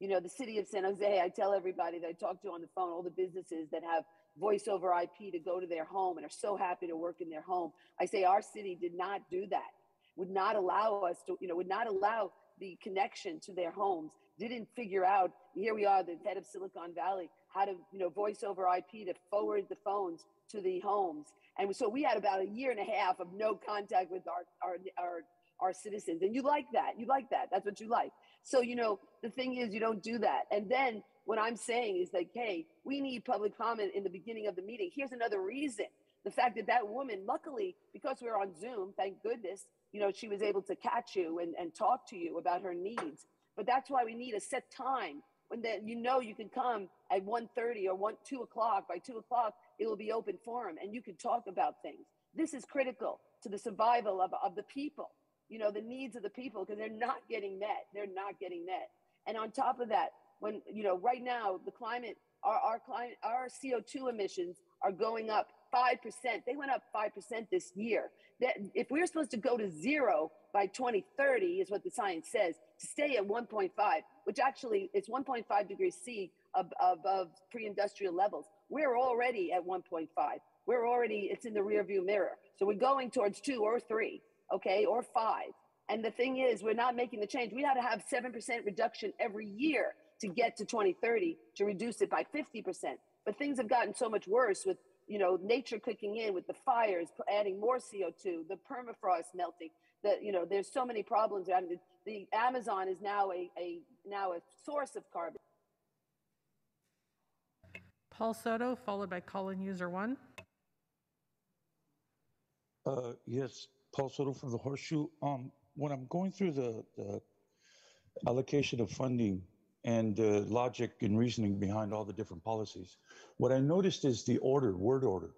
You know, the city of San Jose, I tell everybody that I talk to on the phone, all the businesses that have voice over IP to go to their home and are so happy to work in their home. I say our city did not do that, would not allow us to, you know, would not allow the connection to their homes, didn't figure out, here we are, the head of Silicon Valley, how to, you know, voice over IP to forward the phones to the homes. And so we had about a year and a half of no contact with our, our, our, our citizens. And you like that. You like that. That's what you like. So, you know, the thing is, you don't do that. And then what I'm saying is like, hey, we need public comment in the beginning of the meeting. Here's another reason. The fact that that woman, luckily, because we are on Zoom, thank goodness, you know, she was able to catch you and, and talk to you about her needs. But that's why we need a set time when that you know you can come at 1.30 or 1 2 o'clock. By 2 o'clock it will be open forum and you can talk about things. This is critical to the survival of, of the people you know the needs of the people because they're not getting met. They're not getting met. And on top of that when you know right now the climate our, our climate our co2 emissions are going up 5% they went up 5% this year that if we're supposed to go to zero by 2030 is what the science says to stay at 1.5 which actually it's 1.5 degrees c above, pre-industrial levels we're already at 1.5 we're already it's in the rear view mirror. So we're going towards two or three okay or five. And the thing is we're not making the change. We had to have 7% reduction every year to get to 2030 to reduce it by 50% but things have gotten so much worse with you know nature kicking in with the fires adding more co2 the permafrost melting that you know there's so many problems I mean, the amazon is now a, a now a source of carbon Paul Soto, followed by calling user one. Uh, yes, Paul Soto from the Horseshoe. Um, when I'm going through the, the allocation of funding and the logic and reasoning behind all the different policies, what I noticed is the order, word order.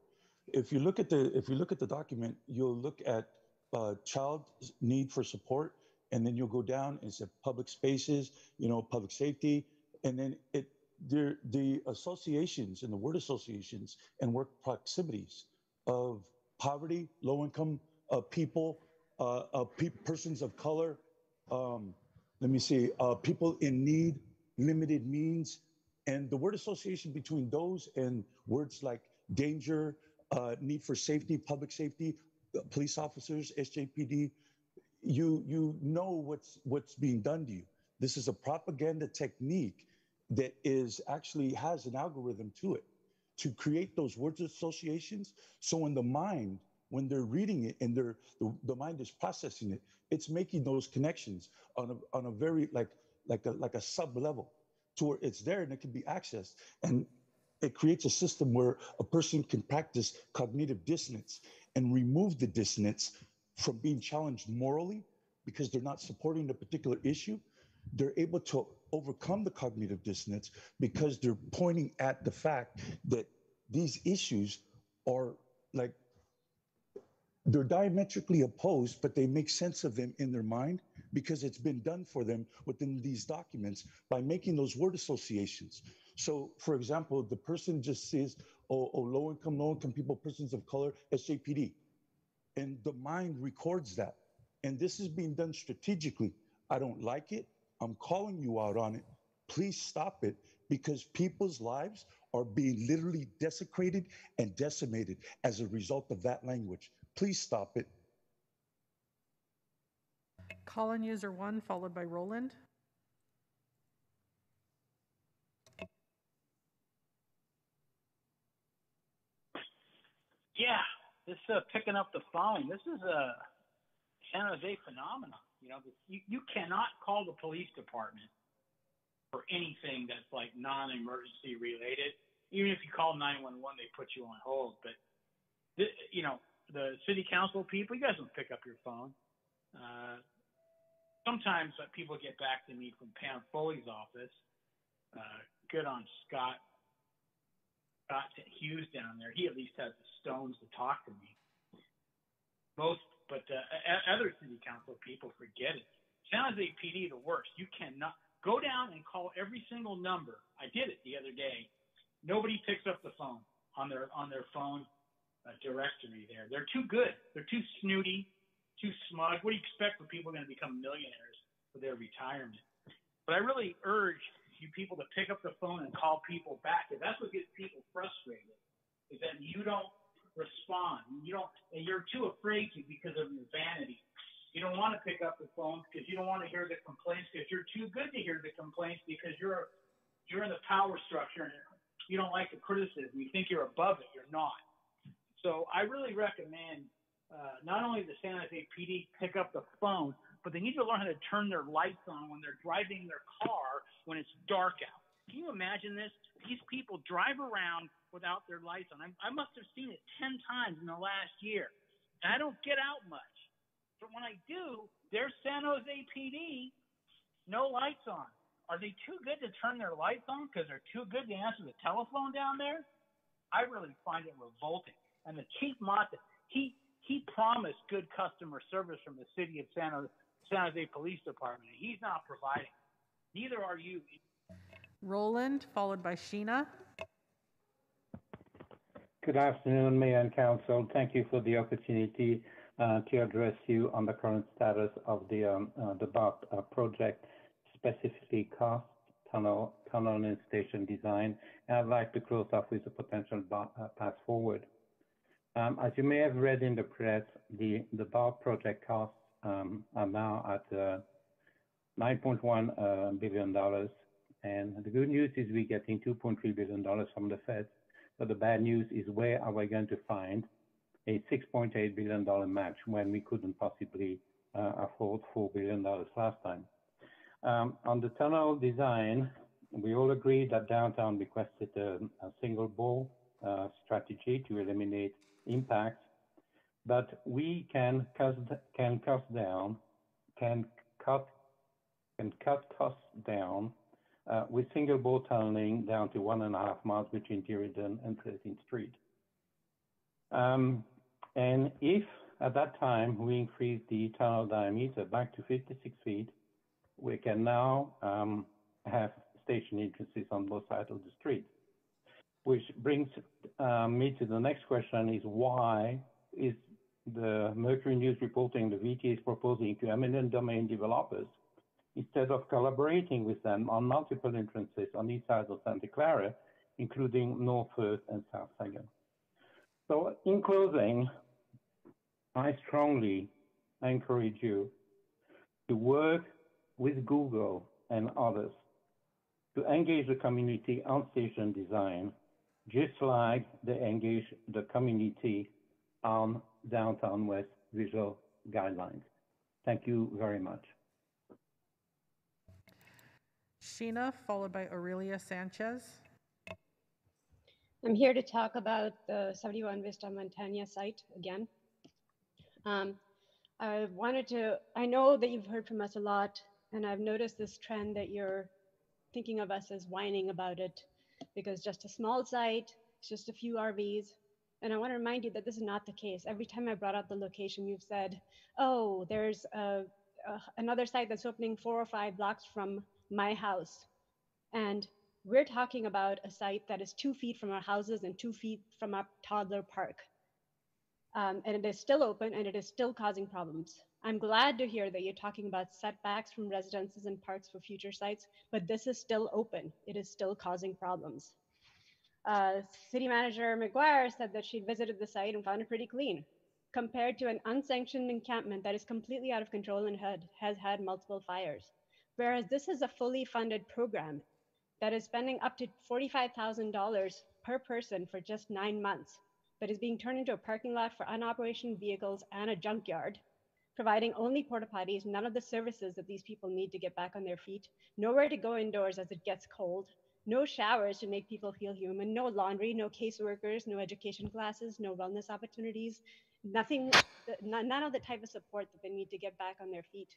If you look at the if you look at the document, you'll look at uh, child need for support, and then you'll go down and say public spaces, you know, public safety, and then it there the associations and the word associations and work proximities of poverty, low income uh, people, uh, uh, pe- persons of color. Um, let me see, uh, people in need, limited means, and the word association between those and words like danger, uh, need for safety, public safety, uh, police officers, SJPD, you you know what's what's being done to you. This is a propaganda technique that is actually has an algorithm to it to create those words associations. So in the mind, when they're reading it and they're the, the mind is processing it, it's making those connections on a on a very like like a like a sub level to where it's there and it can be accessed. And it creates a system where a person can practice cognitive dissonance and remove the dissonance from being challenged morally because they're not supporting a particular issue. They're able to overcome the cognitive dissonance because they're pointing at the fact that these issues are like they're diametrically opposed, but they make sense of them in their mind because it's been done for them within these documents by making those word associations. So, for example, the person just says, oh, oh low income, low income people, persons of color, SJPD. And the mind records that. And this is being done strategically. I don't like it. I'm calling you out on it. Please stop it because people's lives are being literally desecrated and decimated as a result of that language. Please stop it. Call-in user one, followed by Roland. Yeah, this uh, picking up the phone. This is a San Jose phenomenon. You know, you, you cannot call the police department for anything that's like non-emergency related. Even if you call 911, they put you on hold. But th- you know, the city council people, you guys don't pick up your phone. Uh, sometimes uh, people get back to me from Pam Foley's office. Uh, good on Scott Scott Hughes down there. He at least has the stones to talk to me. Most, but uh, other city council people forget it. San Jose PD the worst. You cannot go down and call every single number. I did it the other day. Nobody picks up the phone on their on their phone uh, directory there. They're too good. They're too snooty, too smug. What do you expect for people are going to become millionaires for their retirement? But I really urge you people to pick up the phone and call people back. If that's what gets people frustrated, is that you don't respond. You don't, and you're too afraid to because of your vanity. You don't want to pick up the phone because you don't want to hear the complaints because you're too good to hear the complaints because you're you're in the power structure and you don't like the criticism. You think you're above it. You're not. So I really recommend uh, not only the San Jose PD pick up the phone, but they need to learn how to turn their lights on when they're driving their car when it's dark out. Can you imagine this? These people drive around without their lights on. I, I must have seen it 10 times in the last year. And I don't get out much. But when I do, there's San Jose PD, no lights on. Are they too good to turn their lights on because they're too good to answer the telephone down there? I really find it revolting. And the chief Mata, he he promised good customer service from the city of San Jose, San Jose Police Department. and He's not providing. Neither are you. Roland, followed by Sheena. Good afternoon, Mayor and Council. Thank you for the opportunity uh, to address you on the current status of the um, uh, the BOP uh, project, specifically cost, tunnel, tunnel and station design. And I'd like to close off with a potential uh, path forward. Um, as you may have read in the press, the BOP project costs um, are now at uh, 9.1 uh, billion. And the good news is we're getting 2.3 billion dollars from the Fed. But the bad news is where are we going to find a 6.8 billion dollar match when we couldn't possibly uh, afford 4 billion dollars last time? Um, on the tunnel design, we all agree that downtown requested a, single uh, strategy to eliminate impacts, but we can cut, can cut down, can cut can cut costs down uh, with single bore tunneling down to one and a half miles between Diridon and 13th Street. Um, and if At that time, we increase the tunnel diameter back to 56 feet. We can now um, have station entrances on both sides of the street. Which brings um, me to the next question is why is the Mercury News reporting the VTA is proposing to eminent domain developers instead of collaborating with them on multiple entrances on each side of Santa Clara, including North First and South Second. So in closing, I strongly encourage you to work with Google and others to engage the community on station design, just like they engage the community on downtown west visual guidelines. Thank you very much. Sheena, followed by Aurelia Sanchez. I'm here to talk about the 71 Vista Montana site again. Um, I wanted to, I know that you've heard from us a lot, and I've noticed this trend that you're thinking of us as whining about it because just a small site, it's just a few RVs. And I want to remind you that this is not the case. Every time I brought up the location, you've said, oh, there's a, a, another site that's opening four or five blocks from my house. And we're talking about a site that is two feet from our houses and two feet from our toddler park. Um, and it is still open and it is still causing problems. I'm glad to hear that you're talking about setbacks from residences and parks for future sites, but this is still open. It is still causing problems. Uh, City Manager Maguire said that she'd visited the site and found it pretty clean, compared to an unsanctioned encampment that is completely out of control and had, has had multiple fires. Whereas this is a fully funded program that is spending up to $45,000 per person for just nine months, but is being turned into a parking lot for unoperational vehicles and a junkyard, providing only porta potties, none of the services that these people need to get back on their feet, nowhere to go indoors as it gets cold, no showers to make people feel human, no laundry, no caseworkers, no education classes, no wellness opportunities, nothing, none of the type of support that they need to get back on their feet.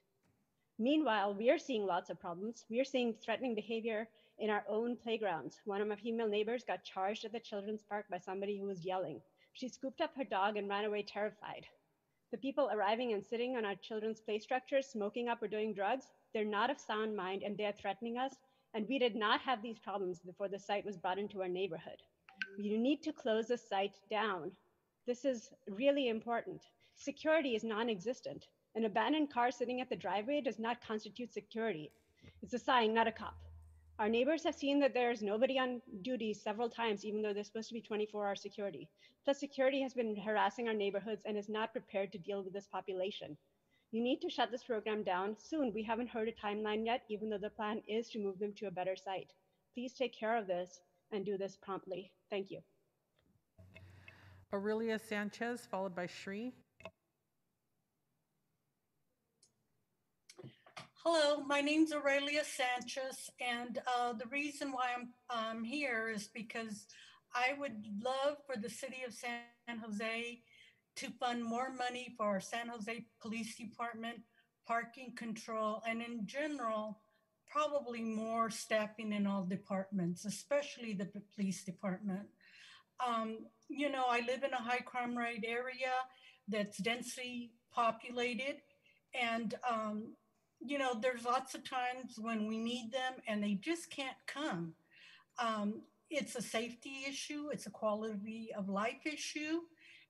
Meanwhile, we are seeing lots of problems. We are seeing threatening behavior in our own playgrounds. One of my female neighbors got charged at the children's park by somebody who was yelling. She scooped up her dog and ran away terrified. The people arriving and sitting on our children's play structures, smoking up or doing drugs, they're not of sound mind and they're threatening us. And we did not have these problems before the site was brought into our neighborhood. You need to close the site down. This is really important. Security is non existent. An abandoned car sitting at the driveway does not constitute security. It's a sign, not a cop. Our neighbors have seen that there's nobody on duty several times, even though there's supposed to be 24 hour security. Plus, security has been harassing our neighborhoods and is not prepared to deal with this population. You need to shut this program down soon. We haven't heard a timeline yet, even though the plan is to move them to a better site. Please take care of this and do this promptly. Thank you. Aurelia Sanchez, followed by Shri. Hello, my name's Aurelia Sanchez, and uh, the reason why I'm here is because I would love for the city of San Jose to fund more money for our San Jose Police Department, parking control, and in general, probably more staffing in all departments, especially the police department. Um, you know, I live in a high crime rate area that's densely populated, and um, you know, there's lots of times when we need them and they just can't come. Um, it's a safety issue, it's a quality of life issue.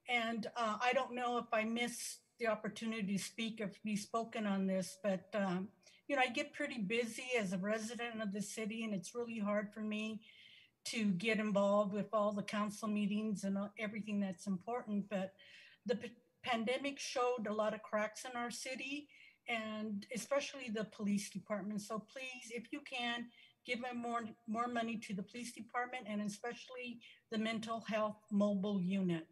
And uh, I don't know if I missed the opportunity to speak or be spoken on this, but um, you know, I get pretty busy as a resident of the city, and it's really hard for me to get involved with all the council meetings and everything that's important. But the p- pandemic showed a lot of cracks in our city, and especially the police department. So please, if you can, give them more more money to the police department and especially the mental health mobile unit.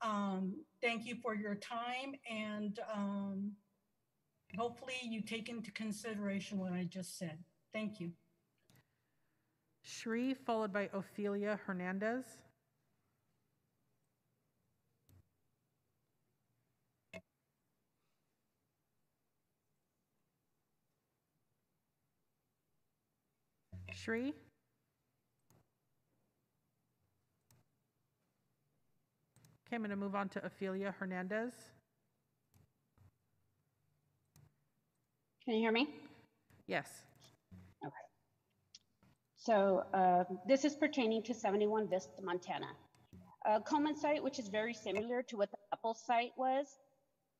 Um, thank you for your time and um, hopefully you take into consideration what I just said. Thank you. Shri, followed by Ophelia Hernandez. Okay, I'm going to move on to Ophelia Hernandez. Can you hear me? Yes. Okay. So uh, this is pertaining to 71 Vista, Montana. Uh, Coleman site, which is very similar to what the Apple site was.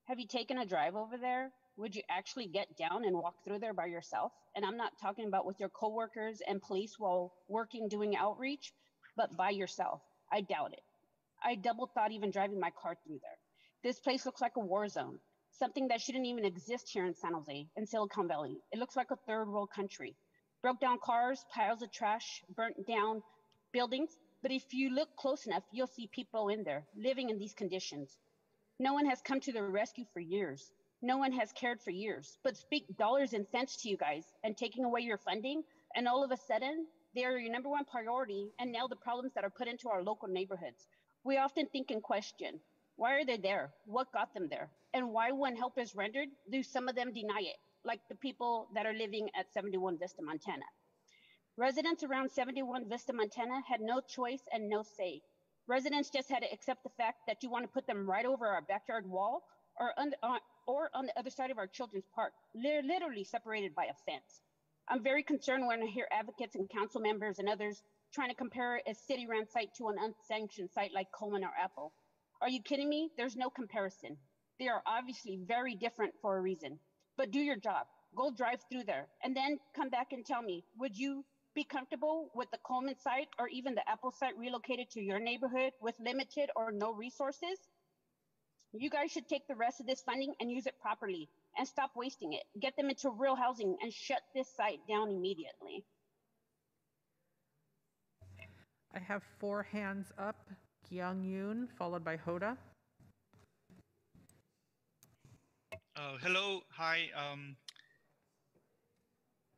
Have you taken a drive over there? Would you actually get down and walk through there by yourself? And I'm not talking about with your coworkers and police while working doing outreach, but by yourself. I doubt it. I double thought even driving my car through there. This place looks like a war zone, something that shouldn't even exist here in San Jose, in Silicon Valley. It looks like a third world country. Broke down cars, piles of trash, burnt down buildings. But if you look close enough, you'll see people in there living in these conditions. No one has come to their rescue for years. No one has cared for years, but speak dollars and cents to you guys and taking away your funding. And all of a sudden, they are your number one priority. And now the problems that are put into our local neighborhoods. We often think and question why are they there? What got them there? And why, when help is rendered, do some of them deny it, like the people that are living at 71 Vista, Montana? Residents around 71 Vista, Montana had no choice and no say. Residents just had to accept the fact that you want to put them right over our backyard wall or on, uh, or on the other side of our children's park, li- literally separated by a fence. I'm very concerned when I hear advocates and council members and others trying to compare a city run site to an unsanctioned site like Coleman or Apple. Are you kidding me? There's no comparison. They are obviously very different for a reason. But do your job. Go drive through there and then come back and tell me would you be comfortable with the Coleman site or even the Apple site relocated to your neighborhood with limited or no resources? You guys should take the rest of this funding and use it properly and stop wasting it. Get them into real housing and shut this site down immediately. I have four hands up. Kyung Yoon, followed by Hoda. Uh, hello, hi. Um,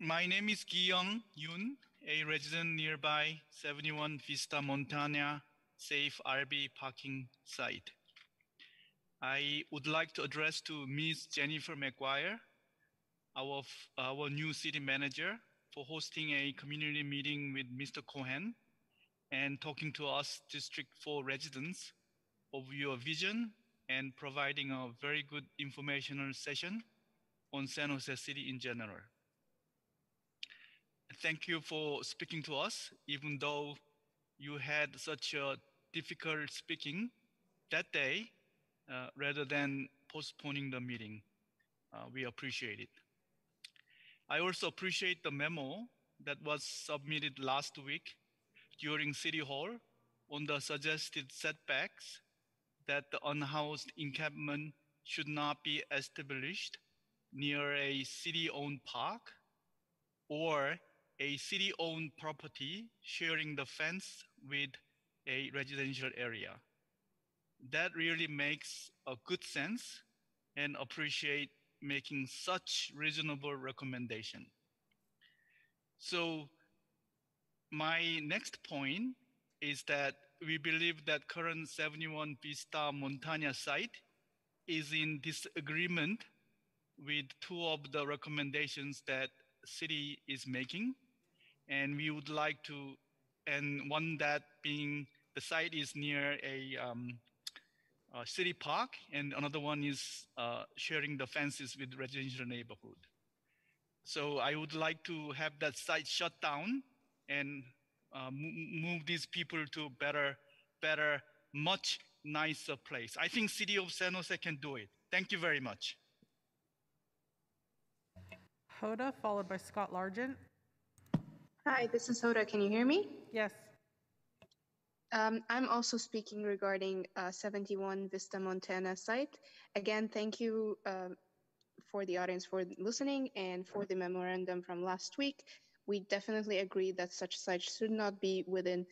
my name is Gi-young Yoon, a resident nearby 71 Vista Montana Safe RV parking site. I would like to address to Ms. Jennifer Maguire, our, our new city manager, for hosting a community meeting with Mr. Cohen and talking to us District 4 residents of your vision and providing a very good informational session on San Jose City in general. Thank you for speaking to us, even though you had such a difficult speaking that day, uh, rather than postponing the meeting. Uh, we appreciate it. I also appreciate the memo that was submitted last week during City Hall on the suggested setbacks that the unhoused encampment should not be established near a city-owned park or a city-owned property sharing the fence with a residential area. That really makes a good sense and appreciate making such reasonable recommendation. So my next point is that we believe that current 71 Vista Montana site is in disagreement with two of the recommendations that city is making. And we would like to, and one that being the site is near a, um, a city park, and another one is uh, sharing the fences with residential neighborhood. So I would like to have that site shut down and uh, move these people to better, better, much nicer place. I think City of San Jose can do it. Thank you very much. Hoda, followed by Scott Largent. Hi, this is Hoda. Can you hear me? Yes. Um, I'm also speaking regarding uh, 71 Vista Montana site. Again, thank you uh, for the audience for listening and for the memorandum from last week we definitely agree that such sites should not be within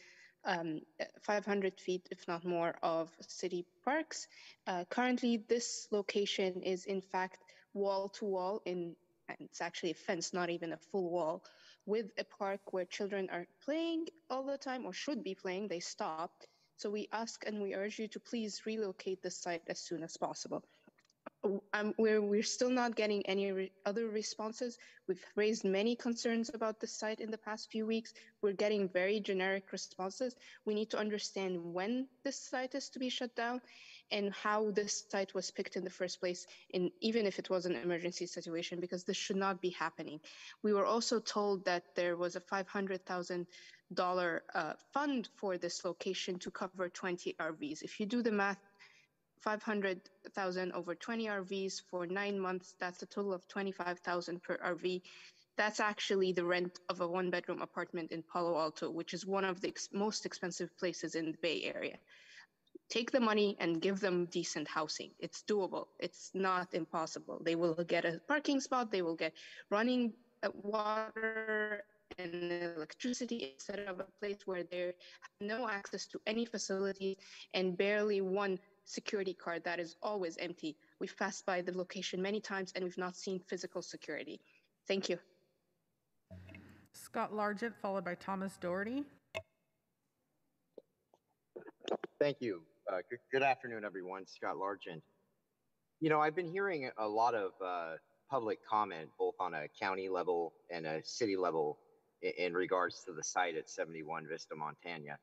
um, 500 feet, if not more, of city parks. Uh, currently, this location is in fact wall to wall in, and it's actually a fence, not even a full wall, with a park where children are playing all the time or should be playing. They stop. So we ask and we urge you to please relocate the site as soon as possible um, we're, we're still not getting any re- other responses. We've raised many concerns about the site in the past few weeks. We're getting very generic responses. We need to understand when this site is to be shut down. And how this site was picked in the first place, even if it was an emergency situation, because this should not be happening. We were also told that there was a $500,000 uh, fund for this location to cover 20 RVs. If you do the math, 500,000 over 20 RVs for nine months, that's a total of 25,000 per RV. That's actually the rent of a one bedroom apartment in Palo Alto, which is one of the ex- most expensive places in the Bay Area. Take the money and give them decent housing. It's doable. It's not impossible. They will get a parking spot, they will get running uh, water and electricity instead of a place where they have no access to any facilities and barely one security card that is always empty. We've passed by the location many times and we've not seen physical security. Thank you. Scott Largent, followed by Thomas Doherty. Thank you. Uh, good, good, afternoon, everyone. Scott Largent. You know, I've been hearing a lot of uh, public comment, both on a county level and a city level, in, in regards to the site at 71 Vista Montana.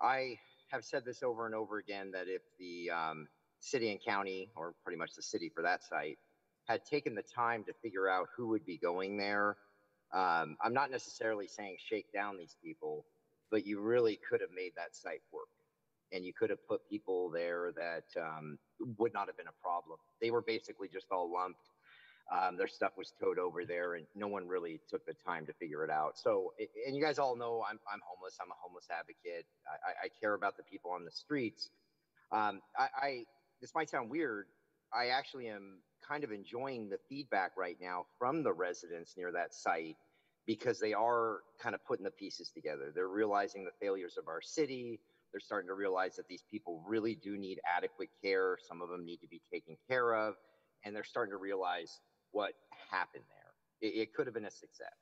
I have said this over and over again that if the um, city and county, or pretty much the city for that site, had taken the time to figure out who would be going there um, I'm not necessarily saying shake down these people, but you really could have made that site work. And you could have put people there that um, would not have been a problem. They were basically just all lumped. Um, their stuff was towed over there, and no one really took the time to figure it out. So, and you guys all know I'm, I'm homeless. I'm a homeless advocate. I, I care about the people on the streets. Um, I, I this might sound weird. I actually am kind of enjoying the feedback right now from the residents near that site because they are kind of putting the pieces together. They're realizing the failures of our city. They're starting to realize that these people really do need adequate care. Some of them need to be taken care of. And they're starting to realize what happened there. It, it could have been a success.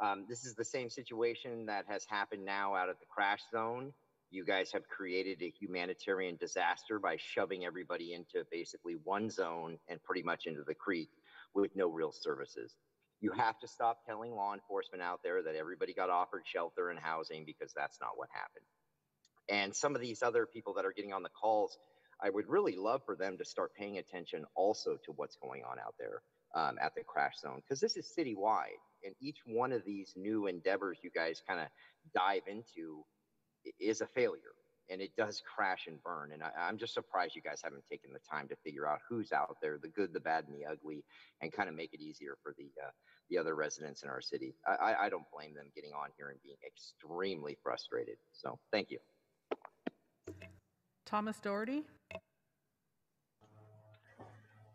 Um, this is the same situation that has happened now out at the crash zone. You guys have created a humanitarian disaster by shoving everybody into basically one zone and pretty much into the creek with no real services. You have to stop telling law enforcement out there that everybody got offered shelter and housing because that's not what happened. And some of these other people that are getting on the calls, I would really love for them to start paying attention also to what's going on out there um, at the crash zone because this is citywide. And each one of these new endeavors you guys kind of dive into is a failure and it does crash and burn. And I, am just surprised you guys haven't taken the time to figure out who's out there, the good, the bad, and the ugly, and kind of make it easier for the uh, the other residents in our city. I, I don't blame them getting on here and being extremely frustrated. So thank you. Thomas Doherty.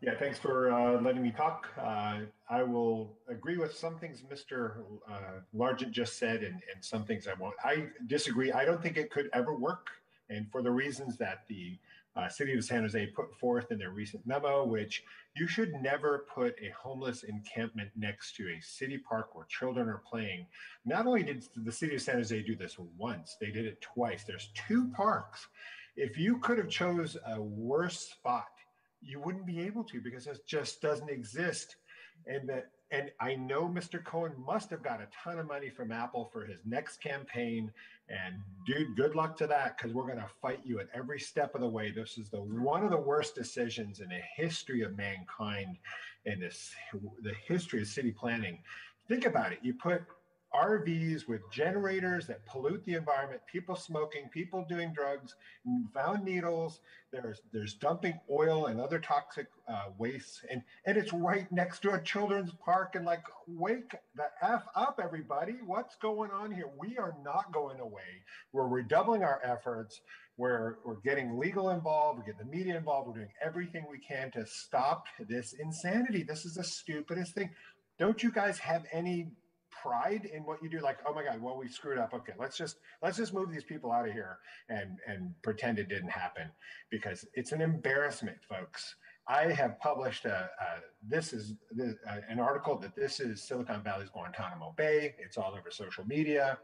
Yeah, thanks for uh, letting me talk. Uh, I will agree with some things Mr. Uh, Largent just said and, and some things I won't. I disagree. I don't think it could ever work. And for the reasons that the uh, City of San Jose put forth in their recent memo, which you should never put a homeless encampment next to a city park where children are playing. Not only did the City of San Jose do this once, they did it twice. There's two parks. If you could have chose a worse spot you wouldn't be able to because it just doesn't exist. And that and I know Mr. Cohen must have got a ton of money from Apple for his next campaign. And dude, good luck to that because we're going to fight you at every step of the way. This is the one of the worst decisions in the history of mankind, in this the history of city planning. Think about it. You put RVs with generators that pollute the environment, people smoking, people doing drugs, found needles. There's there's dumping oil and other toxic uh, wastes, and and it's right next to a children's park. And like, wake the f up, everybody! What's going on here? We are not going away. We're redoubling our efforts. We're we're getting legal involved. We're getting the media involved. We're doing everything we can to stop this insanity. This is the stupidest thing. Don't you guys have any pride in what you do like oh my god well we screwed up. Okay let's just let's just move these people out of here and and pretend it didn't happen. Because it's an embarrassment folks. I have published a, a this is an article that this is silicon valley's guantanamo bay. It's all over social media.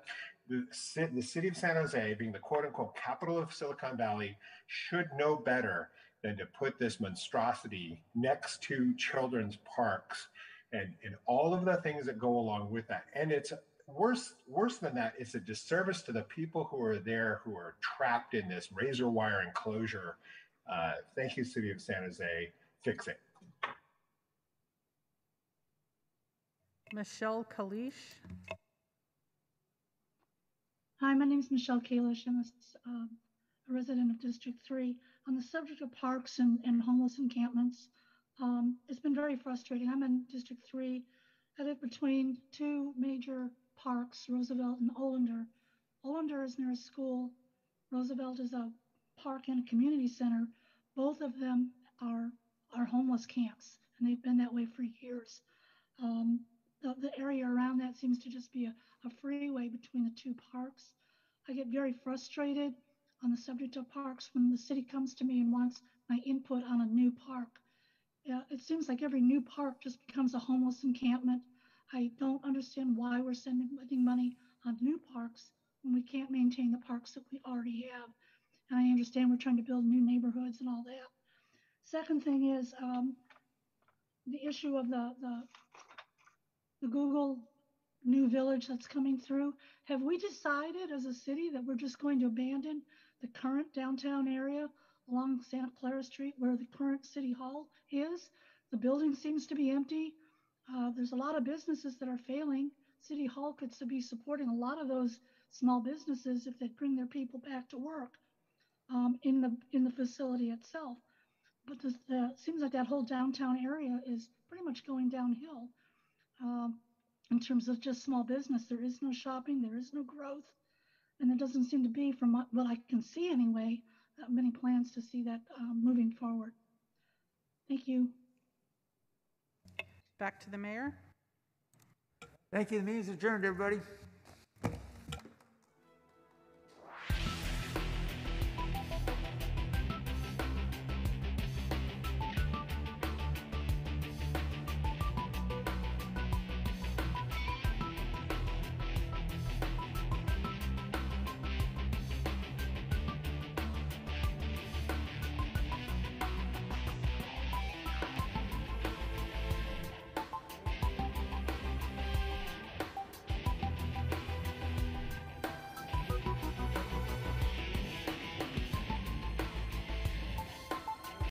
The, the city of san jose being the quote unquote capital of silicon valley should know better than to put this monstrosity next to children's parks and, and all of the things that go along with that. And it's worse worse than that, it's a disservice to the people who are there who are trapped in this razor wire enclosure Uh, thank you, City of San Jose. Fix it. Michelle Kalish. Hi, my name is Michelle Kalish. I'm a, s- um, a resident of District 3. On the subject of parks and, and homeless encampments, um, it's been very frustrating. I'm in District 3. I live between two major parks, Roosevelt and Olinder. Olinder is near a school. Roosevelt is a park and a community center. Both of them are, are homeless camps, and they've been that way for years. Um, the, the area around that seems to just be a, a freeway between the two parks. I get very frustrated on the subject of parks when the city comes to me and wants my input on a new park. Yeah, it seems like every new park just becomes a homeless encampment. I don't understand why we're sending spending money on new parks when we can't maintain the parks that we already have. And I understand we're trying to build new neighborhoods and all that. Second thing is um, the issue of the, the the Google new village that's coming through. Have we decided as a city that we're just going to abandon the current downtown area along Santa Clara Street where the current city hall is? The building seems to be empty. Uh, there's a lot of businesses that are failing. City Hall could be supporting a lot of those small businesses if they bring their people back to work um, in the in the facility itself. But the, the seems like that whole downtown area is pretty much going downhill um, in terms of just small business. There is no shopping, there is no growth, and there doesn't seem to be, from what, I can see anyway, many plans to see that um, moving forward. Thank you. Back to the mayor. Thank you. The meeting is adjourned, everybody.